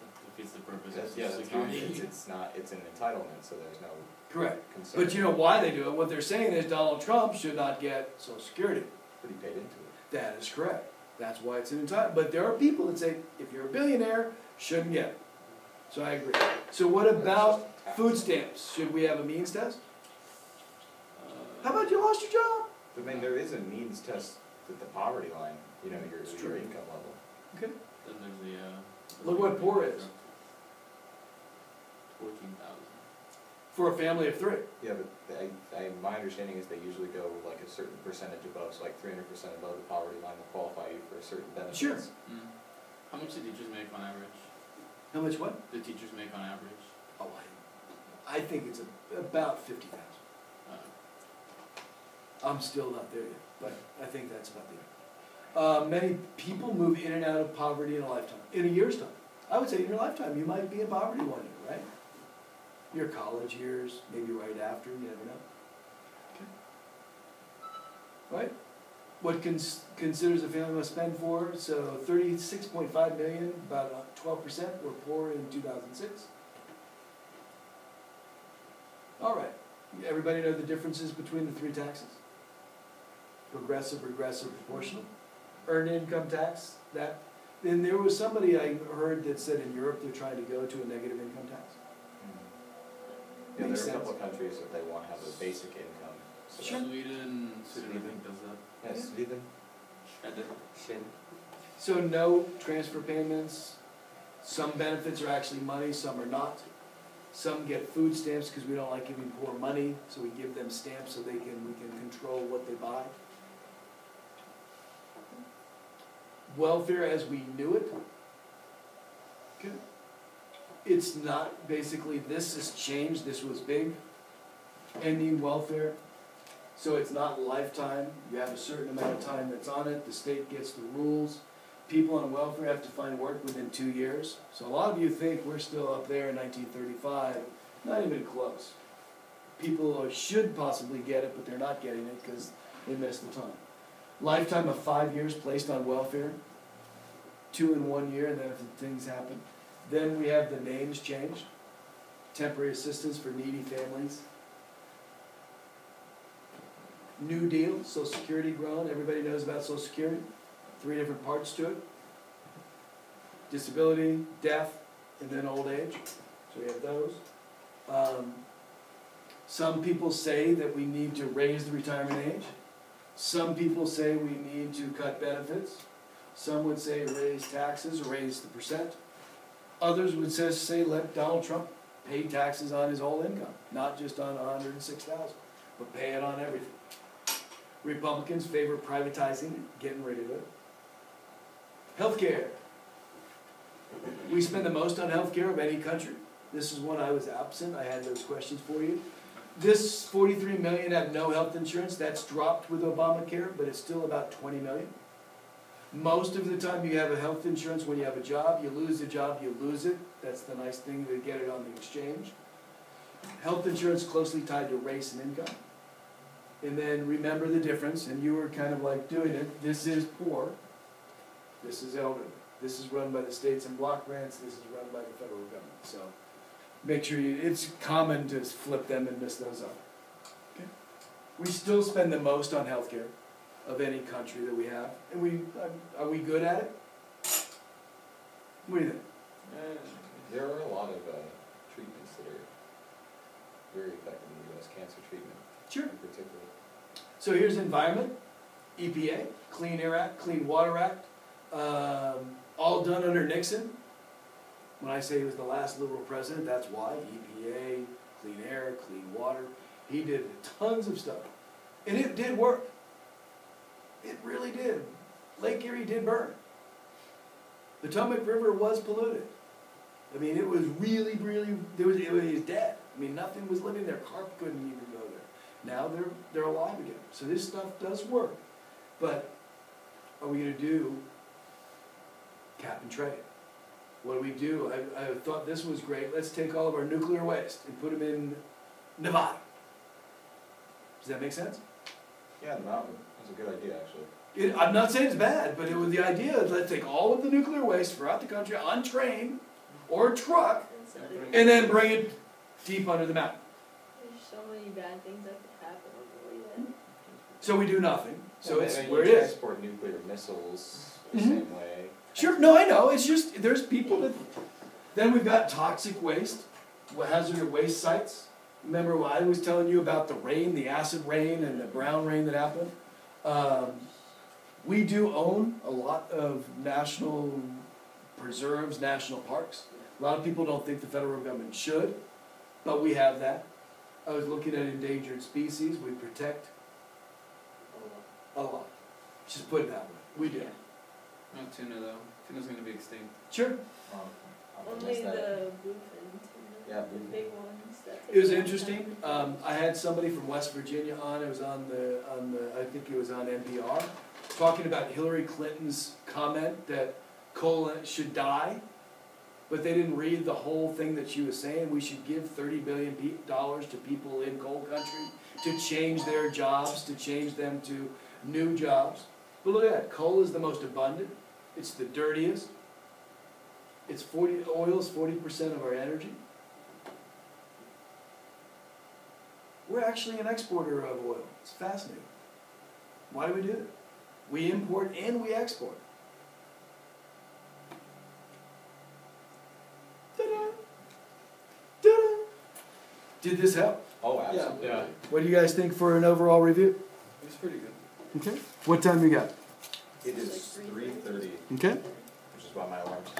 D: That defeats the purpose of social
B: that's fine,
D: security.
B: it's, it's not, it's an entitlement, so there's no
A: Correct.
B: concern.
A: But you know why they do it? What they're saying is Donald Trump should not get social security.
B: But he paid into it.
A: That is correct. That's why it's an entitlement. But there are people that say, if you're a billionaire, shouldn't get it. So I agree. So what about food stamps? Should we have a means test?
D: Uh,
A: How about you lost your job?
B: But I mean, there is a means test with the poverty line, you know, your,
A: It's
B: your
A: true.
B: income level.
A: Okay.
D: Then there's the, uh.
A: Look what poor is.
D: Fourteen thousand.
A: For a family of three.
B: Yeah, but I, I, my understanding is they usually go like a certain percentage above, so like three hundred percent above the poverty line will qualify you for a certain benefits.
A: Sure.
D: Mm. How much do teachers make on average?
A: How much what?
D: Do teachers make on average?
A: Oh, I, I think it's a, about fifty thousand.
D: Uh,
A: I'm still not there yet, but I think that's about there. Uh, many people move in and out of poverty in a lifetime, in a year's time. I would say in your lifetime, you might be in poverty one year, right? Your college years, maybe right after, you never know. Okay. Right? What cons- considers a family must spend for, so thirty-six point five million, about twelve percent were poor in two thousand six. All right, everybody know the differences between the three taxes? Progressive, regressive, proportional. Earned income tax, that, then there was somebody I heard that said in Europe they're trying to go to a negative income tax. Mm-hmm.
B: Yeah, there
A: Makes
B: are a couple of countries that they wanna have a basic income. so
A: Sure.
D: Sweden, Sweden I
B: Sweden.
D: think does that.
B: Yes, Sweden.
F: Shin.
A: So no transfer payments, some benefits are actually money, some are not. Some get food stamps because we don't like giving poor money, so we give them stamps so they can, we can control what they buy. Welfare as we knew it. Okay. It's not, basically, this has changed, this was big. Ending welfare, so it's not lifetime, you have a certain amount of time that's on it, the state gets the rules. People on welfare have to find work within two years, so a lot of you think we're still up there in nineteen thirty-five, not even close. People should possibly get it, but they're not getting it because they missed the time. Lifetime of five years placed on welfare, two in one year, and then if things happen. Then we have the names changed. Temporary assistance for needy families. New Deal, Social Security grown, everybody knows about Social Security, three different parts to it. Disability, death, and then old age, so we have those. Um, Some people say that we need to raise the retirement age. Some people say we need to cut benefits. Some would say raise taxes raise the percent. Others would say, say let Donald Trump pay taxes on his whole income, not just on a hundred and six thousand, but pay it on everything. Republicans favor privatizing getting rid of it. Healthcare. We spend the most on healthcare of any country. This is when I was absent, I had those questions for you. This forty-three million have no health insurance, that's dropped with Obamacare, but it's still about twenty million. Most of the time you have a health insurance when you have a job, you lose the job, you lose it, that's the nice thing to get it on the exchange. Health insurance closely tied to race and income. And then remember the difference, and you were kind of like doing it, this is poor, this is elderly. This is run by the states and block grants, this is run by the federal government, so make sure you, it's common to flip them and miss those up. Okay. We still spend the most on healthcare of any country that we have, and we, are- are we good at it? What do you think?
B: Eh,
F: There are a lot of, uh, treatments that are very effective in the US, cancer treatment
A: Sure.
F: in particular.
A: So here's environment, EPA, Clean Air Act, Clean Water Act, um, all done under Nixon. When I say he was the last liberal president, that's why, EPA, clean air, clean water, he did tons of stuff. And it did work. It really did. Lake Erie did burn. The Potomac River was polluted. I mean, it was really, really, there was, it was dead. I mean, nothing was living there, carp couldn't even go there. Now they're, they're alive again. So this stuff does work. But are we gonna do cap and trade? What do we do? I, I thought this was great. Let's take all of our nuclear waste and put them in Nevada. Does that make sense?
F: Yeah, the mountain, that's a good idea, actually.
A: It, I'm not saying it's bad, but it was the idea is let's take all of the nuclear waste throughout the country on train or truck
C: That's not even-
A: and then bring it deep under the mountain.
C: There's so many bad things that could happen on the way there.
A: So we do nothing. So
F: Well,
A: it's
F: and
A: where it
F: you
A: is.
F: transport nuclear missiles the
A: Mhm.
F: same way.
A: Sure, no, I know, it's just, there's people that, then we've got toxic waste, hazardous waste sites. Remember what I was telling you about the rain, the acid rain and the brown rain that happened? Um, we do own a lot of national preserves, national parks. A lot of people don't think the federal government should, but we have that. I was looking at endangered species, we protect a lot. Just put it that way, we do.
D: Not tuna though. Tuna's gonna be extinct.
A: Sure.
F: Um,
C: Only the bluefin tuna,
F: Yeah,
C: the
F: bluefin.
C: big ones that take
A: It was interesting, um, I had somebody from West Virginia on, it was on the, on the, I think it was on NPR, talking about Hillary Clinton's comment that coal should die, but they didn't read the whole thing that she was saying, we should give thirty billion dollars to people in coal country to change their jobs, to change them to new jobs. But look at that, coal is the most abundant, it's the dirtiest, it's forty, oil's forty percent of our energy. We're actually an exporter of oil. It's fascinating. Why do we do it? We import and we export. Ta-da! Ta-da! Did this help?
F: Oh, absolutely.
D: Yeah.
A: What do you guys think for an overall review?
D: It's pretty good.
A: Okay. What time you got?
F: It is 3.30.
A: Okay.
F: which is why my alarm's